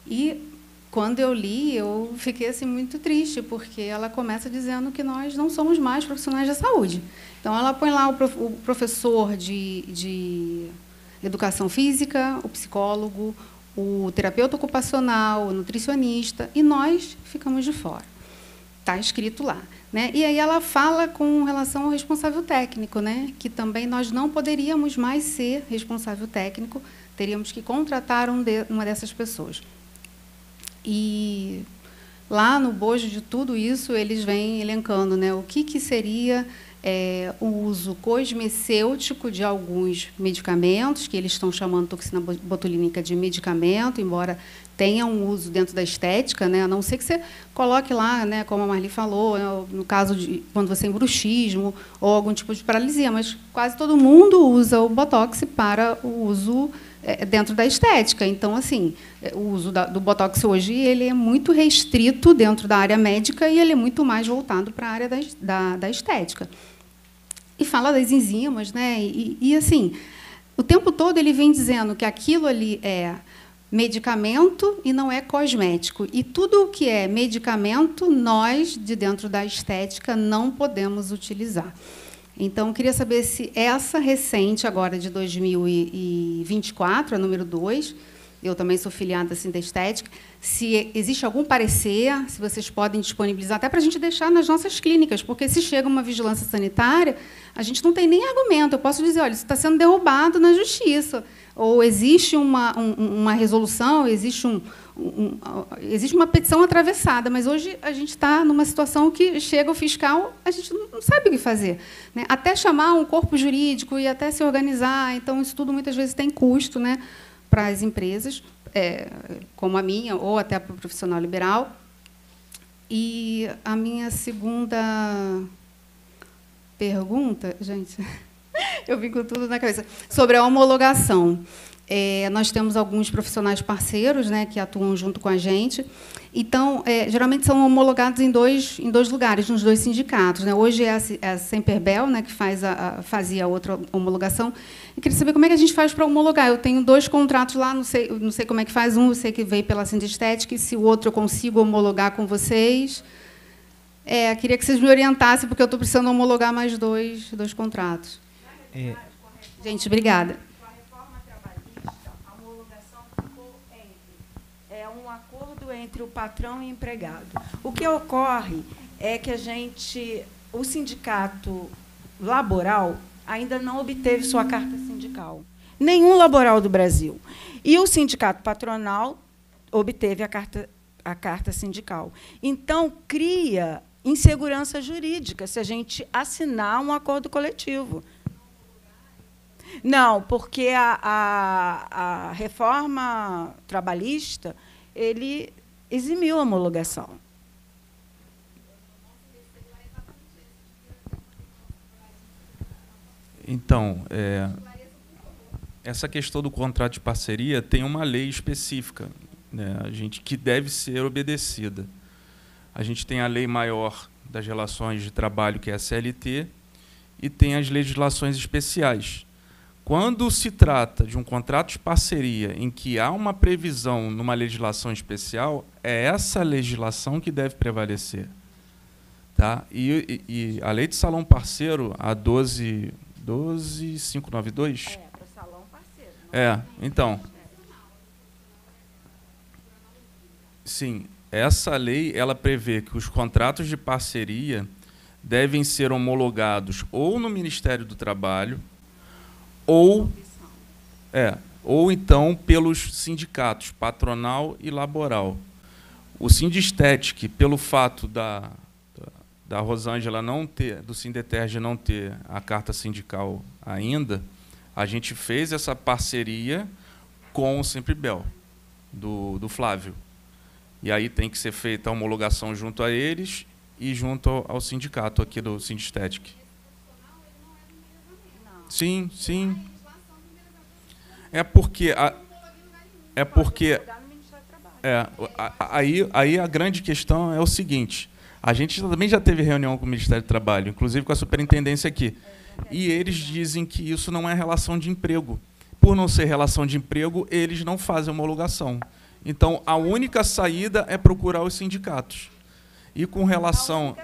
e quando eu li, eu fiquei assim muito triste, porque ela começa dizendo que nós não somos mais profissionais da saúde. Então, ela põe lá o professor de, de educação física, o psicólogo, o terapeuta ocupacional, o nutricionista, e nós ficamos de fora. Está escrito lá. Né? E aí ela fala com relação ao responsável técnico, né? que também nós não poderíamos mais ser responsável técnico, teríamos que contratar um de, uma dessas pessoas. E lá no bojo de tudo isso, eles vêm elencando né, o que, que seria é, o uso cosmecêutico de alguns medicamentos, que eles estão chamando toxina botulínica de medicamento, embora tenha um uso dentro da estética, né? a não ser que você coloque lá, né, como a Marli falou, né, no caso de quando você tem bruxismo ou algum tipo de paralisia, mas quase todo mundo usa o Botox para o uso é, dentro da estética. Então, assim, é, o uso do Botox hoje ele é muito restrito dentro da área médica e ele é muito mais voltado para a área da, da, da, estética. E fala das enzimas, né? E, e, assim, o tempo todo ele vem dizendo que aquilo ali é medicamento e não é cosmético. E tudo o que é medicamento, nós, de dentro da estética, não podemos utilizar. Então, queria saber se essa recente, agora de 2024, a número 2, eu também sou filiada à Sintestética, se existe algum parecer, se vocês podem disponibilizar, até para a gente deixar nas nossas clínicas, porque se chega uma vigilância sanitária, a gente não tem nem argumento. Eu posso dizer, olha, isso está sendo derrubado na justiça, ou existe uma, um, uma resolução, existe um, um, existe uma petição atravessada, mas hoje a gente está numa situação que chega o fiscal, a gente não sabe o que fazer. Né? Até chamar um corpo jurídico e até se organizar, então isso tudo muitas vezes tem custo né, para as empresas, é, como a minha, ou até para o profissional liberal. E a minha segunda pergunta, gente, *laughs* eu vim com tudo na cabeça, sobre a homologação. É, nós temos alguns profissionais parceiros né, que atuam junto com a gente. Então, é, geralmente são homologados em dois, em dois lugares, nos dois sindicatos. Né? Hoje é a, é a Semperbel, né, que faz a, a, fazia a outra homologação. E queria saber como é que a gente faz para homologar. Eu tenho dois contratos lá, não sei, não sei como é que faz. Um eu sei que veio pela Sindestética, e se o outro eu consigo homologar com vocês. É, queria que vocês me orientassem, porque eu estou precisando homologar mais dois, dois contratos. É. Gente, obrigada. entre o patrão e o empregado. O que ocorre é que a gente, o sindicato laboral ainda não obteve sua carta sindical. Nenhum laboral do Brasil. E o sindicato patronal obteve a carta, a carta sindical. Então, cria insegurança jurídica se a gente assinar um acordo coletivo. Não, porque a, a, a reforma trabalhista ele eximiu a homologação. Então, é, essa questão do contrato de parceria tem uma lei específica, né, a gente que deve ser obedecida. A gente tem a lei maior das relações de trabalho, que é a CLT, e tem as legislações especiais. Quando se trata de um contrato de parceria em que há uma previsão numa legislação especial, é essa legislação que deve prevalecer. Tá? E, e, e a lei de salão parceiro, a 12, 12592. É, para o salão parceiro. É, então. Sim, essa lei ela prevê que os contratos de parceria devem ser homologados ou no Ministério do Trabalho ou é, ou então pelos sindicatos patronal e laboral. O Sindestétic, pelo fato da, da Rosângela não ter, do Sindeterge não ter a carta sindical ainda, a gente fez essa parceria com o Sempribel, do, do Flávio. E aí tem que ser feita a homologação junto a eles e junto ao, sindicato aqui do Sindestétic. Sim, sim. É porque a, é porque é, aí, aí a grande questão é o seguinte: a gente também já teve reunião com o Ministério do Trabalho, inclusive com a superintendência aqui, e eles dizem que isso não é relação de emprego. Por não ser relação de emprego, eles não fazem homologação. Então, a única saída é procurar os sindicatos. E com relação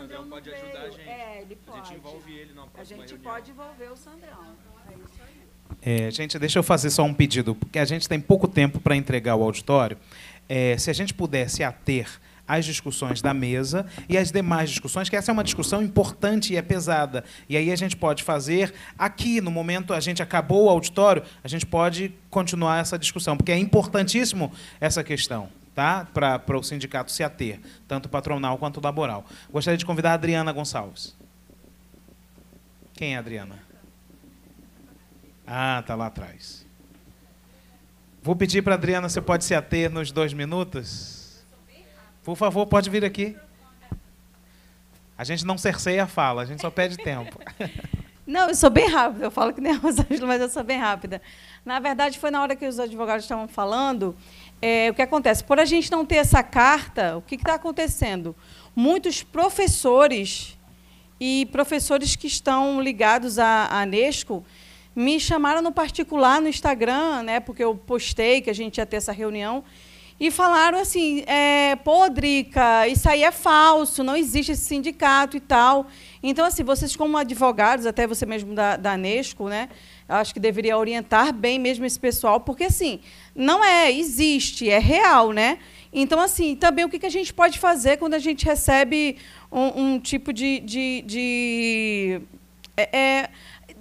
Sandrão pode veio. ajudar a gente. É, ele pode. A gente envolve ele na próxima A gente reunião. pode envolver o Sandrão. É isso aí. É, gente, deixa eu fazer só um pedido, porque a gente tem pouco tempo para entregar o auditório. É, se a gente pudesse ater as discussões da mesa e as demais discussões, que essa é uma discussão importante e é pesada. E aí a gente pode fazer aqui, no momento a gente acabou o auditório, a gente pode continuar essa discussão, porque é importantíssimo essa questão tá? para o sindicato se ater, tanto patronal quanto laboral. Gostaria de convidar a Adriana Gonçalves. Quem é a Adriana? Ah, está lá atrás. Vou pedir para a Adriana, você pode se ater nos dois minutos? Por favor, pode vir aqui. A gente não cerceia a fala, a gente só pede tempo. *laughs* Não, eu sou bem rápida. Eu falo que nem a Rosângela, mas eu sou bem rápida. Na verdade, foi na hora que os advogados estavam falando, é, o que acontece? Por a gente não ter essa carta, o que está acontecendo? Muitos professores e professores que estão ligados à, Nesco me chamaram no particular no Instagram, né, porque eu postei que a gente ia ter essa reunião, e falaram assim: é, pô, Drica, isso aí é falso, não existe esse sindicato e tal. Então, assim, vocês, como advogados, até você mesmo da, da Nesco, né, acho que deveria orientar bem mesmo esse pessoal, porque, assim, não é, existe, é real, né? Então, assim, também o que a gente pode fazer quando a gente recebe um, um tipo de, de, de é, é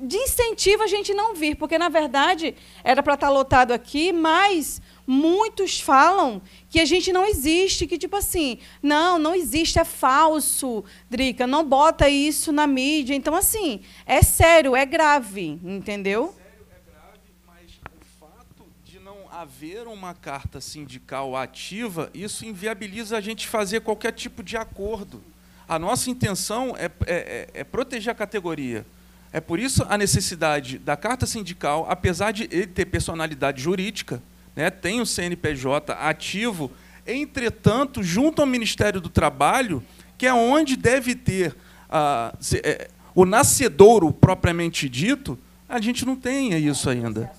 de incentivo a gente não vir, porque, na verdade, era para estar lotado aqui, mas muitos falam que a gente não existe, que tipo assim, não, não existe, é falso, Drica, não bota isso na mídia. Então, assim, é sério, é grave, entendeu? É sério, é grave, mas o fato de não haver uma carta sindical ativa, isso inviabiliza a gente fazer qualquer tipo de acordo. A nossa intenção é, é, é, é proteger a categoria. É por isso a necessidade da carta sindical, apesar de ele ter personalidade jurídica, né, tem o CNPJ ativo, entretanto, junto ao Ministério do Trabalho, que é onde deve ter ah, é, o nascedouro propriamente dito, a gente não tem isso ainda.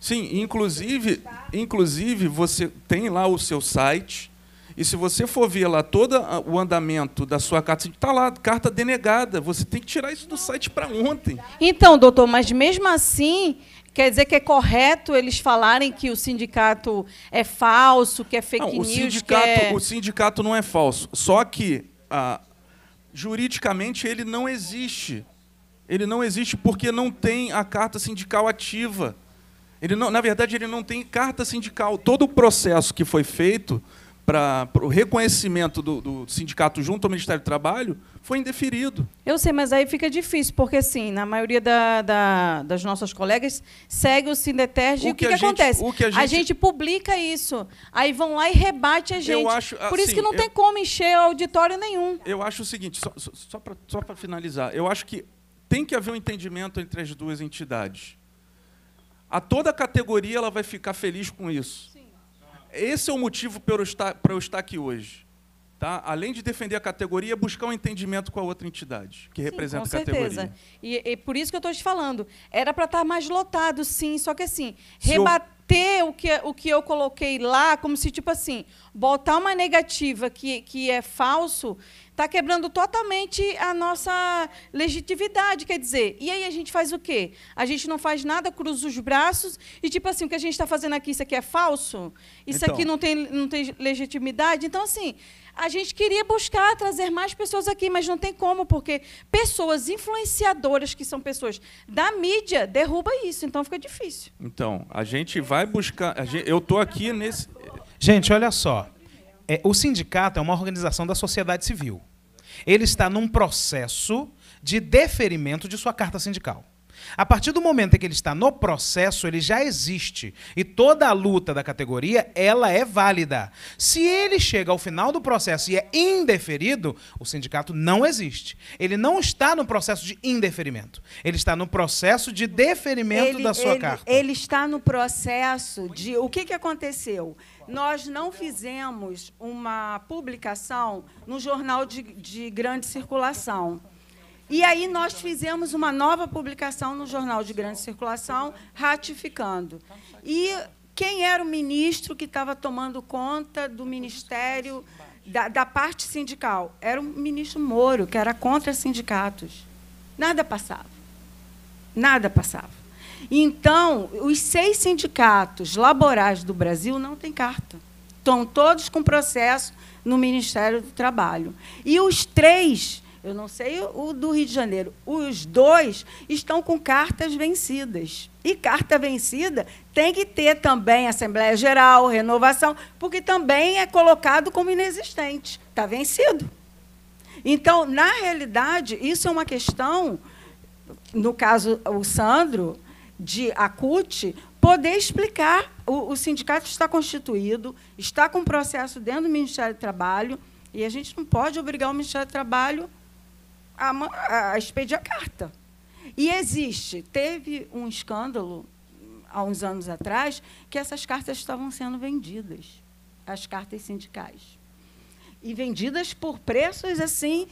Sim, inclusive, inclusive você tem lá o seu site, e se você for ver lá todo o andamento da sua carta, está lá, carta denegada. Você tem que tirar isso do site para ontem. Então, doutor, mas mesmo assim, Quer dizer que é correto eles falarem que o sindicato é falso, que é fake não, o news? Sindicato, é... O sindicato não é falso. Só que, ah, juridicamente, ele não existe. Ele não existe porque não tem a carta sindical ativa. Ele não, na verdade, ele não tem carta sindical. Todo o processo que foi feito para o reconhecimento do, do, sindicato junto ao Ministério do Trabalho foi indeferido. Eu sei, mas aí fica difícil, porque assim, na maioria da, da, das nossas colegas segue o Sindeterge. E o que, que, que gente, acontece? O que a, gente... a, gente... publica isso, aí vão lá e rebate a gente. Acho, Por assim, isso que não eu... tem como encher auditório nenhum. Eu acho o seguinte, só, só para só finalizar, eu acho que tem que haver um entendimento entre as duas entidades. A toda categoria ela vai ficar feliz com isso. Esse é o motivo para eu estar, para eu estar aqui hoje. Tá? Além de defender a categoria, buscar um entendimento com a outra entidade que sim, representa a categoria. Com certeza. E, e, por isso que eu estou te falando. Era para estar mais lotado, sim, só que assim, Se rebater eu... o, que, o que eu coloquei lá, como se, tipo assim, botar uma negativa que, que é falso está quebrando totalmente a nossa legitimidade. Quer dizer, e aí a gente faz o quê? A gente não faz nada, cruza os braços e, tipo assim, o que a gente está fazendo aqui, isso aqui é falso? Isso então, aqui não tem, não tem legitimidade? Então, assim, a gente queria buscar trazer mais pessoas aqui, mas não tem como, porque pessoas influenciadoras, que são pessoas da mídia, derruba isso, então fica difícil. Então, a gente vai buscar. Gente, eu estou aqui nesse. Gente, olha só. É, o sindicato é uma organização da sociedade civil ele está num processo de deferimento de sua carta sindical. A partir do momento em que ele está no processo, ele já existe. E toda a luta da categoria, ela é válida. Se ele chega ao final do processo e é indeferido, o sindicato não existe. Ele não está no processo de indeferimento. Ele está no processo de deferimento ele, da sua ele, carta. Ele está no processo de... O que, que aconteceu? nós não fizemos uma publicação no jornal de, de grande circulação. E aí nós fizemos uma nova publicação no jornal de grande circulação, ratificando. E quem era o ministro que estava tomando conta do ministério, da, da parte sindical? Era o ministro Moro, que era contra sindicatos. Nada passava. Nada passava. Então, os seis sindicatos laborais do Brasil não têm carta. Estão todos com processo no Ministério do Trabalho. E os três, eu não sei o do Rio de Janeiro, os dois estão com cartas vencidas. E carta vencida tem que ter também Assembleia Geral, renovação, porque também é colocado como inexistente. Está vencido. Então, na realidade, isso é uma questão, no caso, o Sandro, de ACUT poder explicar. O, o, sindicato está constituído, está com processo dentro do Ministério do Trabalho, e a gente não pode obrigar o Ministério do Trabalho a, a expedir a carta. E existe, teve um escândalo há uns anos atrás que essas cartas estavam sendo vendidas, as cartas sindicais. E vendidas por preços assim.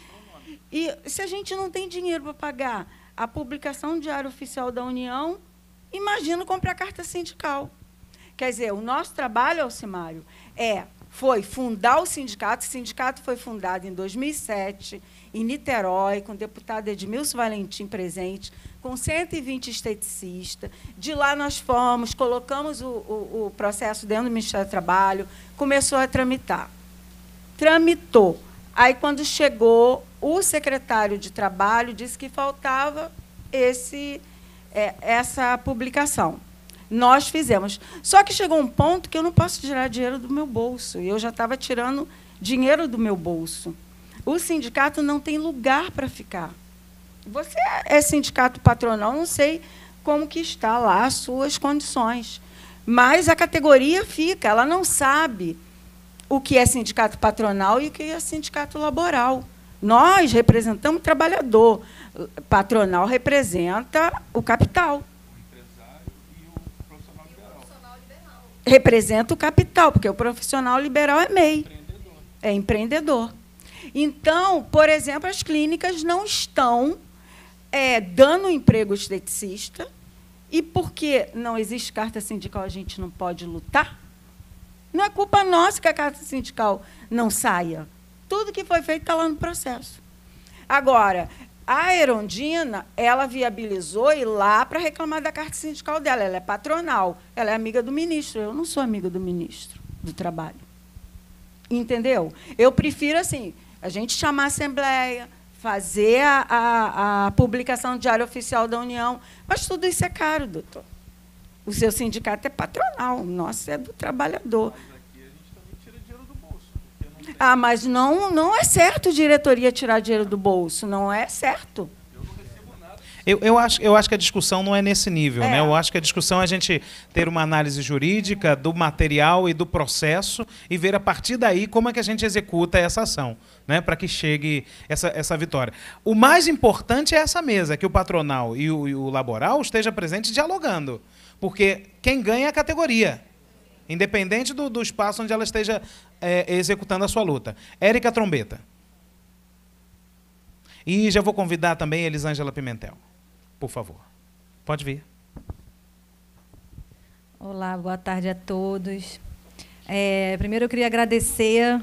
E se a gente não tem dinheiro para pagar a publicação do Diário Oficial da União, Imagina comprar carta sindical. Quer dizer, o nosso trabalho, Alcimário, é, foi fundar o sindicato. O sindicato foi fundado em 2007, em Niterói, com o deputado Edmilson Valentim presente, com 120 esteticistas. De lá nós fomos, colocamos o, o, o processo dentro do Ministério do Trabalho, começou a tramitar. Tramitou. Aí, quando chegou, o secretário de Trabalho disse que faltava esse, é, essa publicação. Nós fizemos. Só que chegou um ponto que eu não posso tirar dinheiro do meu bolso. E eu já estava tirando dinheiro do meu bolso. O sindicato não tem lugar para ficar. Você é sindicato patronal, não sei como que está lá as suas condições. Mas a categoria fica, ela não sabe o que é sindicato patronal e o que é sindicato laboral. Nós representamos o trabalhador. Patronal representa o capital. representa o capital, porque o profissional liberal é MEI, é empreendedor. Então, por exemplo, as clínicas não estão é, dando emprego esteticista, e porque não existe carta sindical, a gente não pode lutar? Não é culpa nossa que a carta sindical não saia. Tudo que foi feito está lá no processo. Agora, a Erondina, ela viabilizou ir lá para reclamar da carta sindical dela. Ela é patronal, ela é amiga do ministro. Eu não sou amiga do ministro do Trabalho. Entendeu? Eu prefiro, assim, a gente chamar a Assembleia, fazer a, a, a publicação do Diário Oficial da União, mas tudo isso é caro, doutor. O seu sindicato é patronal, o nosso é do trabalhador. Ah, mas não, não é certo diretoria tirar dinheiro do bolso, não é certo. Eu, eu, acho, eu acho que a discussão não é nesse nível. É. Né? Eu acho que a discussão é a gente ter uma análise jurídica do material e do processo e ver a partir daí como é que a gente executa essa ação, né? para que chegue essa, essa vitória. O mais importante é essa mesa, que o patronal e o, e o laboral estejam presentes dialogando. Porque quem ganha é a categoria independente do, do espaço onde ela esteja é, executando a sua luta. Érica Trombeta. E já vou convidar também Elisângela Pimentel. Por favor. Pode vir. Olá, boa tarde a todos. É, primeiro eu queria agradecer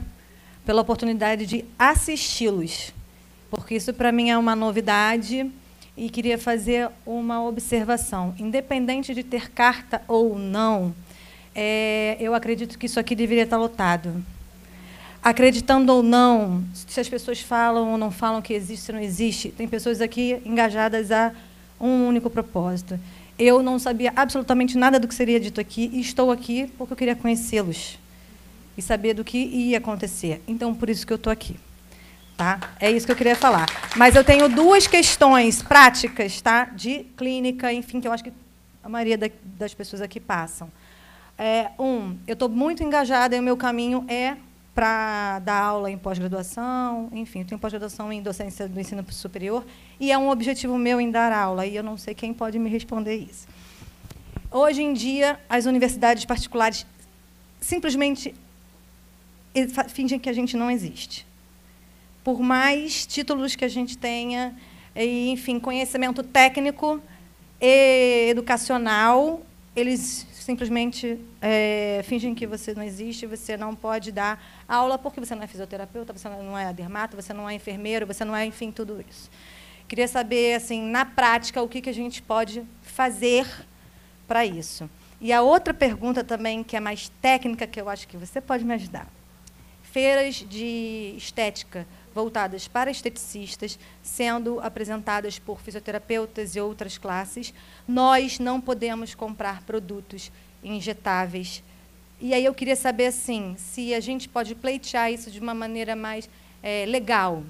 pela oportunidade de assisti-los, porque isso para mim é uma novidade e queria fazer uma observação. Independente de ter carta ou não, é, eu acredito que isso aqui deveria estar lotado. Acreditando ou não, se as pessoas falam ou não falam que existe ou não existe, tem pessoas aqui engajadas a um único propósito. Eu não sabia absolutamente nada do que seria dito aqui e estou aqui porque eu queria conhecê-los e saber do que ia acontecer. Então, por isso que eu estou aqui. Tá? É isso que eu queria falar. Mas eu tenho duas questões práticas tá? de clínica, enfim, que eu acho que a maioria das pessoas aqui passam. É, um, eu estou muito engajada e o meu caminho é para dar aula em pós-graduação, enfim, tenho pós-graduação em docência do ensino superior e é um objetivo meu em dar aula e eu não sei quem pode me responder isso. Hoje em dia, as universidades particulares simplesmente fingem que a gente não existe. Por mais títulos que a gente tenha, e, enfim, conhecimento técnico e educacional, eles simplesmente é, fingem que você não existe, você não pode dar aula porque você não é fisioterapeuta, você não é dermato, você não é enfermeiro, você não é, enfim, tudo isso. Queria saber, assim, na prática, o que, que a gente pode fazer para isso. E a outra pergunta também, que é mais técnica, que eu acho que você pode me ajudar. Feiras de estética voltadas para esteticistas, sendo apresentadas por fisioterapeutas e outras classes, nós não podemos comprar produtos injetáveis. E aí eu queria saber assim, se a gente pode pleitear isso de uma maneira mais é, legal,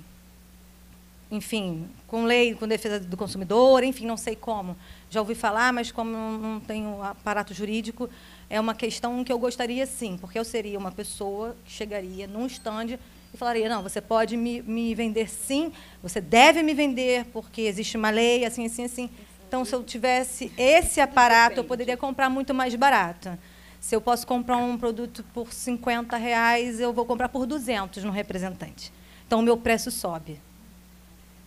enfim, com lei, com defesa do consumidor, enfim, não sei como. Já ouvi falar, mas como não tenho aparato jurídico, é uma questão que eu gostaria sim, porque eu seria uma pessoa que chegaria num estande e falaria, não, você pode me, me vender sim, você deve me vender, porque existe uma lei, assim, assim, assim. Então, se eu tivesse esse aparato, eu poderia comprar muito mais barato. Se eu posso comprar um produto por 50 reais, eu vou comprar por 200 no representante. Então, o meu preço sobe.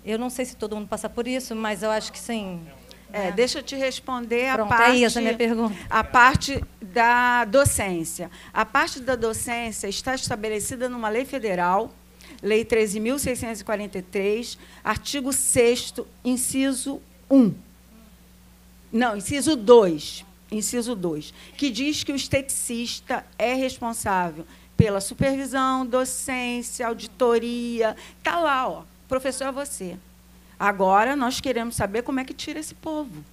Eu não sei se todo mundo passa por isso, mas eu acho que sim. É, deixa eu te responder a Pronto, parte. É isso a minha pergunta. A parte da docência. A parte da docência está estabelecida numa lei federal, Lei 13.643, artigo 6 inciso 1. Não, inciso 2. Inciso 2, que diz que o esteticista é responsável pela supervisão, docência, auditoria. Está lá, ó. Professor é você. Agora nós queremos saber como é que tira esse povo.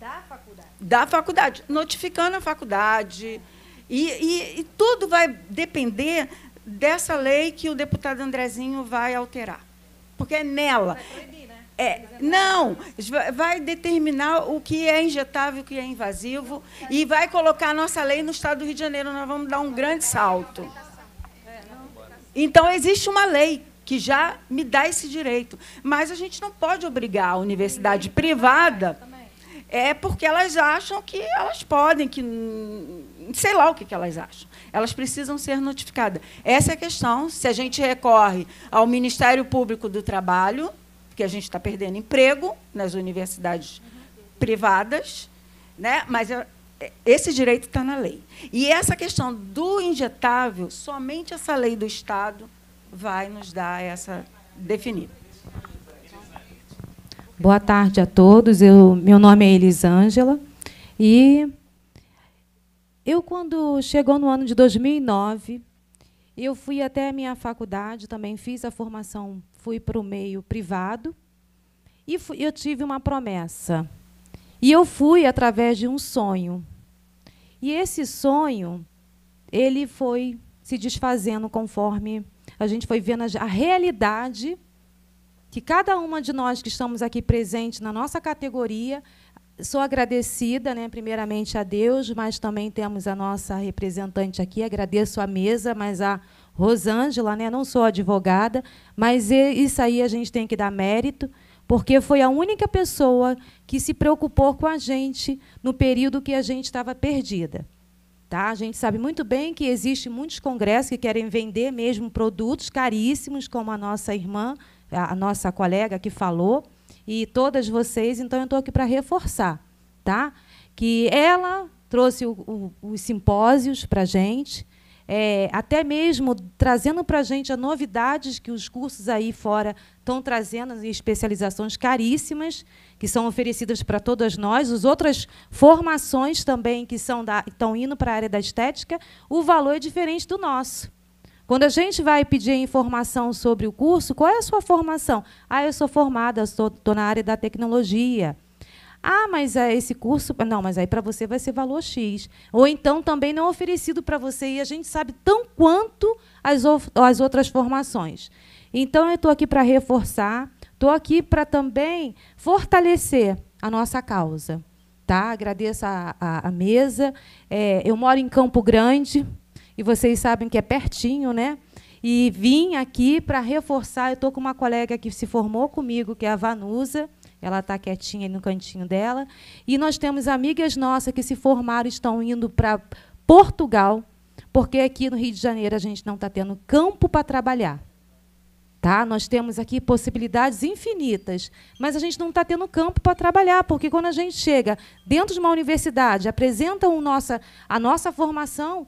Da faculdade. Da faculdade, notificando a faculdade. E, e, e tudo vai depender dessa lei que o deputado Andrezinho vai alterar. Porque é nela. Vai proibir, né? É, não, vai determinar o que é injetável, o que é invasivo, e vai colocar a nossa lei no Estado do Rio de Janeiro. Nós vamos dar um grande salto. Então, existe uma lei que já me dá esse direito. Mas a gente não pode obrigar a universidade privada, é porque elas acham que elas podem, que sei lá o que, elas acham. Elas precisam ser notificadas. Essa é a questão. Se a gente recorre ao Ministério Público do Trabalho, porque a gente está perdendo emprego nas universidades privadas, né? mas é, esse direito está na lei. E essa questão do injetável, somente essa lei do Estado vai nos dar essa definida. Boa tarde a todos. Eu, meu nome é Elisângela e eu quando chegou no ano de 2009, eu fui até a minha faculdade, também fiz a formação, fui para o meio privado e fui, eu tive uma promessa. E eu fui através de um sonho. E esse sonho, ele foi se desfazendo conforme a gente foi vendo a realidade que cada uma de nós que estamos aqui presentes na nossa categoria, sou agradecida, né, primeiramente a Deus, mas também temos a nossa representante aqui, agradeço a mesa, mas a Rosângela, né, não sou advogada, mas isso aí a gente tem que dar mérito, porque foi a única pessoa que se preocupou com a gente no período que a gente estava perdida. Tá? A gente sabe muito bem que existem muitos congressos que querem vender mesmo produtos caríssimos, como a nossa irmã, a nossa colega que falou, e todas vocês, então eu estou aqui para reforçar, tá? que ela trouxe o, o, os simpósios para a gente, é, até mesmo trazendo para a gente as novidades que os cursos aí fora estão trazendo, especializações caríssimas, que são oferecidas para todas nós, as outras formações também que são da, estão indo para a área da estética, o valor é diferente do nosso. Quando a gente vai pedir informação sobre o curso, qual é a sua formação? Ah, eu sou formada, estou na área da tecnologia. Ah, mas é esse curso. Não, mas aí para você vai ser valor X. Ou então também não oferecido para você, e a gente sabe tão quanto as, as outras formações. Então, eu estou aqui para reforçar, estou aqui para também fortalecer a nossa causa. Tá? Agradeço a, a, a mesa. É, eu moro em Campo Grande, e vocês sabem que é pertinho, né? E vim aqui para reforçar. Eu estou com uma colega que se formou comigo, que é a Vanusa. Ela está quietinha no cantinho dela. E nós temos amigas nossas que se formaram, estão indo para Portugal, porque aqui no Rio de Janeiro a gente não está tendo campo para trabalhar. Tá? Nós temos aqui possibilidades infinitas, mas a gente não está tendo campo para trabalhar, porque quando a gente chega dentro de uma universidade, apresenta o nossa, a nossa formação,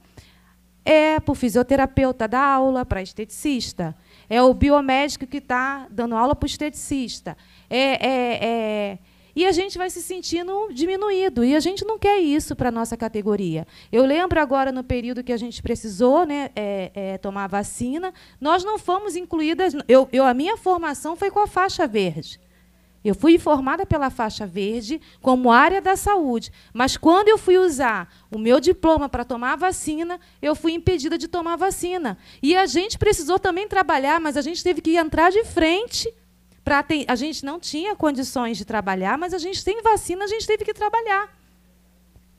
é para o fisioterapeuta dar aula para esteticista, é o biomédico que está dando aula para o esteticista, é, é, é, e a gente vai se sentindo diminuído. E a gente não quer isso para a nossa categoria. Eu lembro agora, no período que a gente precisou né, é, é, tomar vacina, nós não fomos incluídas. Eu, eu, a minha formação foi com a faixa verde. Eu fui informada pela faixa verde como área da saúde, mas quando eu fui usar o meu diploma para tomar a vacina, eu fui impedida de tomar a vacina. E a gente precisou também trabalhar, mas a gente teve que entrar de frente para a gente não tinha condições de trabalhar, mas a gente tem vacina, a gente teve que trabalhar.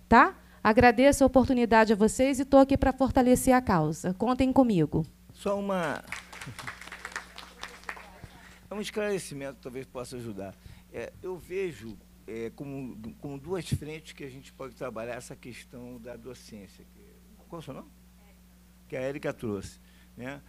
Tá? Agradeço a oportunidade a vocês e estou aqui para fortalecer a causa. Contem comigo. Só uma um esclarecimento talvez possa ajudar. É, eu vejo é, como, como duas frentes que a gente pode trabalhar essa questão da docência. Que, qual é o seu nome? Que a Érica trouxe. Né?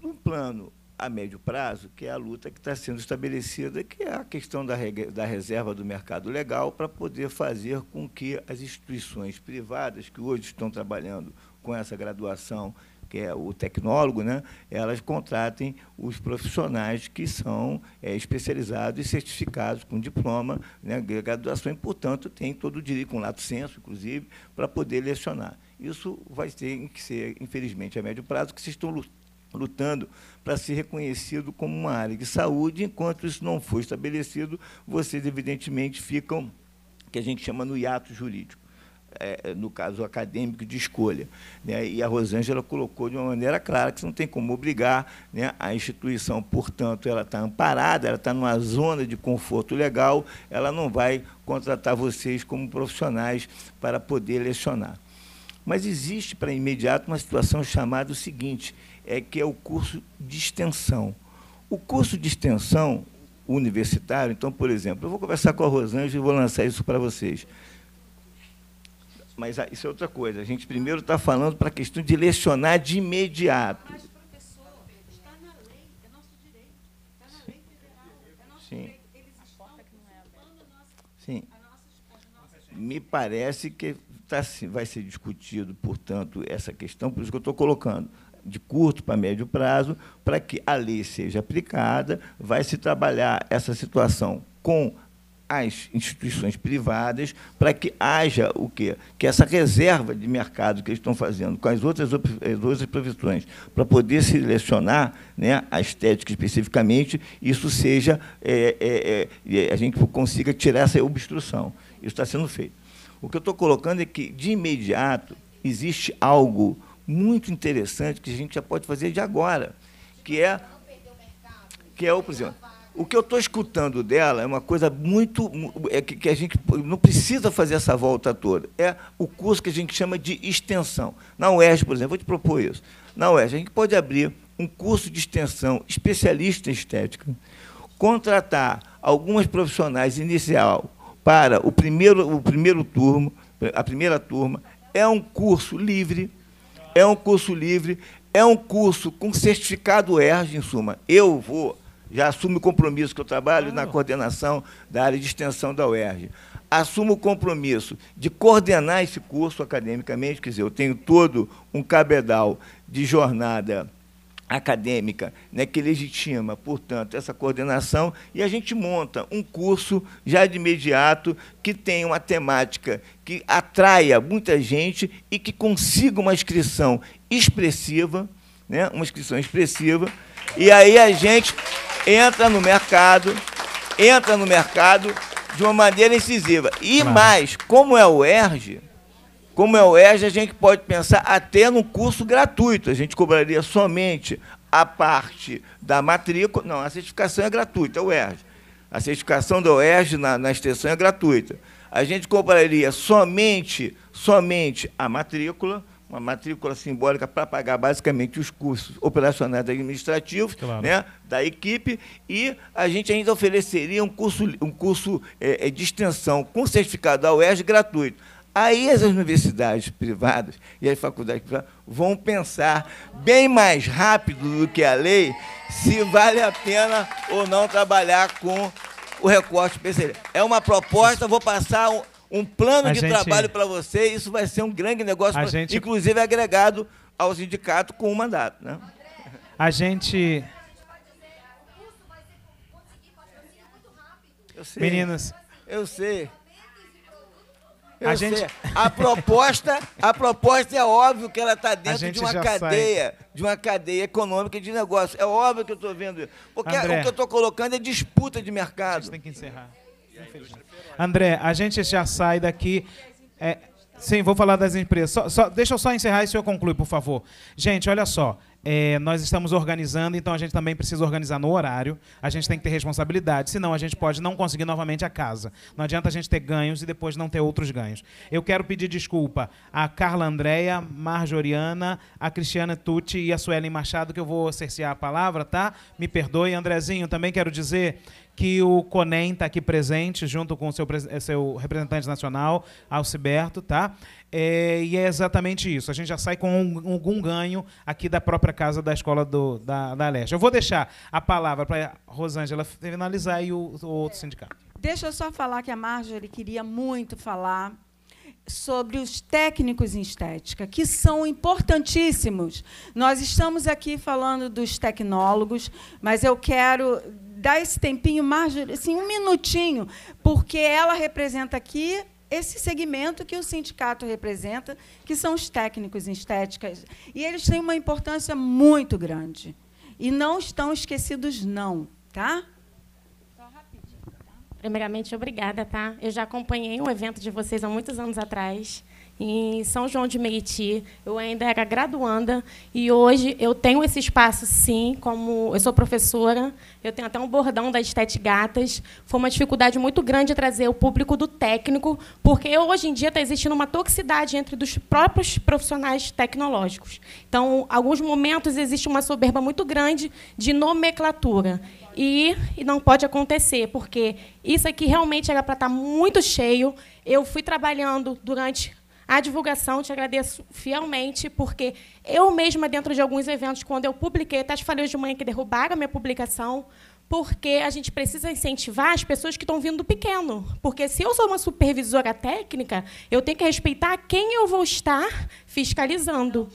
No plano a médio prazo, que é a luta que está sendo estabelecida, que é a questão da, da reserva do mercado legal para poder fazer com que as instituições privadas que hoje estão trabalhando com essa graduação que é o tecnólogo, né, elas contratem os profissionais que são é, especializados e certificados com diploma, né, graduação, e, portanto, tem todo o direito, com lato senso, inclusive, para poder lecionar. Isso vai ter que ser, infelizmente, a médio prazo, que se estão lutando para ser reconhecido como uma área de saúde, enquanto isso não for estabelecido, vocês, evidentemente, ficam, que a gente chama no hiato jurídico é, no caso acadêmico, de escolha. Né? E a Rosângela colocou de uma maneira clara que não tem como obrigar né? a instituição, portanto, ela está amparada, ela está numa zona de conforto legal, ela não vai contratar vocês como profissionais para poder lecionar. Mas existe, para imediato, uma situação chamada o seguinte, é que é o curso de extensão. O curso de extensão universitário, então, por exemplo, eu vou conversar com a Rosângela e vou lançar isso para vocês. Mas ah, isso é outra coisa. A gente primeiro está falando para a questão de lecionar de imediato. Mas, professor, está na lei, é nosso direito. Está na lei federal, é nosso Sim. direito. Eles estão Sim. Me parece que tá, vai ser discutido, portanto, essa questão, por isso que eu estou colocando de curto para médio prazo, para que a lei seja aplicada, vai se trabalhar essa situação com as instituições privadas para que haja o quê? Que essa reserva de mercado que eles estão fazendo com as outras, as outras profissões, para poder selecionar né, a estética especificamente, isso seja, é, é, é, a gente consiga tirar essa obstrução. Isso está sendo feito. O que eu estou colocando é que, de imediato, existe algo muito interessante que a gente já pode fazer de agora, que é, que é o, exemplo, o que eu estou escutando dela é uma coisa muito. É que, que, a gente não precisa fazer essa volta toda. É o curso que a gente chama de extensão. Na UERJ, por exemplo, vou te propor isso. Na UERJ, a gente pode abrir um curso de extensão especialista em estética, contratar algumas profissionais inicial para o primeiro, o primeiro turno, a primeira turma. É um curso livre, é um curso livre, é um curso com certificado ERJ, em suma. Eu vou já assumo o compromisso que eu trabalho na coordenação da área de extensão da UERJ. Assumo o compromisso de coordenar esse curso academicamente, quer dizer, eu tenho todo um cabedal de jornada acadêmica né, que legitima, portanto, essa coordenação, e a gente monta um curso já de imediato que tenha uma temática que atraia muita gente e que consiga uma inscrição expressiva, né, uma inscrição expressiva, e aí a gente entra no mercado, entra no mercado de uma maneira incisiva. E mais, como é o ERJ, como é o ERJ, a gente pode pensar até num curso gratuito. A gente cobraria somente a parte da matrícula. Não, a certificação é gratuita, é o ERJ. A certificação da UERJ na, na extensão é gratuita. A gente cobraria somente, somente a matrícula, uma matrícula simbólica para pagar basicamente os custos operacionais administrativos claro. né, da equipe e a gente ainda ofereceria um curso, um curso é, é de extensão com certificado da UERJ gratuito. Aí as universidades privadas e as faculdades privadas vão pensar bem mais rápido do que a lei se vale a pena ou não trabalhar com o recorte especial. É uma proposta, vou passar um, um plano a de gente... trabalho para você, isso vai ser um grande negócio, gente... inclusive agregado ao sindicato com o mandato. Né? A gente. Meninos. Eu sei. Eu a sei. gente a proposta a proposta é óbvio que ela está dentro de uma cadeia sai. de uma cadeia econômica de negócio é óbvio que eu estou vendo isso porque André, o que eu estou colocando é disputa de mercado a gente tem que encerrar André, a gente já sai daqui. É, sim, vou falar das empresas. Só, só, deixa eu só encerrar e o senhor conclui, por favor. Gente, olha só. É, nós estamos organizando, então a gente também precisa organizar no horário. A gente tem que ter responsabilidade, senão a gente pode não conseguir novamente a casa. Não adianta a gente ter ganhos e depois não ter outros ganhos. Eu quero pedir desculpa a Carla Andréia, Marjoriana, a Cristiana Tucci e a Suelen Machado, que eu vou cercear a palavra, tá? Me perdoe, Andrezinho. Também quero dizer que o CONEM está aqui presente, junto com o seu, seu representante nacional, Alciberto, tá? É, e é exatamente isso. A gente já sai com algum ganho aqui da própria casa da escola do, da, da Leste. Eu vou deixar a palavra para a Rosângela finalizar e o, o outro sindicato. Deixa eu só falar que a Marjorie queria muito falar sobre os técnicos em estética, que são importantíssimos. Nós estamos aqui falando dos tecnólogos, mas eu quero dar esse tempinho, assim, um minutinho, porque ela representa aqui esse segmento que o sindicato representa, que são os técnicos em estética, e eles têm uma importância muito grande. E não estão esquecidos, não. Tá? Primeiramente, obrigada, tá? Eu já acompanhei um evento de vocês há muitos anos atrás em São João de Meriti. Eu ainda era graduanda e hoje eu tenho esse espaço, sim, como eu sou professora. Eu tenho até um bordão das Estética Gatas. Foi uma dificuldade muito grande trazer o público do técnico, porque hoje em dia está existindo uma toxicidade entre os próprios profissionais tecnológicos. Então, alguns momentos existe uma soberba muito grande de nomenclatura. E, e não pode acontecer, porque isso aqui realmente era para estar tá muito cheio. Eu fui trabalhando durante a divulgação, te agradeço fielmente, porque eu mesma, dentro de alguns eventos, quando eu publiquei, até te falei hoje de manhã que derrubaram a minha publicação, porque a gente precisa incentivar as pessoas que estão vindo do pequeno. Porque se eu sou uma supervisora técnica, eu tenho que respeitar quem eu vou estar fiscalizando.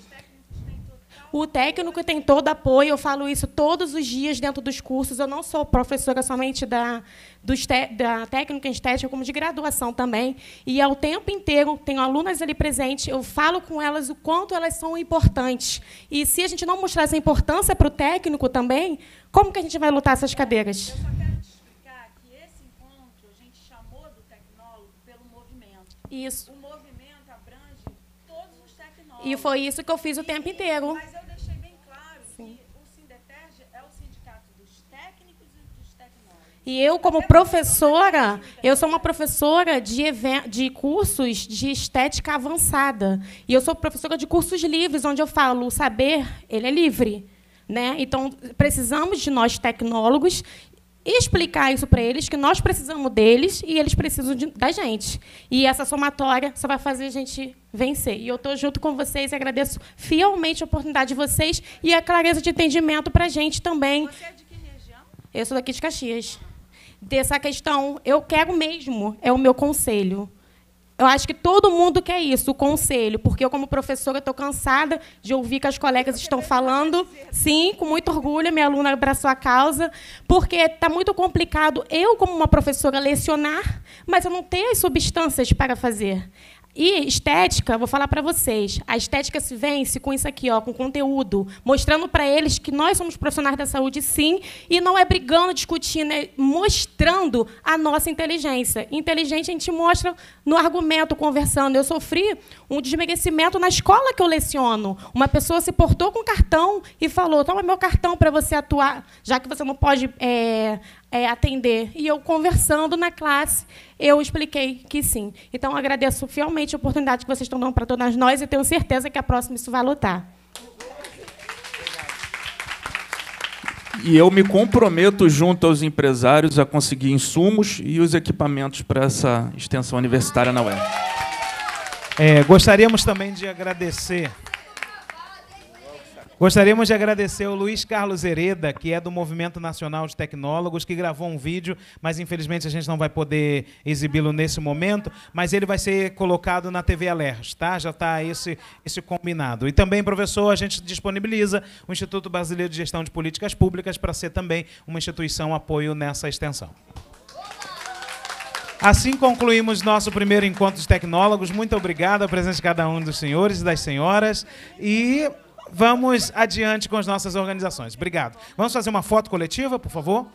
O técnico tem todo apoio, eu falo isso todos os dias dentro dos cursos. Eu não sou professora somente da, do, da técnica em estética, como de graduação também. E ao tempo inteiro, tenho alunas ali presentes, eu falo com elas o quanto elas são importantes. E se a gente não mostrar essa importância para o técnico também, como que a gente vai lutar essas cadeiras? Eu só quero te explicar que esse encontro a gente chamou do tecnólogo pelo movimento. Isso. O movimento abrange todos os tecnólogos. E foi isso que eu fiz o tempo inteiro. Mas eu E eu, como professora, eu sou uma professora de, de cursos de estética avançada. E eu sou professora de cursos livres, onde eu falo o saber, ele é livre. Né? Então, precisamos de nós tecnólogos explicar isso para eles, que nós precisamos deles e eles precisam de, da gente. E essa somatória só vai fazer a gente vencer. E eu estou junto com vocês e agradeço fielmente a oportunidade de vocês e a clareza de entendimento para a gente também. Você é de que região? Eu sou daqui de Caxias dessa questão. Eu quero mesmo, é o meu conselho. Eu acho que todo mundo quer isso, o conselho, porque eu, como professora, estou cansada de ouvir que as colegas estão falando. Sim, com muito orgulho, minha aluna abraçou a causa, porque está muito complicado eu, como uma professora, lecionar, mas eu não tenho as substâncias para fazer. E estética, vou falar para vocês, a estética se vence com isso aqui, ó, com conteúdo, mostrando para eles que nós somos profissionais da saúde, sim, e não é brigando, discutindo, é mostrando a nossa inteligência. Inteligente a gente mostra no argumento, conversando. Eu sofri um desmerecimento na escola que eu leciono. Uma pessoa se portou com cartão e falou: toma meu cartão para você atuar, já que você não pode é, é, atender. E eu, conversando na classe, eu expliquei que sim. Então, agradeço fielmente a oportunidade que vocês estão dando para todas nós e tenho certeza que a próxima isso vai lutar. E eu me comprometo junto aos empresários a conseguir insumos e os equipamentos para essa extensão universitária na UER. É, gostaríamos também de agradecer Gostaríamos de agradecer ao Luiz Carlos Hereda, que é do Movimento Nacional de Tecnólogos, que gravou um vídeo, mas infelizmente a gente não vai poder exibi-lo nesse momento, mas ele vai ser colocado na TV Alerj, tá? Já está esse, esse combinado. E também, professor, a gente disponibiliza o Instituto Brasileiro de Gestão de Políticas Públicas para ser também uma instituição apoio nessa extensão. Assim concluímos nosso primeiro encontro de tecnólogos. Muito obrigado à presença de cada um dos senhores e das senhoras. E vamos adiante com as nossas organizações. Obrigado. Vamos fazer uma foto coletiva, por favor?